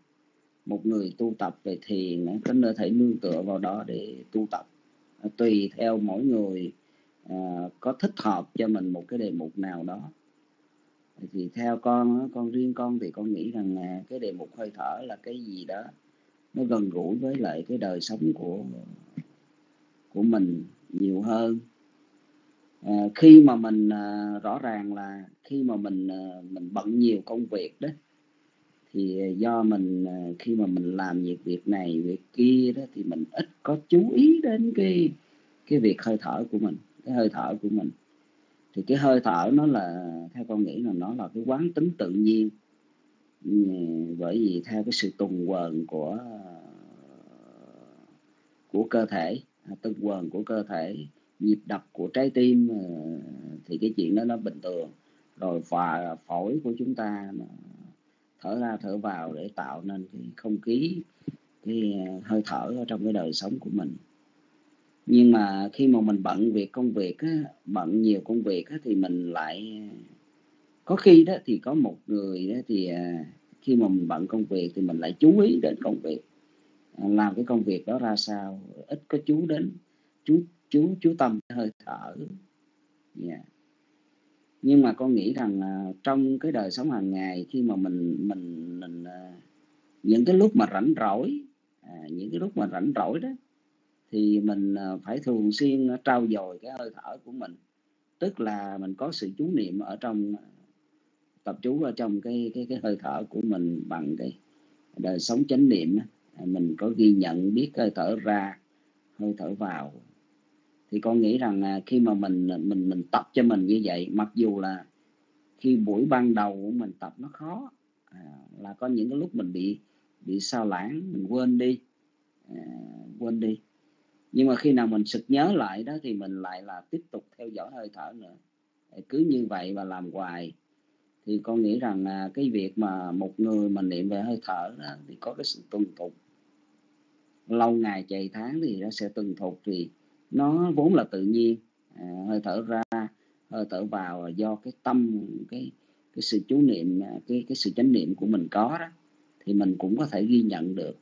một người tu tập về thiền có nơi thể nương tựa vào đó để tu tập. Tùy theo mỗi người uh, có thích hợp cho mình một cái đề mục nào đó. Thì theo con con riêng con thì con nghĩ rằng à, cái đề mục hơi thở là cái gì đó nó gần gũi với lại cái đời sống của của mình nhiều hơn. À, khi mà mình à, rõ ràng là khi mà mình à, mình bận nhiều công việc đó thì do mình à, khi mà mình làm việc việc này việc kia đó thì mình ít có chú ý đến cái cái việc hơi thở của mình cái hơi thở của mình. Thì cái hơi thở nó là theo con nghĩ là nó là cái quán tính tự nhiên. Ừ, bởi vì theo cái sự tuần quần của à, của cơ thể À, tuần quần của cơ thể nhịp đập của trái tim à, thì cái chuyện đó nó bình thường. Rồi phà phổi của chúng ta thở ra thở vào để tạo nên cái không khí cái à, hơi thở ở trong cái đời sống của mình. Nhưng mà khi mà mình bận việc công việc á, bận nhiều công việc á, thì mình lại có khi đó thì có một người đó thì khi mà mình bận công việc thì mình lại chú ý đến công việc làm cái công việc đó ra sao ít có chú đến chú chú chú tâm hơi thở. Yeah. Nhưng mà con nghĩ rằng uh, trong cái đời sống hàng ngày khi mà mình mình mình uh, những cái lúc mà rảnh rỗi à, những cái lúc mà rảnh rỗi đó thì mình à, phải thường xuyên trao dồi cái hơi thở của mình. Tức là mình có sự chú niệm ở trong tập chú ở trong cái cái cái hơi thở của mình bằng cái đời sống chánh niệm đó mình có ghi nhận biết hơi thở ra hơi thở vào. Thì con nghĩ rằng à, khi mà mình à, mình mình tập cho mình như vậy mặc dù là khi buổi ban đầu của mình tập nó khó à, là có những cái lúc mình bị bị sao lãng mình quên đi à, quên đi. Nhưng mà khi nào mình sực nhớ lại đó thì mình lại là tiếp tục theo dõi hơi thở nữa. Cứ như vậy và làm hoài. Thì con nghĩ rằng à, cái việc mà một người mà niệm về hơi thở đó, thì có cái sự tuân tục lâu ngày chạy tháng thì nó sẽ từng thuộc thì nó vốn là tự nhiên. À, hơi thở ra hơi thở vào là do cái tâm cái cái sự chú niệm à, cái cái sự chánh niệm của mình có đó thì mình cũng có thể ghi nhận được.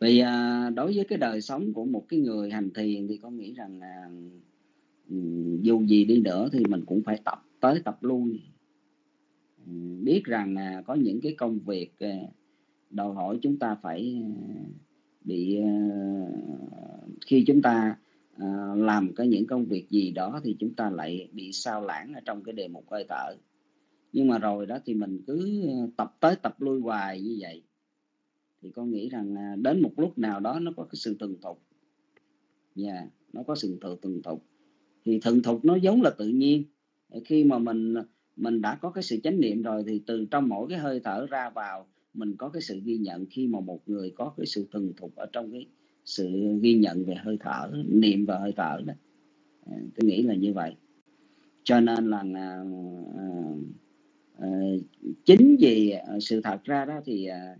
Vì à, đối với cái đời sống của một cái người hành thiền thì con nghĩ rằng à, dù gì đi nữa thì mình cũng phải tập tới tập lui. Ừ, biết rằng à, có những cái công việc à, đòi hỏi chúng ta phải ờ, bị ờ, khi chúng ta ờ, làm cái những công việc gì đó thì chúng ta lại bị sao lãng ở trong cái đề mục hơi thở. Nhưng mà rồi đó thì mình cứ tập tới tập lui hoài như vậy. Thì con nghĩ rằng à, đến một lúc nào đó nó có cái sự thuần thục nha yeah, nó có sự thuần thuần thục thì thuần thục nó giống là tự nhiên. Khi mà mình mình đã có cái sự chánh niệm rồi thì từ trong mỗi cái hơi thở ra vào mình có cái sự ghi nhận khi mà một người có cái sự thuần thục ở trong cái sự ghi nhận về hơi thở niệm và hơi thở đó. À, tôi nghĩ là như vậy. Cho nên là à, à, à, chính vì à, sự thật ra đó thì à,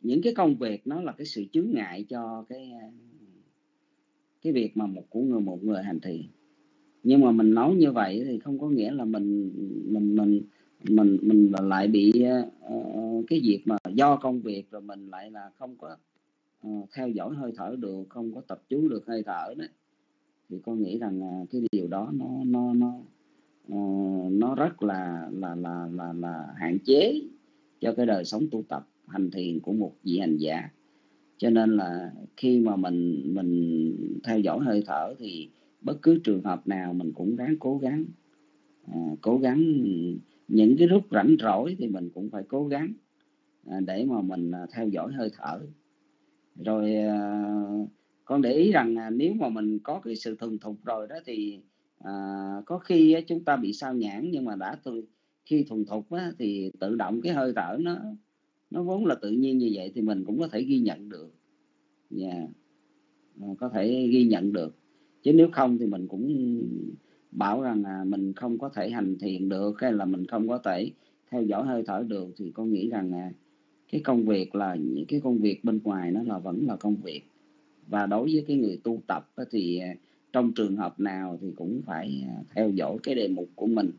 những cái công việc nó là cái sự chướng ngại cho cái à, cái việc mà một của người một người hành thiền. Nhưng mà mình nói như vậy thì không có nghĩa là mình mình mình mình mình lại bị uh, cái việc mà do công việc rồi mình lại là không có uh, theo dõi hơi thở được không có tập chú được hơi thở đấy thì con nghĩ rằng uh, cái điều đó nó nó nó uh, nó rất là là là là là hạn chế cho cái đời sống tu tập hành thiền của một vị hành giả. Cho nên là khi mà mình mình theo dõi hơi thở thì bất cứ trường hợp nào mình cũng ráng cố gắng uh, cố gắng những cái lúc rảnh rỗi thì mình cũng phải cố gắng à, để mà mình à, theo dõi hơi thở rồi à, con để ý rằng nếu mà mình có cái sự thuần thục rồi đó thì à, có khi chúng ta bị sao nhãn nhưng mà đã từ khi thuần thục á, thì tự động cái hơi thở nó nó vốn là tự nhiên như vậy thì mình cũng có thể ghi nhận được yeah. Có thể ghi nhận được chứ nếu không thì mình cũng bảo rằng là mình không có thể hành thiền được hay là mình không có thể theo dõi hơi thở được thì con nghĩ rằng là cái công việc là những cái công việc bên ngoài nó là vẫn là công việc. Và đối với cái người tu tập thì à, trong trường hợp nào thì cũng phải à, theo dõi cái đề mục của mình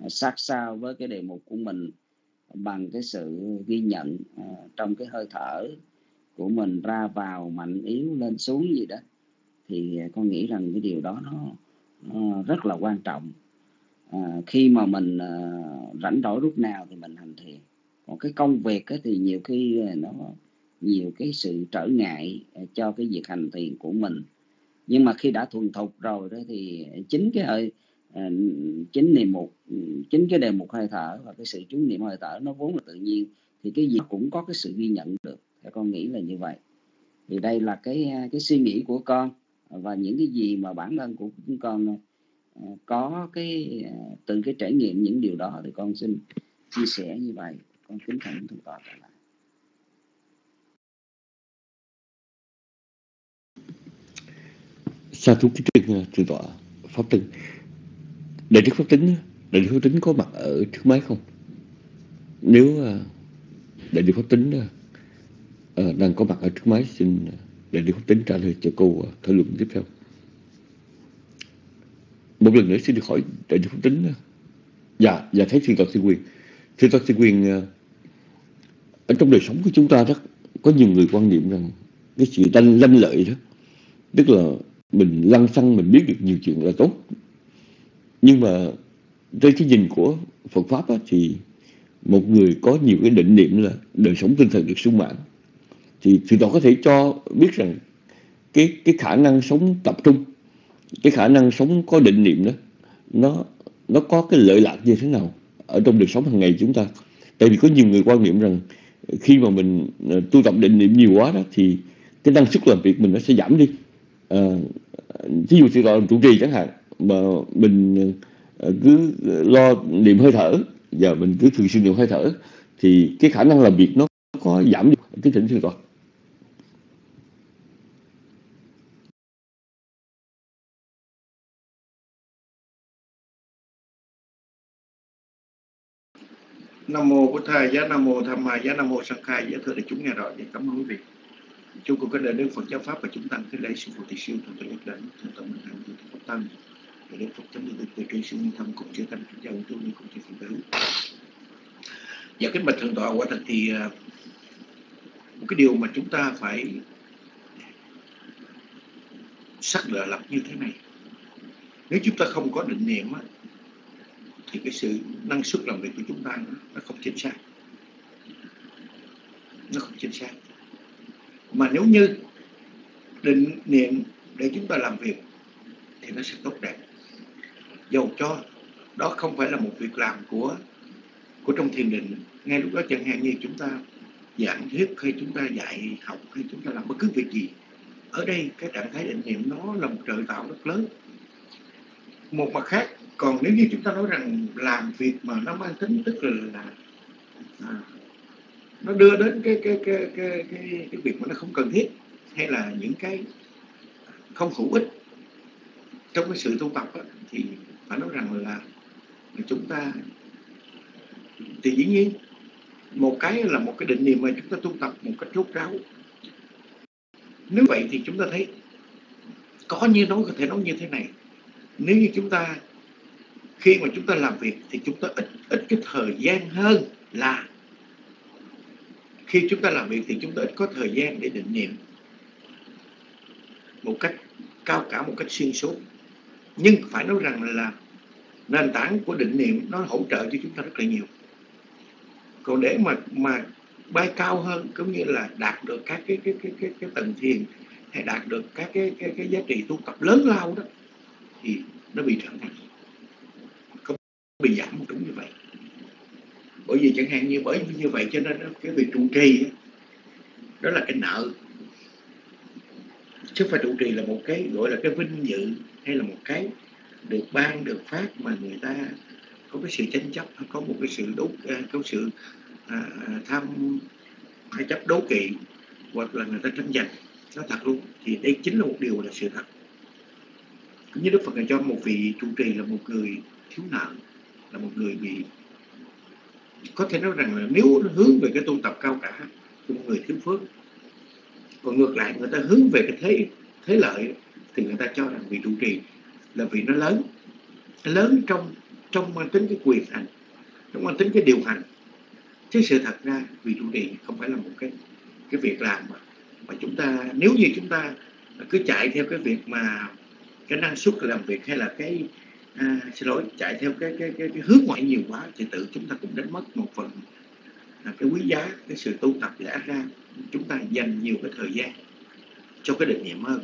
à, sát sao với cái đề mục của mình bằng cái sự ghi nhận trong cái hơi thở của mình ra vào, mạnh yếu, lên xuống gì đó. Thì con nghĩ rằng cái điều đó nó Ờ, rất là quan trọng. À, khi mà mình à, rảnh rỗi lúc nào thì mình hành thiền. Còn cái công việc ấy, thì nhiều khi nó nhiều cái sự trở ngại cho cái việc hành thiền của mình. Nhưng mà khi đã thuần thục rồi đó thì chính cái hơi chính niệm một ừ, chính cái đề mục hơi thở và cái sự chú niệm hơi thở nó vốn là tự nhiên thì cái gì cũng có cái sự ghi nhận được. Theo con nghĩ là như vậy. Thì đây là cái cái suy nghĩ của con và những cái gì mà bản thân của chúng con ờ, có cái ờ, từ cái trải nghiệm những điều đó thì con xin chia sẻ như vậy. Con kính thỉnh thượng tọa trở lại. Sa thú kính trân thượng tọa, pháp tinh. Đại đức pháp tính, đại đức pháp tính có mặt ở trước máy không? Nếu ờ, đại đức pháp tính đang có mặt ở trước máy, xin để đi tính trả lời cho câu à, thảo luận tiếp theo. Một lần nữa xin được hỏi đại đức tính à, dạ dạ thấy thiên tọa thiên quyền. Thiên tọa thiên quyền à, ở trong đời sống của chúng ta đó có nhiều người quan niệm rằng cái sự tranh lanh lợi đó tức là mình lăng xăng mình biết được nhiều chuyện là tốt. Nhưng mà trên cái nhìn của Phật pháp á, thì một người có nhiều cái định niệm là đời sống tinh thần được sung mãn thì thì nó có thể cho biết rằng cái cái khả năng sống tập trung cái khả năng sống có định niệm đó nó nó có cái lợi lạc như thế nào ở trong đời sống hàng ngày chúng ta. Tại vì có nhiều người quan niệm rằng khi mà mình ờ, tu tập định niệm nhiều quá đó thì cái năng suất làm việc mình nó sẽ giảm đi. Ờ, à, ví dụ thì gọi trụ trì chẳng hạn mà mình ờ, cứ lo niệm hơi thở và mình cứ thường xuyên niệm hơi thở thì cái khả năng làm việc nó có giảm đi. Cái thỉnh sư rồi nam mô bổn thầy, giá nam mô tham ma giá nam mô sang khai. Giá thưa đại chúng, nghe rồi thì cảm ơn quý vị. Chúng con cái đời đức phật giáo pháp và chúng tăng cái lễ sư phụ thị siêu thượng tọa nhất đến thượng tọa minh hạnh thượng phật tăng. Để đức phật chánh được từ trên sự thâm cùng chư thành chúng giáo chúng ni cùng chư phật tử. Và kính bạch thượng tọa quả thật thì à, một cái điều mà chúng ta phải xác lựa lập như thế này. Nếu chúng ta không có định niệm á, thì cái sự năng suất làm việc của chúng ta nó không chính xác. Nó không chính xác. Mà nếu như định niệm để chúng ta làm việc thì nó sẽ tốt đẹp. Dầu cho đó không phải là một việc làm của của trong thiền định ngay lúc đó chẳng hạn như chúng ta giảng thuyết hay chúng ta dạy học hay chúng ta làm bất cứ việc gì. Ở đây cái trạng thái định niệm nó là một trợ tạo rất lớn. Một mặt khác còn nếu như chúng ta nói rằng làm việc mà nó mang tính tức là, là à, nó đưa đến cái cái cái cái cái cái việc mà nó không cần thiết hay là những cái không hữu ích trong cái sự tu tập đó, thì phải nói rằng là chúng ta thì dĩ nhiên một cái là một cái định niệm mà chúng ta tu tập một cách rốt ráo. Nếu vậy thì chúng ta thấy có như nói, có thể nói như thế này. Nếu như chúng ta, khi mà chúng ta làm việc thì chúng ta ít ít cái thời gian hơn là khi chúng ta làm việc thì chúng ta ít có thời gian để định niệm một cách cao cả, một cách xuyên suốt. Nhưng phải nói rằng là nền tảng của định niệm nó hỗ trợ cho chúng ta rất là nhiều còn để mà mà bay cao hơn cũng như là đạt được các cái cái cái cái, cái tầng thiền hay đạt được các cái cái cái giá trị tu tập lớn lao đó thì nó bị trở thành không bị giảm một đúng như vậy. Bởi vì chẳng hạn như bởi vì như vậy cho nên cái việc trụ trì đó là cái nợ. Chứ phải trụ trì là một cái gọi là cái vinh dự hay là một cái được ban được phát mà người ta có cái sự tranh chấp có một cái sự đấu à, có sự à, tham hay chấp đấu kỵ hoặc là người ta tranh giành nó thật luôn. Thì đây chính là một điều là sự thật. Cũng như Đức Phật cho một vị trụ trì là một người thiếu nợ là một người bị có thể nói rằng là nếu hướng về cái tu tập cao cả thì một người thiếu phước. Còn ngược lại người ta hướng về cái thế thế lợi thì người ta cho rằng vị trụ trì là vị nó lớn. Lớn trong trong mang tính cái quyền hành trong mang tính cái điều hành. Chứ sự thật ra vị trụ trì không phải là một cái cái việc làm mà, mà chúng ta nếu như chúng ta cứ chạy theo cái việc mà cái năng suất làm việc hay là cái à, xin lỗi chạy theo cái cái, cái cái hướng ngoại nhiều quá thì tự chúng ta cũng đánh mất một phần là cái quý giá cái sự tu tập lẽ ra. Chúng ta dành nhiều cái thời gian cho cái định niệm hơn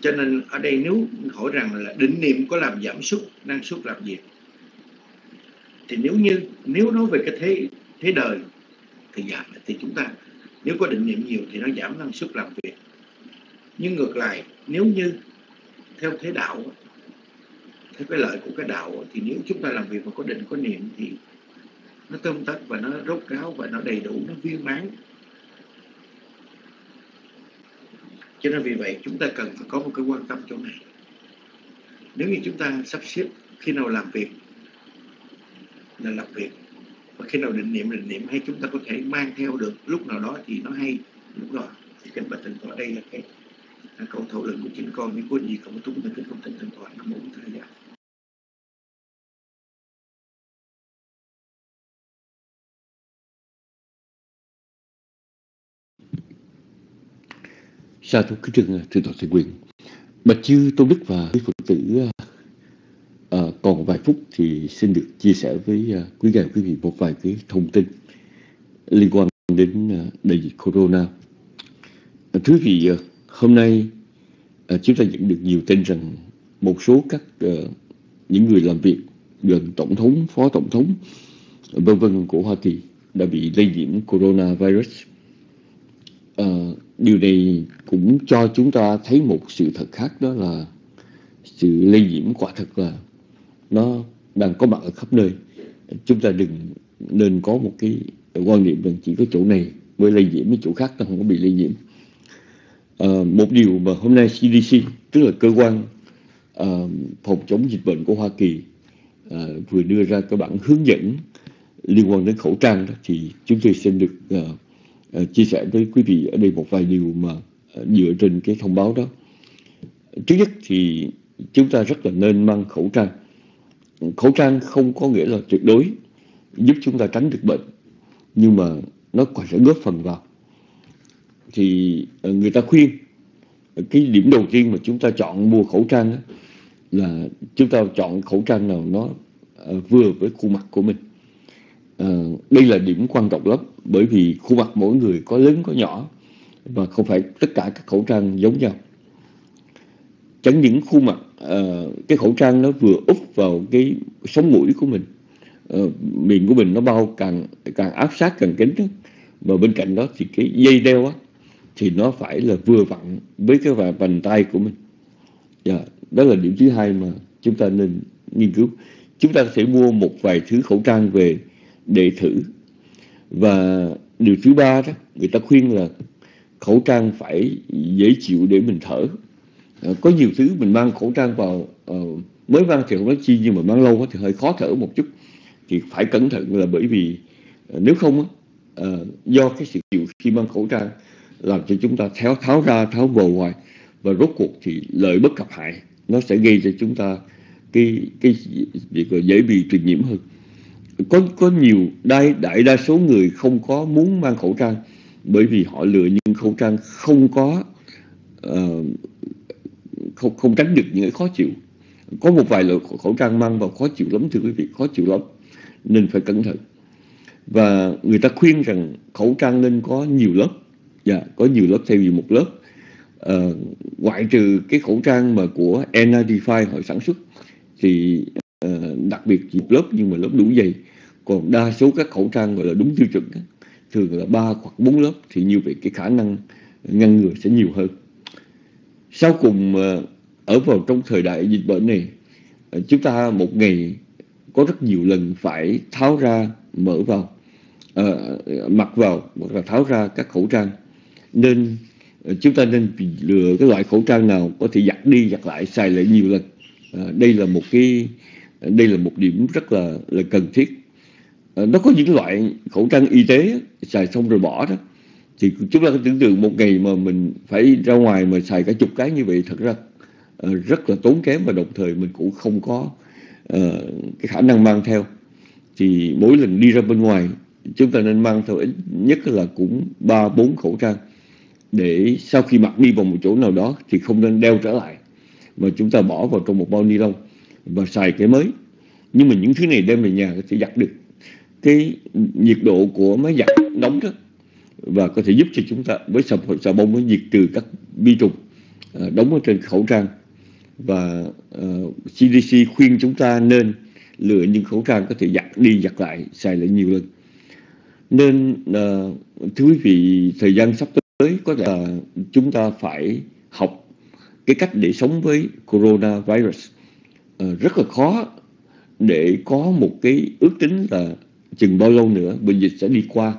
cho nên ở đây nếu hỏi rằng là định niệm có làm giảm suất năng suất làm việc thì nếu như, nếu nói về cái thế thế đời, thì giảm thì chúng ta. Nếu có định niệm nhiều thì nó giảm năng suất làm việc. Nhưng ngược lại, nếu như theo thế đạo, theo cái lợi của cái đạo, thì nếu chúng ta làm việc mà có định, có niệm thì nó tâm tắt và nó rốt ráo và nó đầy đủ, nó viên mãn. Cho nên vì vậy chúng ta cần phải có một cái quan tâm chỗ này. Nếu như chúng ta sắp xếp khi nào làm việc là làm việc, và khi nào định niệm định niệm, hay chúng ta có thể mang theo được lúc nào đó thì nó hay, lúc đó. Thì kinh bạch tịnh tọa đây là cái à, câu thảo luận của chính con. Những có gì không túng thì cái công tịnh tình tọa nó muốn thời gian Sa thú kính trường thượng tọa thầy quyền. Bạch chư Tôn Đức và quý Phật tử à, à, còn vài phút thì xin được chia sẻ với à, quý ngài quý vị một vài cái thông tin liên quan đến à, đại dịch corona. À, thưa quý vị, à, hôm nay à, chúng ta nhận được nhiều tin rằng một số các à, những người làm việc gần tổng thống, phó tổng thống, vân vân của Hoa Kỳ đã bị lây nhiễm coronavirus. À, điều này cũng cho chúng ta thấy một sự thật khác đó là sự lây nhiễm quả thực là nó đang có mặt ở khắp nơi. Chúng ta đừng nên có một cái quan niệm rằng chỉ có chỗ này mới lây nhiễm với chỗ khác ta không có bị lây nhiễm. À, một điều mà hôm nay CDC tức là cơ quan à, phòng chống dịch bệnh của Hoa Kỳ à, vừa đưa ra cái bản hướng dẫn liên quan đến khẩu trang đó thì chúng tôi xin được à, Ờ, chia sẻ với quý vị ở đây một vài điều mà ờ, dựa trên cái thông báo đó. Trước nhất thì chúng ta rất là nên mang khẩu trang. Khẩu trang không có nghĩa là tuyệt đối. giúp chúng ta tránh được bệnh nhưng mà nó còn sẽ góp phần vào thì ờ, người ta khuyên cái điểm đầu tiên mà chúng ta chọn mua khẩu trang đó, là chúng ta chọn khẩu trang nào nó vừa với khuôn mặt của mình Ờ, đây là điểm quan trọng lắm bởi vì khuôn mặt mỗi người có lớn có nhỏ và không phải tất cả các khẩu trang giống nhau chẳng những khuôn mặt uh, cái khẩu trang nó vừa úp vào cái sống mũi của mình uh, miệng của mình nó bao càng càng áp sát càng kín đó. và bên cạnh đó thì cái dây đeo á thì nó phải là vừa vặn với cái vành tay của mình yeah, dạ, đó là điểm thứ hai mà chúng ta nên nghiên cứu chúng ta sẽ mua một vài thứ khẩu trang về để thử. Và điều thứ ba đó người ta khuyên là khẩu trang phải dễ chịu để mình thở. À, có nhiều thứ mình mang khẩu trang vào uh, mới mang thì không nói chi nhưng mà mang lâu thì hơi khó thở một chút. Thì phải cẩn thận là bởi vì uh, nếu không uh, do cái sự chịu khi mang khẩu trang làm cho chúng ta tháo tháo ra tháo vào ngoài và rốt cuộc thì lợi bất cập hại nó sẽ gây cho chúng ta cái cái việc dễ bị truyền nhiễm hơn có có nhiều đại đại đa số người không có muốn mang khẩu trang bởi vì họ lựa những khẩu trang không có uh, không không tránh được những cái khó chịu. Có một vài loại khẩu trang mang vào khó chịu lắm thưa quý vị khó chịu lắm nên phải cẩn thận. Và người ta khuyên rằng khẩu trang nên có nhiều lớp dạ yeah, có nhiều lớp thay vì một lớp. Uh, ngoại trừ cái khẩu trang mà của N95 họ sản xuất thì uh, đặc biệt một lớp nhưng mà lớp đủ dày còn đa số các khẩu trang gọi là đúng tiêu chuẩn thường là ba hoặc bốn lớp thì như vậy cái khả năng ngăn ngừa sẽ nhiều hơn. Sau cùng ờ, ở vào trong thời đại dịch bệnh này ờ, chúng ta một ngày có rất nhiều lần phải tháo ra mở vào uh, mặc vào hoặc là tháo ra các khẩu trang. Nên chúng ta nên lựa cái loại khẩu trang nào có thể giặt đi giặt lại xài lại nhiều lần. À, đây là một cái đây là một điểm rất là là cần thiết. Ờ, nó có những loại khẩu trang y tế xài xong rồi bỏ đó. Thì chúng ta có tưởng tượng một ngày mà mình phải ra ngoài mà xài cả chục cái như vậy thật ra ờ, rất là tốn kém và đồng thời mình cũng không có uh, cái khả năng mang theo. Thì mỗi lần đi ra bên ngoài chúng ta nên mang theo ít nhất là cũng ba bốn khẩu trang để sau khi mặc đi vào một chỗ nào đó thì không nên đeo trở lại mà chúng ta bỏ vào trong một bao ni lông và xài cái mới. Nhưng mà những thứ này đem về nhà có thể giặt được cái nhiệt độ của máy giặt nóng đó và có thể giúp cho chúng ta với xà, xà bông nó diệt trừ các vi trùng à, đóng ở trên khẩu trang. Và à, uh, CDC khuyên chúng ta nên lựa những khẩu trang có thể giặt đi giặt lại xài lại nhiều lần. Nên uh, thưa quý vị thời gian sắp tới có có là chúng ta phải học cái cách để sống với coronavirus. Uh, rất là khó để có một cái ước tính là chừng bao lâu nữa bệnh dịch sẽ đi qua.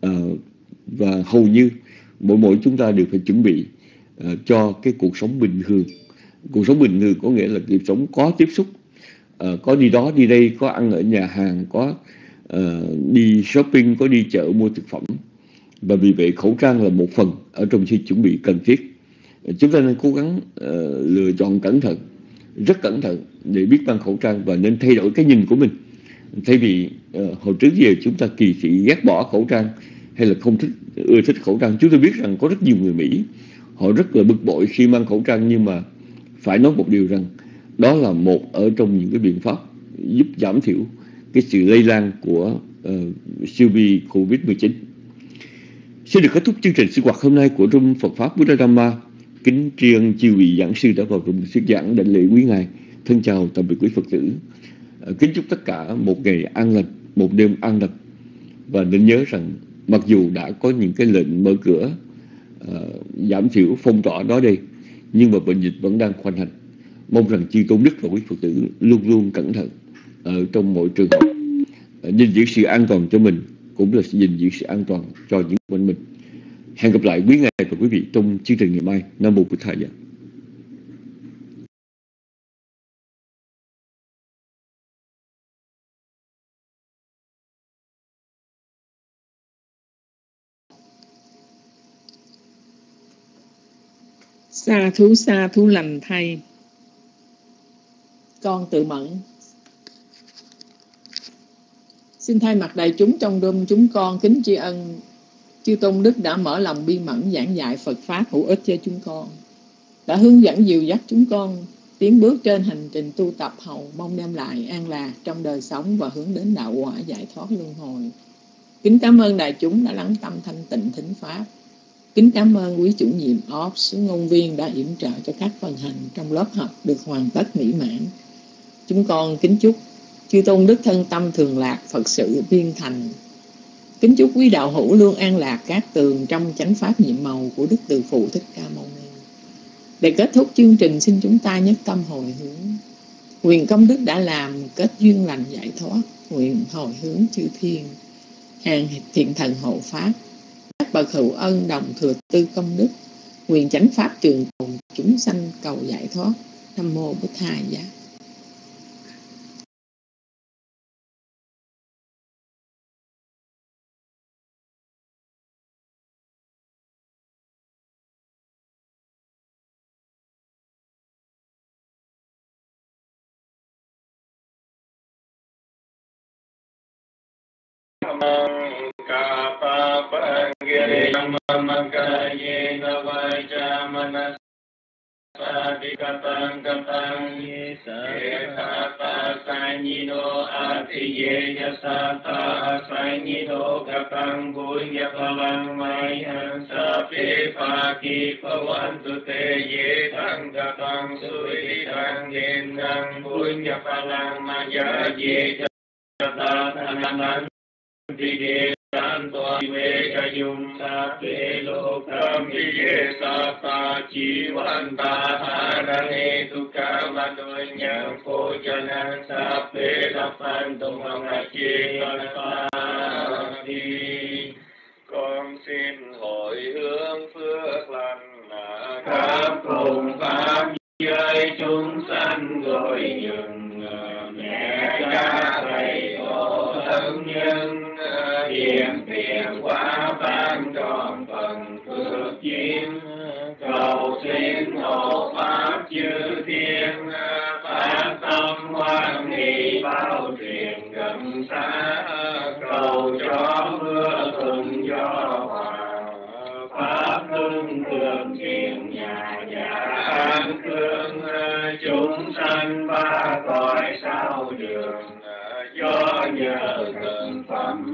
Ờ, và hầu như mỗi mỗi chúng ta đều phải chuẩn bị ờ, cho cái cuộc sống bình thường. Cuộc sống bình thường có nghĩa là cuộc sống có tiếp xúc. Ờ, có đi đó đi đây có ăn ở nhà hàng có uh, đi shopping có đi chợ mua thực phẩm. Và vì vậy khẩu trang là một phần ở trong khi chuẩn bị cần thiết. Chúng ta nên cố gắng uh, lựa chọn cẩn thận rất cẩn thận để biết mang khẩu trang và nên thay đổi cái nhìn của mình thay vì uh, hồi trước giờ chúng ta kỳ thị ghét bỏ khẩu trang hay là không thích ưa thích khẩu trang chúng tôi biết rằng có rất nhiều người Mỹ họ rất là bực bội khi mang khẩu trang nhưng mà phải nói một điều rằng đó là một ở trong những cái biện pháp giúp giảm thiểu cái sự lây lan của uh, siêu vi Covid-19 Xin được kết thúc chương trình sinh hoạt hôm nay của Trung Phật Pháp Buddha Dhamma. Kính tri ân chư vị giảng sư đã vào cùng thuyết giảng đảnh lễ quý ngài. Thân chào tạm biệt quý Phật tử. Ờ, kính chúc tất cả một ngày an lành, một đêm an lành. Và nên nhớ rằng mặc dù đã có những cái lệnh mở cửa uh, giảm thiểu phong tỏa đó đây, nhưng mà bệnh dịch vẫn đang khoanh hành. Mong rằng chư tôn đức và quý Phật tử luôn luôn cẩn thận ở trong mọi trường hợp, ờ, uh, nên giữ sự an toàn cho mình cũng là gìn giữ sự an toàn cho những bệnh mình hẹn gặp lại quý ngài và quý vị trong chương trình ngày mai nam mô bổn thầy xa thú xa thú lành thay Con tự mẫn Xin thay mặt đại chúng trong đêm chúng con kính tri ân Chư Tôn Đức đã mở lòng bi mẫn giảng dạy Phật Pháp hữu ích cho chúng con. Đã hướng dẫn dìu dắt chúng con tiến bước trên hành trình tu tập hầu mong đem lại an lạc trong đời sống và hướng đến đạo quả giải thoát luân hồi. Kính cảm ơn đại chúng đã lắng tâm thanh tịnh thính Pháp. Kính cảm ơn quý chủ nhiệm OPS sứ ngôn viên đã yểm trợ cho các phần hành trong lớp học được hoàn tất mỹ mãn. Chúng con kính chúc chư tôn đức thân tâm thường lạc Phật sự viên thành. Kính chúc quý đạo hữu luôn an lạc các tường trong chánh pháp nhiệm màu của Đức Từ Phụ Thích Ca Mâu Ni. Để kết thúc chương trình xin chúng ta nhất tâm hồi hướng. Quyền công đức đã làm kết duyên lành giải thoát, nguyện hồi hướng chư thiên, hàng thiện thần hộ pháp, các bậc hữu ân đồng thừa tư công đức, quyền chánh pháp trường tồn chúng sanh cầu giải thoát. Nam mô Bích Hai Giá. ติกตังกตังเยสะเอตาตาสัญญิโนอาติเยยสัตตาสัญญิโนกตังบุญญพลังไมหังสัพเพปากีปวันตุเตเยตังกตังสุริตังเยนังบุญญพลังมายาเยจตตาธนันติเด Adikatang katang Ekata sanyido atiye yasata sanyido katang bunya palang mayan sapi paki pawantu te ye tang katang suri tang gendang bunya palang maya ye kata tanang Dige Santo Iwe Kayum Sape Lokam Dige Sata Chiwanta Harane Tukka Madonya Kojanan Sape Lapan Tumang Achi Đi Con xin hồi hướng phước lành Khắp cùng Pháp giới chúng sanh gọi nhường mẹ cha chư thiên phát tâm hoan hỷ bao truyền gần xa, cầu cho mưa thuận gió hòa, pháp luân thường truyền nhà nhà an thương chúng sanh ba cõi sao đường, do nhờ thần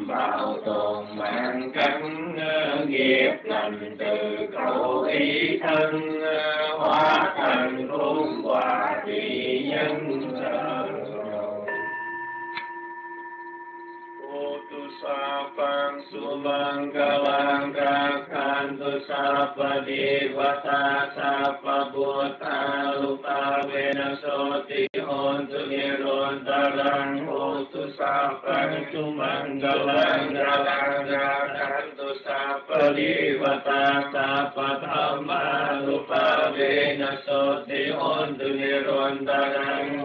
bảo tồn mạng cánh ờ, nghiệp lành từ cầu ý thân ờ, hóa thành hôn quả trị nhân sở ปังสุมังกลังรักขันตุสัพพเทวตาสัพพบุตตาลุตาเวนะโสติหนตุเนโรนตารังโหตุสัพพังสุมังกลังรังรักขันตุสัพพเทวตาสัพพธรรมาลุปาเวนะโสติหนตุเนโรนตารังโห